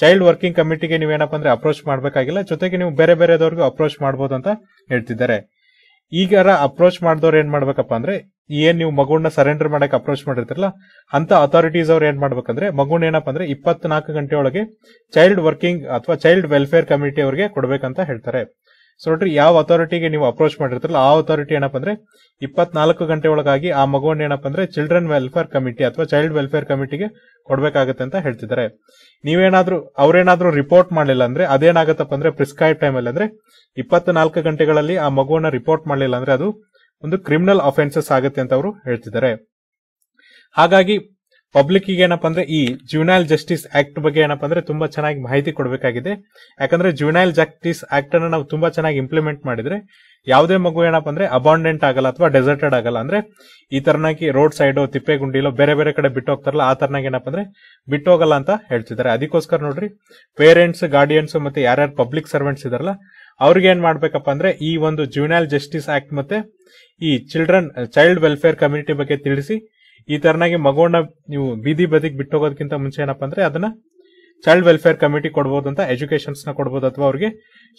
ಚೈಲ್ಡ್ ವರ್ಕಿಂಗ್ ಕಮಿಟಿಗೆ ನೀವೇನಪ್ಪ ಅಂದ್ರೆ ಅಪ್ರೋಚ್ ಮಾಡಬೇಕಾಗಿಲ್ಲ. ಜೊತೆಗೆ ನೀವು ಬೇರೆ ಬೇರೆದವ್ರಿಗೂ ಅಪ್ರೋಚ್ ಮಾಡಬಹುದು ಅಂತ ಹೇಳ್ತಿದ್ದಾರೆ. ಈಗ ಅಪ್ರೋಚ್ ಮಾಡಿದವ್ರು ಏನ್ ಮಾಡ್ಬೇಕಪ್ಪ ಅಂದ್ರೆ ಏನ್ ನೀವು ಮಗುನ ಸರೆಂಡರ್ ಮಾಡಕ್ಕೆ ಅಪ್ರೋಚ್ ಮಾಡಿರ್ತಿರಲ್ಲ, ಅಂತ ಅಥಾರಿಟೀಸ್ ಅವ್ರು ಏನ್ ಮಾಡ್ಬೇಕಂದ್ರೆ ಮಗುನ ಏನಪ್ಪ ಅಂದ್ರೆ ಇಪ್ಪತ್ನಾಲ್ಕು ಗಂಟೆ ಒಳಗೆ ಚೈಲ್ಡ್ ವರ್ಕಿಂಗ್ ಅಥವಾ ಚೈಲ್ಡ್ ವೆಲ್ಫೇರ್ ಕಮಿಟಿ ಅವರಿಗೆ ಕೊಡ್ಬೇಕಂತ ಹೇಳ್ತಾರೆ. ಸೊ ನೋಡ್ರಿ, ಯಾವ ಅಥಾರಿಟಿಗೆ ನೀವು ಅಪ್ರೋಚ್ ಮಾಡಿರ್ತಿರಲ್ಲ, ಆ ಅಥಾರಿಟಿ ಏನಪ್ಪ ಅಂದ್ರೆ, ಇಪ್ಪತ್ನಾಲ್ಕು ಗಂಟೆ ಒಳಗಾಗಿ ಆ ಮಗುವನ್ನ ಏನಪ್ಪ ಅಂದ್ರೆ ಚಿಲ್ಡ್ರನ್ ವೆಲ್ಫೇರ್ ಕಮಿಟಿ ಅಥವಾ ಚೈಲ್ಡ್ ವೆಲ್ಫೇರ್ ಕಮಿಟಿಗೆ ಕೊಡ್ಬೇಕಾಗತ್ತೆ ಅಂತ ಹೇಳ್ತಿದ್ದಾರೆ. ನೀವೇನಾದ್ರೂ, ಅವ್ರೇನಾದ್ರೂ ರಿಪೋರ್ಟ್ ಮಾಡಲಿಲ್ಲ ಅಂದ್ರೆ, ಅದೇನಾಗತ್ತಪ್ಪ ಅಂದ್ರೆ ಪ್ರಿಸ್ಕ್ರೈಬ್ ಟೈಮ್ ಅಲ್ಲಿ ಅಂದ್ರೆ, ಇಪ್ಪತ್ನಾಲ್ಕು ಗಂಟೆಗಳಲ್ಲಿ ಆ ಮಗುವನ್ನ ರಿಪೋರ್ಟ್ ಮಾಡಲಿಲ್ಲ ಅಂದ್ರೆ ಅದು ಒಂದು ಕ್ರಿಮಿನಲ್ ಅಫೆನ್ಸಸ್ ಆಗುತ್ತೆ ಅಂತ ಅವರು ಹೇಳ್ತಿದ್ದಾರೆ. ಹಾಗಾಗಿ ಪಬ್ಲಿಕ್ ಏನಪ್ಪಾ ಅಂದ್ರೆ ಈ ಜ್ಯೂನಲ್ ಜಸ್ಟಿಸ್ ಆಕ್ಟ್ ಬಗ್ಗೆ ಏನಪ್ಪಾ ಅಂದ್ರೆ ತುಂಬಾ ಚೆನ್ನಾಗಿ ಮಾಹಿತಿ ಕೊಡಬೇಕಾಗಿದೆ. ಯಾಕಂದ್ರೆ ಜ್ಯೂನಲ್ ಜಸ್ಟಿಸ್ ಆಕ್ಟ್ ಅನ್ನ ನಾವು ತುಂಬಾ ಚೆನ್ನಾಗಿ ಇಂಪ್ಲಿಮೆಂಟ್ ಮಾಡಿದ್ರೆ ಯಾವುದೇ ಮಗು ಏನಪ್ಪಾ ಅಂದ್ರೆ ಅಬಾಂಡೆಂಟ್ ಆಗಲ್ಲ ಅಥವಾ ಡೆಸರ್ಟೆಡ್ ಆಗಲ್ಲ. ಅಂದ್ರೆ ಈ ತರನಾಗಿ ರೋಡ್ ಸೈಡ್ ತಿಪ್ಪೆ ಗುಂಡಿಲೋ ಬೇರೆ ಬೇರೆ ಕಡೆ ಬಿಟ್ಟು ಹೋಗ್ತಾರಲ್ಲ, ಆ ತರನಾಗಿ ಏನಪ್ಪಾ ಅಂದ್ರೆ ಬಿಟ್ಟು ಹೋಗಲ್ಲ ಅಂತ ಹೇಳ್ತಿದ್ದಾರೆ. ಅದಕ್ಕೋಸ್ಕರ ನೋಡ್ರಿ ಪೇರೆಂಟ್ಸ್ ಗಾರ್ಡಿಯನ್ಸ್ ಮತ್ತೆ ಯಾರ್ಯಾರು ಪಬ್ಲಿಕ್ ಸರ್ವೆಂಟ್ಸ್ ಇದಾರಲ್ಲ, ಅವ್ರಿಗೆ ಏನ್ ಮಾಡ್ಬೇಕಪ್ಪ ಅಂದ್ರೆ ಈ ಒಂದು ಜ್ಯೂನಲ್ ಜಸ್ಟಿಸ್ ಆಕ್ಟ್ ಮತ್ತೆ ಈ ಚಿಲ್ಡ್ರನ್ ಚೈಲ್ಡ್ ವೆಲ್ಫೇರ್ ಕಮ್ಯುನಿಟಿ ಬಗ್ಗೆ ತಿಳಿಸಿ ಈ ತರನಾಗಿ ಮಗುವನ್ನ ನೀವು ಬೀದಿ ಬದಿಗೆ ಬಿಟ್ಟೋಗೋದಕ್ಕಿಂತ ಮುಂಚೆ ಏನಪ್ಪ ಅಂದ್ರೆ ಅದನ್ನ ಚೈಲ್ಡ್ ವೆಲ್ಫೇರ್ ಕಮಿಟಿ ಕೊಡಬಹುದು ಅಂತ ಎಜುಕೇಶನ್ಸ್ನ ಕೊಡಬಹುದು ಅಥವಾ ಅವ್ರಿಗೆ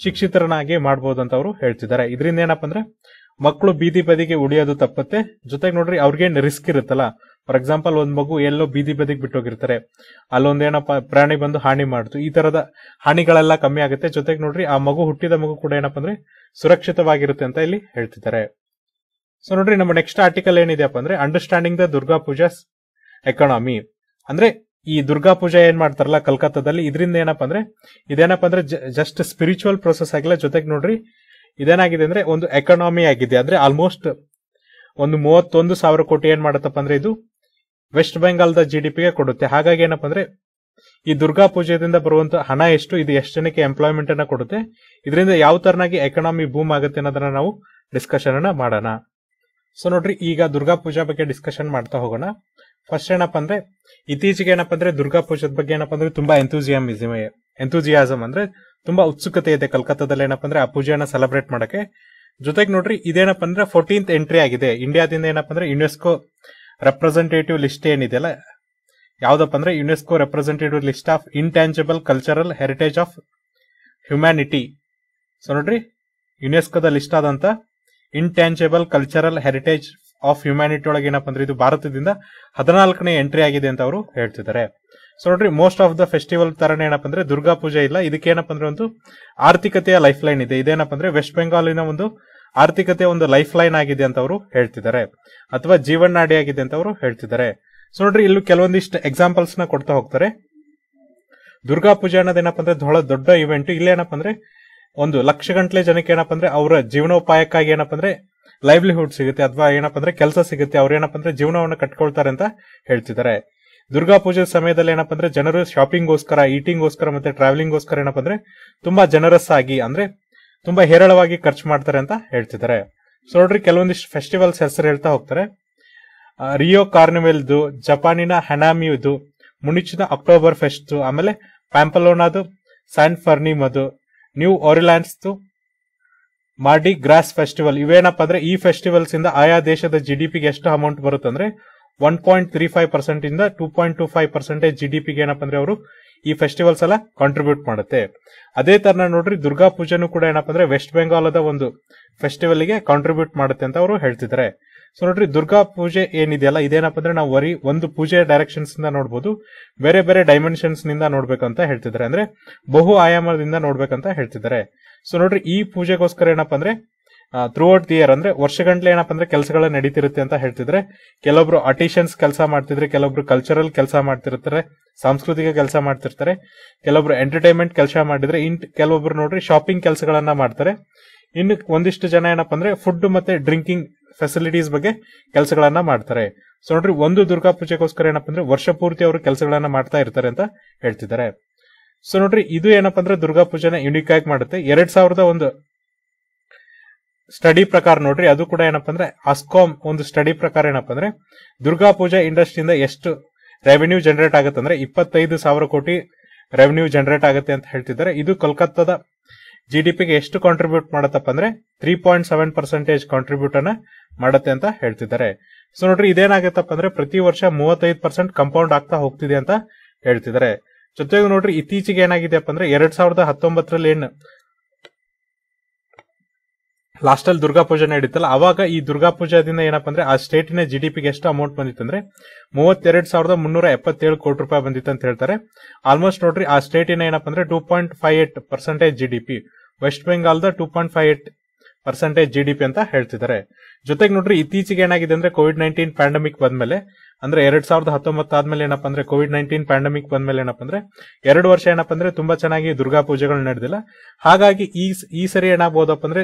ಶಿಕ್ಷಿತರನ್ನಾಗಿ ಮಾಡಬಹುದು ಅಂತ ಅವರು ಹೇಳ್ತಿದ್ದಾರೆ. ಇದರಿಂದ ಏನಪ್ಪ ಅಂದ್ರೆ ಮಕ್ಕಳು ಬೀದಿ ಬದಿಗೆ ಉಳಿಯೋದು ತಪ್ಪತ್ತೆ. ಜೊತೆಗೆ ನೋಡ್ರಿ ಅವ್ರಿಗೇನ್ ರಿಸ್ಕ್ ಇರುತ್ತಲ್ಲ. ಫಾರ್ ಎಕ್ಸಾಂಪಲ್ ಒಂದ್ ಮಗು ಎಲ್ಲೋ ಬೀದಿ ಬದಿಗೆ ಬಿಟ್ಟೋಗಿರ್ತಾರೆ. ಅಲ್ಲೊಂದೇನಪ್ಪ ಪ್ರಾಣಿ ಬಂದು ಹಾನಿ ಮಾಡ್ತು. ಈ ತರದ ಹಾನಿಗಳೆಲ್ಲ ಕಮ್ಮಿ ಆಗುತ್ತೆ. ಜೊತೆಗೆ ನೋಡ್ರಿ ಆ ಮಗು ಹುಟ್ಟಿದ ಮಗು ಕೂಡ ಏನಪ್ಪ ಅಂದ್ರೆ ಸುರಕ್ಷಿತವಾಗಿರುತ್ತೆ ಅಂತ ಇಲ್ಲಿ ಹೇಳ್ತಿದ್ದಾರೆ. ಸೊ ನೋಡ್ರಿ, ನಮ್ಮ ನೆಕ್ಸ್ಟ್ ಆರ್ಟಿಕಲ್ ಏನಿದೆಯಪ್ಪ ಅಂದ್ರೆ understanding the Durga Pujas economy ಅಂದ್ರೆ, ಈ ದುರ್ಗಾ ಪೂಜೆ ಏನ್ ಮಾಡ್ತಾರಲ್ಲ, ಕಲ್ಕತ್ತಾದಲ್ಲಿ, ಇದರಿಂದ ಏನಪ್ಪ ಅಂದ್ರೆ, ಇದೇನಪ್ಪ ಅಂದ್ರೆ ಜಸ್ಟ್ ಸ್ಪಿರಿಚುವಲ್ ಪ್ರೊಸೆಸ್ ಆಗಿಲ್ಲ. ಜೊತೆಗೆ ನೋಡ್ರಿ, ಇದೇನಾಗಿದೆ ಅಂದ್ರೆ, ಒಂದು ಎಕಾನಮಿ ಆಗಿದೆ. ಅಂದ್ರೆ ಆಲ್ಮೋಸ್ಟ್ ಒಂದು ಮೂವತ್ತೊಂದು ಸಾವಿರ ಕೋಟಿ ಏನ್ ಮಾಡತ್ತಪ್ಪ ಅಂದ್ರೆ, ಇದು ವೆಸ್ಟ್ ಬೆಂಗಾಲ್ದ ಜಿ ಡಿ ಪಿಗೆ ಕೊಡುತ್ತೆ. ಹಾಗಾಗಿ ಏನಪ್ಪ ಅಂದ್ರೆ, ಈ ದುರ್ಗಾ ಪೂಜೆಯಿಂದ ಬರುವಂತ ಹಣ ಎಷ್ಟು, ಇದು ಎಷ್ಟು ಜನಕ್ಕೆ ಎಂಪ್ಲಾಯ್ಮೆಂಟ್ ಅನ್ನ ಕೊಡುತ್ತೆ, ಇದರಿಂದ ಯಾವ ತರನಾಗಿ ಎಕನಾಮಿ ಬೂಮ್ ಆಗುತ್ತೆ ಅನ್ನೋದನ್ನ ನಾವು ಡಿಸ್ಕಷನ್ ಅನ್ನ ಮಾಡೋಣ. ಸೊ ನೋಡ್ರಿ, ಈಗ ದುರ್ಗಾ ಪೂಜಾ ಬಗ್ಗೆ ಡಿಸ್ಕಷನ್ ಮಾಡ್ತಾ ಹೋಗೋಣ. ಫಸ್ಟ್ ಏನಪ್ಪ ಅಂದ್ರೆ, ಇತ್ತೀಚೆಗೆ ಏನಪ್ಪ ಅಂದ್ರೆ ದುರ್ಗಾ ಪೂಜಾದ ಬಗ್ಗೆ ಏನಪ್ಪ ಅಂದ್ರೆ ತುಂಬಾ ಎಂಥೂಸಿಯಮಿಸಮ್ ಎಂಥೂಸಿಯಾಸಮ್ ಅಂದ್ರೆ ತುಂಬಾ ಉತ್ಸುಕತೆ ಇದೆ. ಕಲ್ಕತ್ತಾದಲ್ಲಿ ಏನಪ್ಪ ಅಂದ್ರೆ ಆ ಪೂಜೆಯನ್ನ ಸೆಲೆಬ್ರೇಟ್ ಮಾಡಕ್ಕೆ. ಜೊತೆಗೆ ನೋಡ್ರಿ, ಇದೇನಪ್ಪ ಅಂದ್ರೆ ಫೋರ್ಟೀನ್ತ್ ಎಂಟ್ರಿ ಆಗಿದೆ. ಇಂಡಿಯಾದಿಂದ ಏನಪ್ಪ ಅಂದ್ರೆ ಯುನೆಸ್ಕೋ ರೆಪ್ರೆಸೆಂಟೇಟಿವ್ ಲಿಸ್ಟ್ ಏನಿದೆಯಲ್ಲ ಯಾವ್ದಪ್ಪ ಅಂದ್ರೆ UNESCO representative list of intangible cultural heritage of humanity so ನೋಡ್ರಿ ಯುನೆಸ್ಕೋದ ಲಿಸ್ಟ್ ಆದಂತ intangible cultural heritage of humanity ಒಳಗೆ ಏನಪ್ಪ ಅಂದ್ರೆ ಇದು ಭಾರತದಿಂದ ಹದಿನಾಲ್ಕನೇ ಎಂಟ್ರಿ ಆಗಿದೆ ಅಂತ ಅವರು ಹೇಳ್ತಿದ್ದಾರೆ. ಸೊ ನೋಡ್ರಿ ಮೋಸ್ಟ್ ಆಫ್ ದ ಫೆಸ್ಟಿವಲ್ ತರನೇ ಏನಪ್ಪ ಅಂದ್ರೆ ದುರ್ಗಾ ಪೂಜೆ ಇಲ್ಲ. ಇದಕ್ಕೆ ಏನಪ್ಪ ಅಂದ್ರೆ ಒಂದು ಆರ್ಥಿಕತೆಯ ಲೈಫ್ ಲೈನ್ ಇದೆ. ಇದೇನಪ್ಪ ಅಂದ್ರೆ ವೆಸ್ಟ್ ಬೆಂಗಾಲಿನ ಒಂದು ಆರ್ಥಿಕತೆ ಒಂದು ಲೈಫ್ ಲೈನ್ ಆಗಿದೆ ಅಂತ ಅವರು ಹೇಳ್ತಿದ್ದಾರೆ. ಅಥವಾ ಜೀವನಾಡಿ ಆಗಿದೆ ಅಂತ ಅವರು ಹೇಳ್ತಿದ್ದಾರೆ. ಸೊ ನೋಡ್ರಿ, ಇಲ್ಲಿ ಕೆಲವೊಂದಿಷ್ಟು ಎಕ್ಸಾಂಪಲ್ಸ್ನ ಕೊಡ್ತಾ ಹೋಗ್ತಾರೆ. ದುರ್ಗಾ ಪೂಜೆ ಅನ್ನೋದೇನಪ್ಪ ಅಂದ್ರೆ ಬಹಳ ದೊಡ್ಡ ಇವೆಂಟ್ ಇಲ್ಲೇನಪ್ಪ ಅಂದ್ರೆ ಒಂದು ಲಕ್ಷ ಗಂಟ್ಲೆ ಜನಕ್ಕೆ ಏನಪ್ಪ ಅಂದ್ರೆ ಅವರ ಜೀವನೋಪಾಯಕ್ಕಾಗಿ ಏನಪ್ಪ ಅಂದ್ರೆ ಲೈವ್ಲಿಹುಡ್ ಸಿಗುತ್ತೆ, ಅಥವಾ ಏನಪ್ಪ ಅಂದ್ರೆ ಕೆಲಸ ಸಿಗುತ್ತೆ, ಅವ್ರ ಏನಪ್ಪ ಅಂದ್ರೆ ಜೀವನವನ್ನು ಕಟ್ಕೊಳ್ತಾರೆ ಅಂತ ಹೇಳ್ತಿದ್ದಾರೆ. ದುರ್ಗಾ ಪೂಜೆ ಸಮಯದಲ್ಲಿ ಏನಪ್ಪ ಅಂದ್ರೆ ಜನರು ಶಾಪಿಂಗ್ಗೋಸ್ಕರ ಈಟಿಂಗ್ಗೋಸ್ಕರ ಮತ್ತೆ ಟ್ರಾವೆಲಿಂಗ್ಗೋಸ್ಕರ ಏನಪ್ಪ ಅಂದ್ರೆ ತುಂಬಾ ಜನರಸ್ ಆಗಿ ಅಂದ್ರೆ ತುಂಬಾ ಹೇರಳವಾಗಿ ಖರ್ಚು ಮಾಡ್ತಾರೆ ಅಂತ ಹೇಳ್ತಿದ್ದಾರೆ. ಸೊ ನೋಡ್ರಿ, ಕೆಲವೊಂದಿಷ್ಟು ಫೆಸ್ಟಿವಲ್ಸ್ ಹೆಸರು ಹೇಳ್ತಾ ಹೋಗ್ತಾರೆ. ರಿಯೋ ರಿಯೋ ಕಾರ್ನಿವೆಲ್ದು ಜಪಾನಿನ ಹನಾಮಿದು ಮುನಿಚಿನ ಅಕ್ಟೋಬರ್ ಫೆಸ್ಟ್ ಆಮೇಲೆ ಪ್ಯಾಂಪಲೋನಾದು ಸ್ಯಾನ್ ಫರ್ನಿಮದು ನ್ಯೂ ಒರಿಲ್ಯಾನ್ಸ್ದು ಮಾಡಿ ಗ್ರಾಸ್ ಫೆಸ್ಟಿವಲ್ ಇವೇನಪ್ಪ ಅಂದ್ರೆ ಈ ಫೆಸ್ಟಿವಲ್ಸ್ ಇಂದ ಆಯಾ ದೇಶದ ಜಿ ಡಿ ಪಿಗೆ ಎಷ್ಟು ಅಮೌಂಟ್ ಬರುತ್ತೆ ಅಂದ್ರೆ one point three five percent ಇಂದ two point two five percentage G D ಪಿಗೆ ಏನಪ್ಪ ಅಂದ್ರೆ ಅವರು ಈ ಫೆಸ್ಟಿವಲ್ಸ್ ಎಲ್ಲ ಕಾಂಟ್ರಿಬ್ಯೂಟ್ ಮಾಡುತ್ತೆ. ಅದೇ ತರ ನೋಡ್ರಿ ದುರ್ಗಾ ಪೂಜೆನೂ ಕೂಡ ಏನಪ್ಪ ಅಂದ್ರೆ ವೆಸ್ಟ್ ಬೆಂಗಾಲದ ಒಂದು ಫೆಸ್ಟಿವಲ್ಗೆ ಕಾಂಟ್ರಿಬ್ಯೂಟ್ ಮಾಡುತ್ತೆ ಅಂತ ಅವರು ಹೇಳ್ತಿದ್ದಾರೆ. ಸೊ ನೋಡ್ರಿ, ದುರ್ಗಾ ಪೂಜೆ ಏನಿದೆಯಲ್ಲ, ಇದೇನಪ್ಪ ಅಂದ್ರೆ ನಾವು ವರಿ ಒಂದು ಪೂಜೆ ಡೈರೆಕ್ಷನ್ಸ್ ಇಂದ ನೋಡಬಹುದು ಬೇರೆ ಬೇರೆ ಡೈಮೆನ್ಷನ್ಸ್ನಿಂದ ನೋಡ್ಬೇಕಂತ ಹೇಳ್ತಿದ್ದಾರೆ. ಅಂದ್ರೆ ಬಹು ಆಯಾಮದಿಂದ ನೋಡ್ಬೇಕಂತ ಹೇಳ್ತಿದ್ದಾರೆ. ಸೊ ನೋಡ್ರಿ, ಈ ಪೂಜೆಗೋಸ್ಕರ ಏನಪ್ಪ ಅಂದ್ರೆ ಥ್ರೂ ಔಟ್ ದಿ ಇಯರ್ ಅಂದ್ರೆ ವರ್ಷಗಂಟ್ಲೆ ಏನಪ್ಪ ಅಂದ್ರೆ ಕೆಲಸಗಳ ನಡೀತಿರುತ್ತೆ ಅಂತ ಹೇಳ್ತಿದ್ರೆ ಕೆಲವೊಬ್ರು ಆರ್ಟಿಷನ್ಸ್ ಕೆಲಸ ಮಾಡ್ತಿದ್ರೆ, ಕೆಲವೊಬ್ರು ಕಲ್ಚರಲ್ ಕೆಲಸ ಮಾಡ್ತಿರ್ತಾರೆ, ಸಾಂಸ್ಕೃತಿಕ ಕೆಲಸ ಮಾಡ್ತಿರ್ತಾರೆ, ಕೆಲವೊಬ್ರು ಎಂಟರ್ಟೈನ್ಮೆಂಟ್ ಕೆಲಸ ಮಾಡಿದ್ರೆ, ಇನ್ ಕೆಲವೊಬ್ರು ನೋಡ್ರಿ ಶಾಪಿಂಗ್ ಕೆಲಸಗಳನ್ನ ಮಾಡ್ತಾರೆ. ಇನ್ನು ಒಂದಿಷ್ಟು ಜನ ಏನಪ್ಪ ಅಂದ್ರೆ ಫುಡ್ ಮತ್ತೆ ಡ್ರಿಂಕಿಂಗ್ ಫೆಸಿಲಿಟೀಸ್ ಬಗ್ಗೆ ಕೆಲಸಗಳನ್ನ ಮಾಡ್ತಾರೆ. ಸೊ ನೋಡ್ರಿ, ಒಂದು ದುರ್ಗಾ ಪೂಜೆಗೋಸ್ಕರ ಏನಪ್ಪ ಅಂದ್ರೆ ವರ್ಷ ಪೂರ್ತಿ ಅವರು ಕೆಲಸಗಳನ್ನ ಮಾಡ್ತಾ ಇರ್ತಾರೆ ಅಂತ ಹೇಳ್ತಿದ್ದಾರೆ. ಸೊ ನೋಡ್ರಿ, ಇದು ಏನಪ್ಪ ಅಂದ್ರೆ ದುರ್ಗಾ ಪೂಜೆನ ಯುನಿಕ್ ಆಗಿ ಮಾಡುತ್ತೆ. ಎರಡ್ ಸಾವಿರದ ಒಂದು ಸ್ಟಡಿ ಪ್ರಕಾರ ನೋಡ್ರಿ, ಅದು ಕೂಡ ಏನಪ್ಪ ಅಂದ್ರೆ ಅಸ್ಕಾಮ್ ಒಂದು ಸ್ಟಡಿ ಪ್ರಕಾರ ಏನಪ್ಪ ಅಂದ್ರೆ ದುರ್ಗಾ ಪೂಜಾ ಇಂಡಸ್ಟ್ರಿಯಿಂದ ಎಷ್ಟು ರೆವೆನ್ಯೂ ಜನರೇಟ್ ಆಗುತ್ತೆ ಅಂದ್ರೆ ಇಪ್ಪತ್ತೈದು ಸಾವಿರ ಕೋಟಿ ರೆವೆನ್ಯೂ ಜನರೇಟ್ ಆಗುತ್ತೆ ಅಂತ ಹೇಳ್ತಿದ್ದಾರೆ. ಇದು ಕೋಲ್ಕತ್ತಾದ ಜಿ ಡಿ ಪಿಗೆ ಎಷ್ಟು ಕಾಂಟ್ರಿಬ್ಯೂಟ್ ಮಾಡತ್ತಪ್ಪ ಅಂದ್ರೆ three point seven percentage contribute ಅನ್ನ ಮಾಡುತ್ತೆ ಅಂತ ಹೇಳ್ತಿದ್ದಾರೆ. ಸೊ ನೋಡ್ರಿ, ಇದೇನಾಗತ್ತಪ್ಪ ಅಂದ್ರೆ ಪ್ರತಿ ವರ್ಷ ಮೂವತ್ತೈದು ಪರ್ಸೆಂಟ್ ಕಂಪೌಂಡ್ ಆಗ್ತಾ ಹೋಗ್ತಿದೆ ಅಂತ ಹೇಳ್ತಿದ್ದಾರೆ. ಜೊತೆಗೆ ನೋಡ್ರಿ, ಇತ್ತೀಚೆಗೆ ಏನಾಗಿದೆಯಪ್ಪ ಅಂದ್ರೆ ಎರಡ್ ಸಾವಿರದ ಹತ್ತೊಂಬತ್ತರಲ್ಲಿ ಏನ್ ಲಾಸ್ಟ್ ಅಲ್ಲಿ ದುರ್ಗಾ ಪೂಜೆ ನಡೀತಲ್ಲ, ಅವಾಗ ಈ ದುರ್ಗಾ ಪೂಜಾದಿಂದ ಏನಪ್ಪ ಅಂದ್ರೆ ಆ ಸ್ಟೇಟಿನ ಜಿ ಡಿ ಪಿಗೆ ಎಷ್ಟು ಅಮೌಂಟ್ ಬಂದಿತ್ತಂದ್ರೆ ಮೂವತ್ತೆರಡು ಸಾವಿರದ ಮುನ್ನೂರ ಎಪ್ಪತ್ತೇಳು ಕೋಟಿ ರೂಪಾಯಿ ಬಂದಿತ್ತು ಅಂತ ಹೇಳ್ತಾರೆ. ಆಲ್ಮೋಸ್ಟ್ ನೋಡ್ರಿ, ಆ ಸ್ಟೇಟಿನ ಏನಪ್ಪ ಅಂದ್ರೆ two point five eight percentage G D P west ಬೆಂಗಾಲ್ದ two point five eight percentage G D P ಅಂತ ಹೇಳ್ತಿದ್ದಾರೆ. ಜೊತೆಗೆ ನೋಡ್ರಿ, ಇತ್ತೀಚೆಗೆ ಏನಾಗಿದೆ ಅಂದ್ರೆ ಕೋವಿಡ್ ನೈನ್ಟೀನ್ ಪ್ಯಾಂಡಮಿಕ್ ಬಂದ್ಮೇಲೆ, ಅಂದ್ರೆ ಎರಡ್ ಸಾವಿರದ ಹತ್ತೊಂಬತ್ತು ಆದ್ಮೇಲೆ ಏನಪ್ಪ ಅಂದ್ರೆ ಕೋವಿಡ್ ನೈನ್ಟೀನ್ ಪ್ಯಾಂಡಮಿಕ್ ಬಂದ್ಮೇಲೆ ಏನಪ್ಪ ಅಂದ್ರೆ ಎರಡು ವರ್ಷ ಏನಪ್ಪ ಅಂದ್ರೆ ತುಂಬಾ ಚೆನ್ನಾಗಿ ದುರ್ಗಾ ಪೂಜೆಗಳು ನಡೆದಿಲ್ಲ. ಹಾಗಾಗಿ ಈ ಈ ಸರಿ ಏನಾಗಬಹುದಪ್ಪ ಅಂದ್ರೆ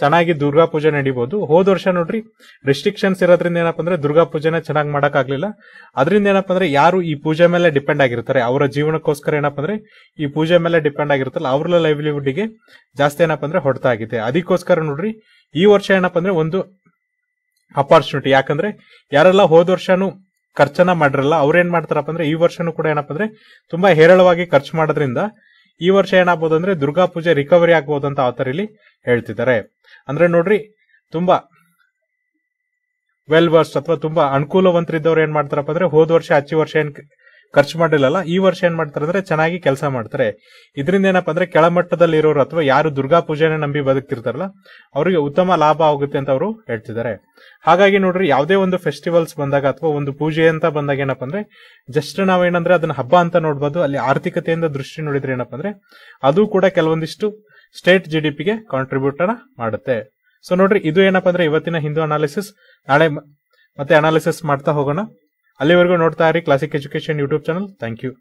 ಚೆನ್ನಾಗಿ ದುರ್ಗಾ ಪೂಜೆ ನಡಿಬಹುದು ಹೋದ ವರ್ಷ ನೋಡ್ರಿ ರಿಸ್ಟ್ರಿಕ್ಷನ್ಸ್ ಇರೋದ್ರಿಂದ ಏನಪ್ಪ ಅಂದ್ರೆ ದುರ್ಗಾ ಪೂಜೆನ ಚೆನ್ನಾಗಿ ಮಾಡಕ್ ಆಗ್ಲಿಲ್ಲ ಅದರಿಂದ ಏನಪ್ಪ ಅಂದ್ರೆ ಯಾರು ಈ ಪೂಜೆ ಮೇಲೆ ಡಿಪೆಂಡ್ ಆಗಿರ್ತಾರೆ. ಅವರ ಜೀವನಕ್ಕೋಸ್ಕರ ಏನಪ್ಪ ಅಂದ್ರೆ ಈ ಪೂಜೆ ಮೇಲೆ ಡಿಪೆಂಡ್ ಆಗಿರುತ್ತಲ್ಲ ಅವ್ರ ಲೈವ್ಲಿಹುಡ್ಗೆ ಜಾಸ್ತಿ ಏನಪ್ಪ ಅಂದ್ರೆ ಹೊಡ್ತಾ ಆಗಿದೆ ಅದಕ್ಕೋಸ್ಕರ ನೋಡ್ರಿ, ಈ ವರ್ಷ ಏನಪ್ಪ ಅಂದ್ರೆ ಒಂದು ಅಪಾರ್ಚುನಿಟಿ ಯಾಕಂದ್ರೆ ಯಾರೆಲ್ಲ ಹೋದ ವರ್ಷನೂ ಖರ್ಚನ ಮಾಡಿರಲ್ಲ, ಅವ್ರೇನ್ ಮಾಡ್ತಾರಪ್ಪ ಅಂದ್ರೆ ಈ ವರ್ಷನೂ ಕೂಡ ಏನಪ್ಪ ಅಂದ್ರೆ ತುಂಬಾ ಹೇರಳವಾಗಿ ಖರ್ಚು ಮಾಡೋದ್ರಿಂದ ಈ ವರ್ಷ ಏನಾಗ್ಬೋದು ಅಂದ್ರೆ ದುರ್ಗಾ ಪೂಜೆ ರಿಕವರಿ ಆಗ್ಬೋದು ಅಂತ ಆತರ ಇಲ್ಲಿ ಹೇಳ್ತಿದ್ದಾರೆ. ಅಂದ್ರೆ ನೋಡ್ರಿ, ತುಂಬಾ ವೆಲ್ ವರ್ಸ್ಟ್ ಅಥವಾ ತುಂಬಾ ಅನುಕೂಲವಂತರಿದ್ದವ್ರು ಏನ್ ಮಾಡ್ತಾರಪ್ಪ ಅಂದ್ರೆ, ಹೋದ ವರ್ಷ ಹಚ್ಚಿ ವರ್ಷ ಏನ್ ಖರ್ಚು ಮಾಡಿಲ್ಲಲ್ಲ ಈ ವರ್ಷ ಏನ್ ಮಾಡ್ತಾರೆ ಅಂದ್ರೆ ಚೆನ್ನಾಗಿ ಕೆಲಸ ಮಾಡ್ತಾರೆ. ಇದರಿಂದ ಏನಪ್ಪಾ ಅಂದ್ರೆ ಕೆಳಮಟ್ಟದಲ್ಲಿ ಇರೋರು ಅಥವಾ ಯಾರು ದುರ್ಗಾ ಪೂಜೆನೇ ನಂಬಿ ಬದುಕ್ತಿರ್ತಾರಲ್ಲ, ಅವರಿಗೆ ಉತ್ತಮ ಲಾಭ ಆಗುತ್ತೆ ಅಂತ ಅವರು ಹೇಳ್ತಿದ್ದಾರೆ. ಹಾಗಾಗಿ ನೋಡ್ರಿ, ಯಾವುದೇ ಒಂದು ಫೆಸ್ಟಿವಲ್ಸ್ ಬಂದಾಗ ಅಥವಾ ಒಂದು ಪೂಜೆ ಅಂತ ಬಂದಾಗ ಏನಪ್ಪಾ ಅಂದ್ರೆ ಜಸ್ಟ್ ನಾವೇನಂದ್ರೆ ಅದನ್ನ ಹಬ್ಬ ಅಂತ ನೋಡ್ಬೋದು, ಅಲ್ಲಿ ಆರ್ಥಿಕತೆಯಿಂದ ದೃಷ್ಟಿ ನೋಡಿದ್ರೆ ಏನಪ್ಪಾ ಅಂದ್ರೆ, ಅದು ಕೂಡ ಕೆಲವೊಂದಿಷ್ಟು ಸ್ಟೇಟ್ ಜಿ ಡಿ ಪಿಗೆ ಕಾಂಟ್ರಿಬ್ಯೂಟ್ ಮಾಡುತ್ತೆ. ಸೊ ನೋಡ್ರಿ, ಇದು ಏನಪ್ಪಾ ಅಂದ್ರೆ ಇವತ್ತಿನ ಹಿಂದೂ ಅನಾಲಿಸಿಸ್ ನಾಳೆ ಮತ್ತೆ ಅನಾಲಿಸಿಸ್ ಮಾಡ್ತಾ ಹೋಗೋಣ. ಅಲ್ಲಿವರೆಗೂ ನೋಡ್ತಾ ಇರಿ classic education YouTube channel thank you